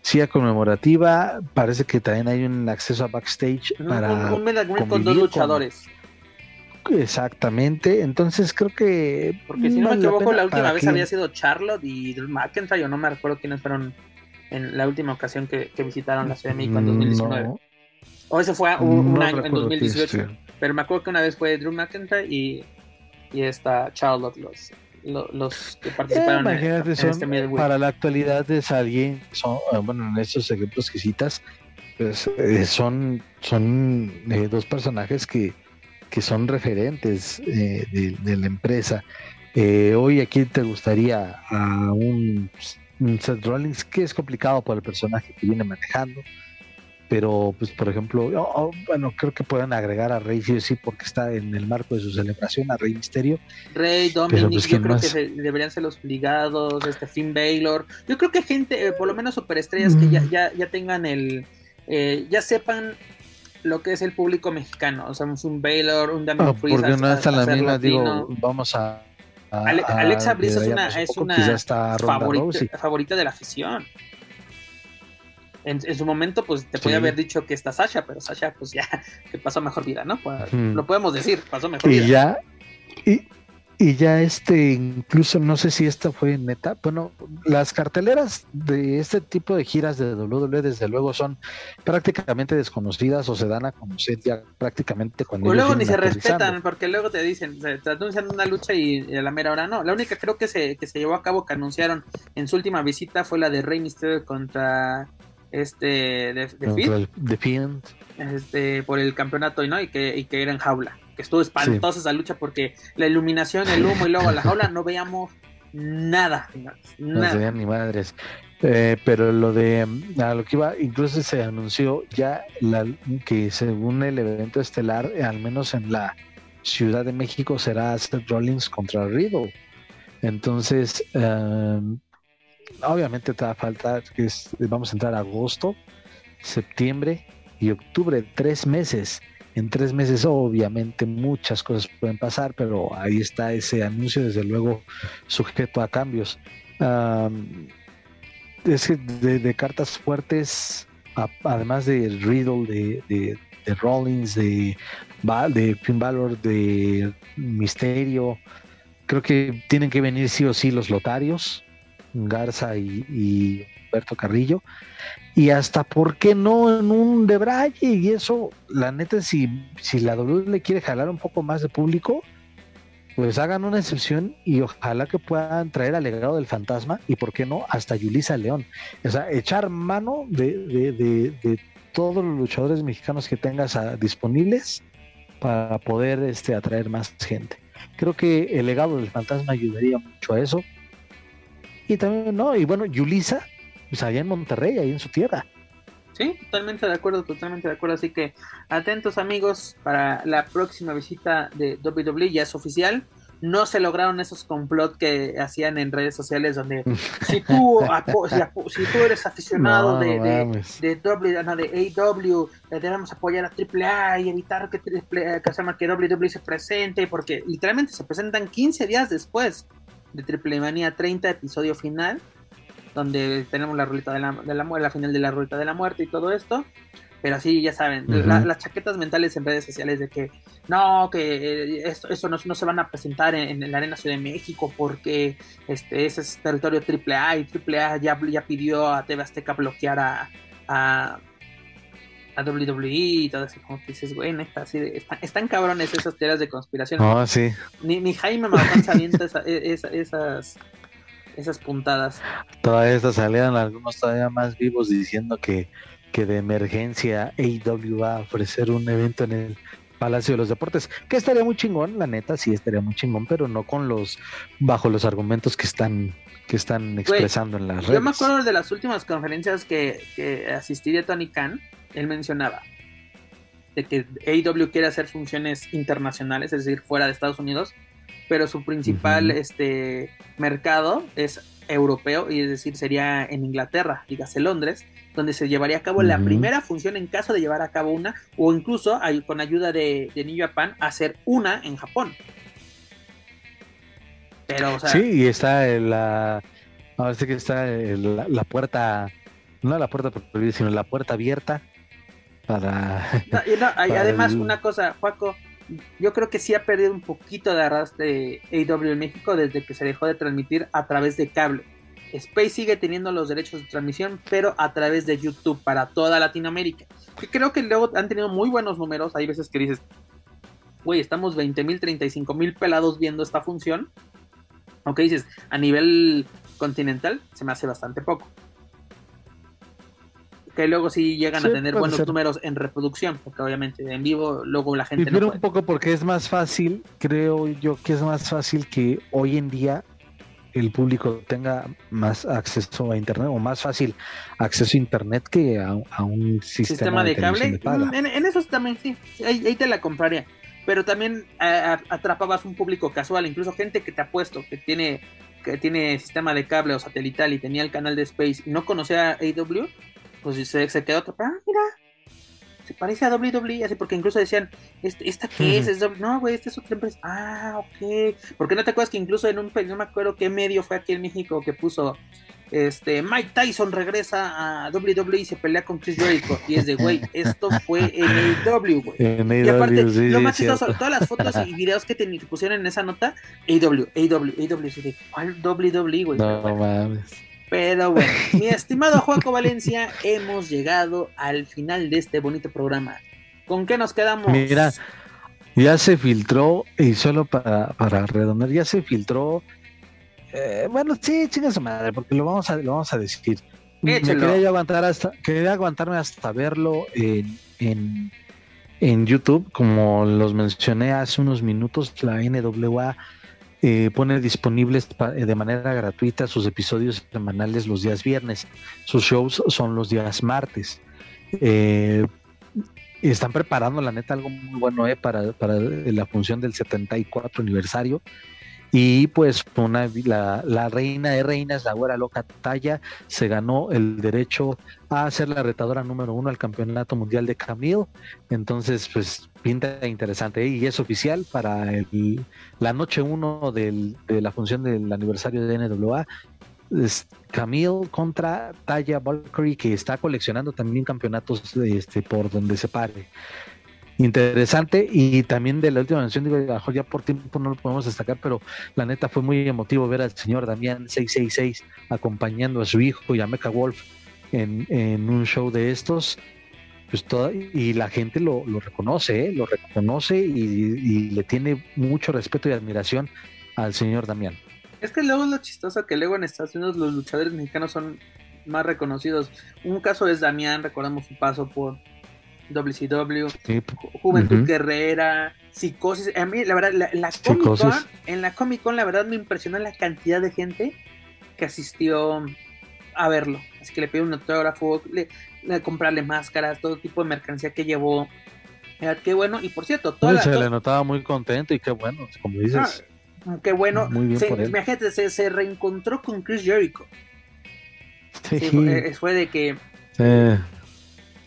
silla conmemorativa, parece que también hay un acceso a backstage para un, con dos luchadores. Exactamente, entonces creo que... Porque si no me equivoco, la última vez había sido Charlotte y Drew McIntyre, o no me recuerdo quiénes fueron en la última ocasión que, visitaron la Ciudad de México en 2019. O ese fue un, año, en 2018. Pero me acuerdo que una vez fue Drew McIntyre y, y esta Charlotte los, los, que participaron en, este para la actualidad es alguien, son, ah, bueno, en estos ejemplos que citas, pues eh, son, son eh, dos personajes que, que son referentes eh, de, la empresa. hoy aquí te gustaría a un, un Seth Rollins, que es complicado para el personaje que viene manejando pero pues por ejemplo, bueno, creo que pueden agregar a Rey sí sí porque está en el marco de su celebración a Rey Misterio. Rey, Dominic, pues, yo creo que deberían ser los obligados, este Finn Baylor. Yo creo que gente, eh, por lo menos superestrellas que ya, mm. ya, ya tengan el, eh, ya sepan lo que es el público mexicano, o sea, un Baylor, un Damien ah, Porque no está la misma, digo, vamos a, Alexa Bliss es una, es una favorita, favorita de la afición. En, su momento, pues te podía haber dicho que está Sasha, pero Sasha, pues ya, que pasó mejor vida, ¿no? Pues, Lo podemos decir, pasó mejor y vida. Ya, y, y ya este, incluso no sé si esta fue neta, bueno, las carteleras de este tipo de giras de WWE desde luego son prácticamente desconocidas o se dan a conocer ya prácticamente cuando... O luego ni se respetan porque luego te dicen, te anuncian una lucha y, a la mera hora no. La única creo que se, que se llevó a cabo que anunciaron en su última visita fue la de Rey Mysterio contra este de, de este por el campeonato y no y que, y que era en jaula que estuvo espantosa esa lucha porque la iluminación el humo y luego la jaula no veíamos nada no se ni madres. Eh, pero lo de a lo que iba incluso se anunció ya la, que según el evento estelar al menos en la Ciudad de México será Seth Rollins contra Riddle. Entonces eh, obviamente te va a faltar, que vamos a entrar a agosto, septiembre y octubre, tres meses. En tres meses obviamente muchas cosas pueden pasar, pero ahí está ese anuncio, desde luego sujeto a cambios. es que de, cartas fuertes, además de Riddle, de, de, de Rollins, de, de Finn Balor, de Misterio, creo que tienen que venir sí o sí los lotarios, Garza y, y Humberto Carrillo, y hasta, ¿por qué no en un Debraye? Y eso, la neta, si, si la W le quiere jalar un poco más de público, pues hagan una excepción y ojalá que puedan traer al legado del fantasma y, ¿por qué no?, hasta Yulisa León. O sea, echar mano de, de, de, todos los luchadores mexicanos que tengas disponibles para poder este, atraer más gente. Creo que el legado del fantasma ayudaría mucho a eso. Y también, ¿no? Y bueno, Yulisa, pues allá en Monterrey, ahí en su tierra. Sí, totalmente de acuerdo, totalmente de acuerdo. Así que atentos amigos para la próxima visita de WWE, ya es oficial. No se lograron esos complot que hacían en redes sociales donde si tú, si, tú eres aficionado de, de, de, w, no, de AW, debemos apoyar a AAA y evitar que, que, se que WWE se presente, porque literalmente se presentan 15 días después de Triple Manía 30, episodio final donde tenemos la ruleta de la, de la, la final de la ruleta de la muerte y todo esto. Pero así, ya saben, las chaquetas mentales en redes sociales de que no, que eh, esto, eso no, no, se van a presentar en, la Arena Ciudad de México porque este, ese es territorio AAA y AAA ya, ya pidió a TV Azteca bloquear a, a, a WWE y todo así, como que dices, güey, neta, así de, están, cabrones esas teorías de conspiración. No, sí. Ni, ni Jaime Maussan sabiendo esa, e, esa, esas esas puntadas. Todas estas salían algunos todavía más vivos diciendo que, que de emergencia AEW va a ofrecer un evento en el Palacio de los Deportes, que estaría muy chingón, la neta, sí estaría muy chingón, pero no con los, bajo los argumentos que están, que están expresando en las redes. Yo me acuerdo de las últimas conferencias que, que asistí de Tony Khan, él mencionaba de que AEW quiere hacer funciones internacionales, es decir, fuera de Estados Unidos, pero su principal este, mercado es europeo, y es decir, sería en Inglaterra, dígase Londres, donde se llevaría a cabo la primera función en caso de llevar a cabo una, o incluso con ayuda de, de New Japan, hacer una en Japón. Pero, o sea, sí, y está la. Ahora sí que está la, puerta. No la puerta sino la puerta abierta para. y, además, una cosa, Juaco, yo creo que sí ha perdido un poquito de arrastre AW en México desde que se dejó de transmitir a través de cable. Space sigue teniendo los derechos de transmisión, pero a través de YouTube para toda Latinoamérica. Y creo que luego han tenido muy buenos números. Hay veces que dices, güey, estamos 20 mil, 35 mil pelados viendo esta función. Aunque dices, a nivel continental se me hace bastante poco que luego sí llegan a tener buenos números en reproducción, porque obviamente en vivo luego la gente... Pero un poco porque es más fácil, creo yo que es más fácil que hoy en día el público tenga más acceso a internet o más fácil acceso a internet que a, un sistema, de, cable. Mm, en, eso también sí, ahí, te la compraría. Pero también atrapabas un público casual, incluso gente que te ha puesto, que tiene que tiene sistema de cable o satelital y tenía el canal de Space y no conocía AW, pues se, se quedó, ah, mira, se parece a WWE, así porque incluso decían, este, ¿esta qué es? no, güey, esta es otra empresa. Ah, ok. Porque no te acuerdas que incluso en un, no me acuerdo qué medio fue aquí en México que puso, este, Mike Tyson regresa a WWE y se pelea con Chris Jericho. Y es de, güey, esto fue en AEW, güey. y aparte, lo más chistoso, todas las fotos y videos que te pusieron en esa nota, AEW, AEW, AEW, ¿cuál WWE, güey? No mames. Pero bueno, mi estimado Juanco Valencia, hemos llegado al final de este bonito programa. ¿Con qué nos quedamos? Mira, ya se filtró, y solo para, para redondar, ya se filtró. Eh, bueno, sí, chinga su madre, porque lo vamos a, lo vamos a decir. Me quería aguantar hasta, quería aguantarme hasta verlo en, en, en YouTube, como los mencioné hace unos minutos, la NWA eh, pone disponibles eh, de manera gratuita sus episodios semanales los días viernes. Sus shows son los días martes. Eh, están preparando, la neta, algo muy bueno para, para la función del 74 aniversario. Y pues una, la, la, reina de reinas, la güera loca Talla, se ganó el derecho a ser la retadora número uno al campeonato mundial de Camille. Entonces, pues pinta interesante. Y es oficial para el, la noche uno del, de la función del aniversario de NWA. Es Camille contra Taya Valkyrie, que está coleccionando también campeonatos este, por donde se pare. Interesante y también de la última mención, digo, mejor ya por tiempo no lo podemos destacar, pero la neta fue muy emotivo ver al señor Damián 666 acompañando a su hijo y a Mecha Wolf en, en un show de estos. Pues toda, y la gente lo, lo reconoce, ¿eh? lo reconoce y, y, le tiene mucho respeto y admiración al señor Damián. Es que luego es lo chistoso que luego en Estados Unidos los luchadores mexicanos son más reconocidos. Un caso es Damián, recordamos su paso por WCW, Juventud Guerrera, Psicosis. A mí, la verdad, la, la Comic Con, en la Comic Con, la verdad me impresionó la cantidad de gente que asistió a verlo. Así que le pidió un autógrafo, le, le comprarle máscaras, todo tipo de mercancía que llevó. qué bueno, y por cierto, toda se le notaba muy contento y qué bueno, como dices. Ah, qué bueno. Muy bien se, se, se, reencontró con Chris Jericho. Sí. fue, fue, de que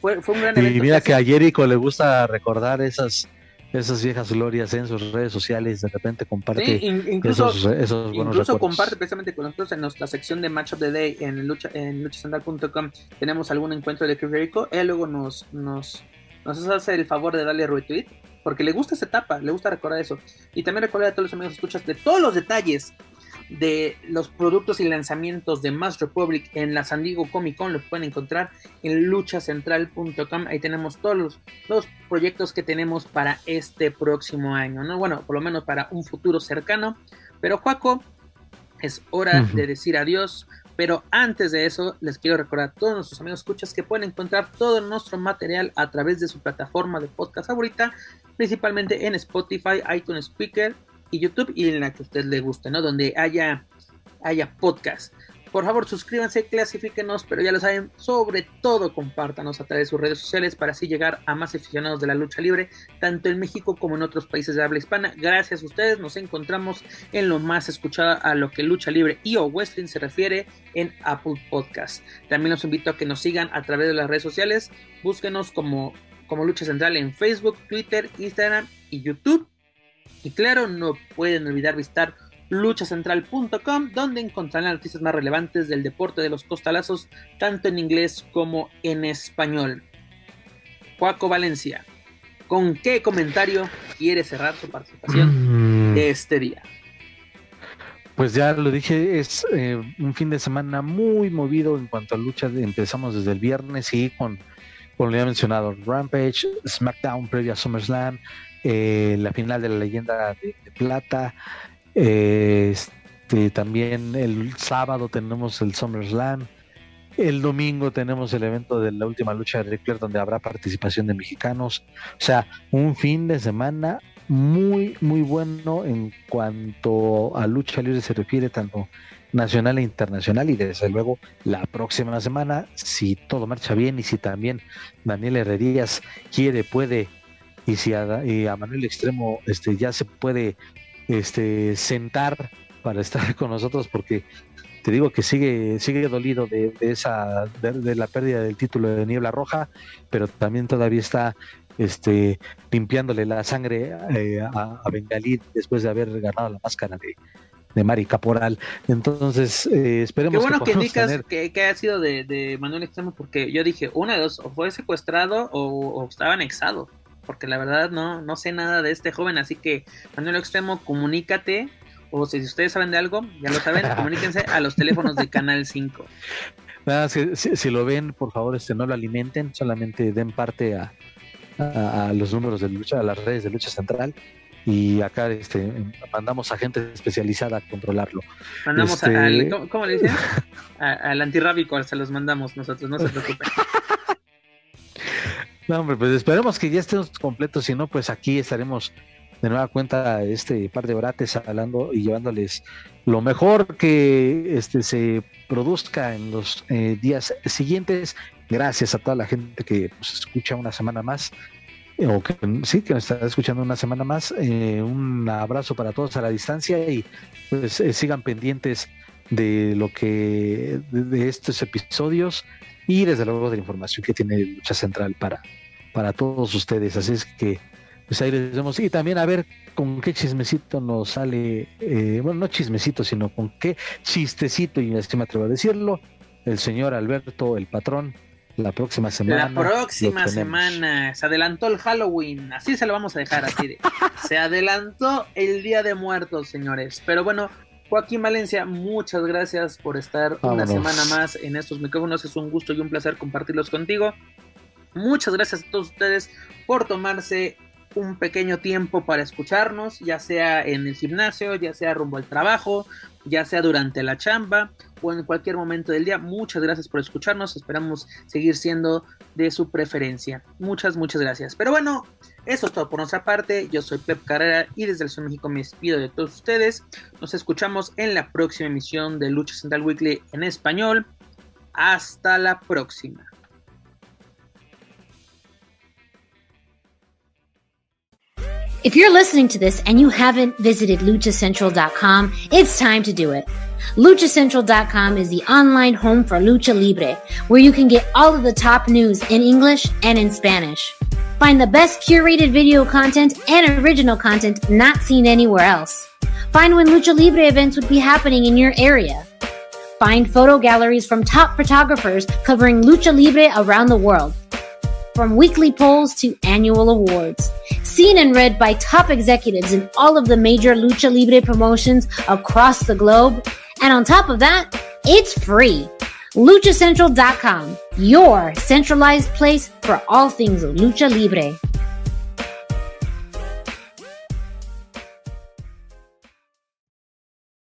fue, un gran evento. Y mira que a Jericho le gusta recordar esas esas viejas glorias en sus redes sociales, de repente comparte incluso, esos, incluso comparte precisamente con nosotros en nuestra sección de Match of the Day en lucha en luchasandal.com tenemos algún encuentro de Chris Jericho, él luego nos, nos, nos hace el favor de darle retweet porque le gusta esa etapa, le gusta recordar eso. Y también recordar a todos los amigos escuchas de todos los detalles de los productos y lanzamientos de Mass Republic en la San Diego Comic Con los pueden encontrar en luchacentral.com. Ahí tenemos todos los, proyectos que tenemos para este próximo año, ¿no? Bueno, por lo menos para un futuro cercano. Pero Juaco, es hora de decir adiós. Pero antes de eso, les quiero recordar a todos nuestros amigos escuchas que pueden encontrar todo nuestro material a través de su plataforma de podcast favorita, principalmente en Spotify, iTunes Speaker, y YouTube y en la que a usted le guste, ¿no? Donde haya, haya podcast. Por favor, suscríbanse, clasifíquenos, pero ya lo saben, sobre todo compártanos a través de sus redes sociales para así llegar a más aficionados de la lucha libre, tanto en México como en otros países de habla hispana. Gracias a ustedes, nos encontramos en lo más escuchado a lo que lucha libre y o wrestling se refiere en Apple Podcast. También los invito a que nos sigan a través de las redes sociales, búsquenos como, como Lucha Central en Facebook, Twitter, Instagram y YouTube. Y claro, no pueden olvidar visitar luchacentral.com, donde encontrarán las noticias más relevantes del deporte de los costalazos, tanto en inglés como en español. Juaco Valencia, ¿con qué comentario quiere cerrar su participación mm. este día? Pues ya lo dije, es eh, un fin de semana muy movido en cuanto a lucha. Empezamos desde el viernes y con, como lo había mencionado, Rampage, SmackDown previa SummerSlam, eh, la final de la leyenda de, plata. Eh, este, también el sábado tenemos el SummerSlam. El domingo tenemos el evento de la última lucha de Ric donde habrá participación de mexicanos. O sea, un fin de semana muy, muy bueno en cuanto a lucha libre se refiere, tanto nacional e internacional. Y desde luego, la próxima semana, si todo marcha bien y si también Daniel Herrerías quiere, puede y si a, Manuel Extremo este, ya se puede este, sentar para estar con nosotros porque te digo que sigue sigue dolido de, esa de, la pérdida del título de Niebla Roja, pero también todavía está este limpiándole la sangre eh, a, Bengalí después de haber ganado la máscara de, de Mari Caporal. Entonces, eh, esperemos Qué bueno que, indicas que, que, ha sido de, Manuel Extremo, porque yo dije, una de dos, o fue secuestrado o estaba anexado porque la verdad no, no sé nada de este joven, así que Manuel Extremo, comunícate, o si ustedes saben de algo, ya lo saben, comuníquense a los teléfonos de Canal 5. Nada, si, lo ven, por favor, este, no lo alimenten, solamente den parte a, a, los números de lucha, a las redes de lucha central y acá este mandamos a gente especializada a controlarlo. Mandamos este... al, ¿cómo, le dicen? al antirrábico, se los mandamos nosotros, no se preocupen. No, hombre, pues esperemos que ya estemos completos, si no, pues aquí estaremos de nueva cuenta este par de brates hablando y llevándoles lo mejor que este se produzca en los eh, días siguientes. Gracias a toda la gente que nos escucha una semana más o que sí que nos está escuchando una semana más. Eh, un abrazo para todos a la distancia y pues eh, sigan pendientes de lo que de, estos episodios y desde luego de la información que tiene Lucha Central para para todos ustedes. Así es que pues ahí les vemos. Y también a ver con qué chismecito nos sale, eh, bueno, no chismecito, sino con qué chistecito, y así me atrevo a decirlo, el señor Alberto, el patrón, La próxima semana. La próxima semana. Se adelantó el Halloween. Así se lo vamos a dejar así. se adelantó el Día de Muertos, señores. Pero bueno, Joaquín Valencia, muchas gracias por estar una semana más en estos micrófonos. Es un gusto y un placer compartirlos contigo. Muchas gracias a todos ustedes por tomarse un pequeño tiempo para escucharnos, ya sea en el gimnasio, ya sea rumbo al trabajo, ya sea durante la chamba o en cualquier momento del día. Muchas gracias por escucharnos, esperamos seguir siendo de su preferencia. Muchas, muchas gracias. Pero bueno, eso es todo por nuestra parte. Yo soy Pep Carrera y desde el Sur México me despido de todos ustedes. Nos escuchamos en la próxima emisión de Lucha Central Weekly en español. Hasta la próxima. If you're listening to this and you haven't visited luchacentral.com, it's time to do it. LuchaCentral.com is the online home for Lucha Libre, where you can get all of the top news in English and in Spanish. Find the best curated video content and original content not seen anywhere else. Find when Lucha Libre events would be happening in your area. Find photo galleries from top photographers covering Lucha Libre around the world from weekly polls to annual awards. Seen and read by top executives in all of the major Lucha Libre promotions across the globe. And on top of that, it's free. LuchaCentral.com, your centralized place for all things Lucha Libre.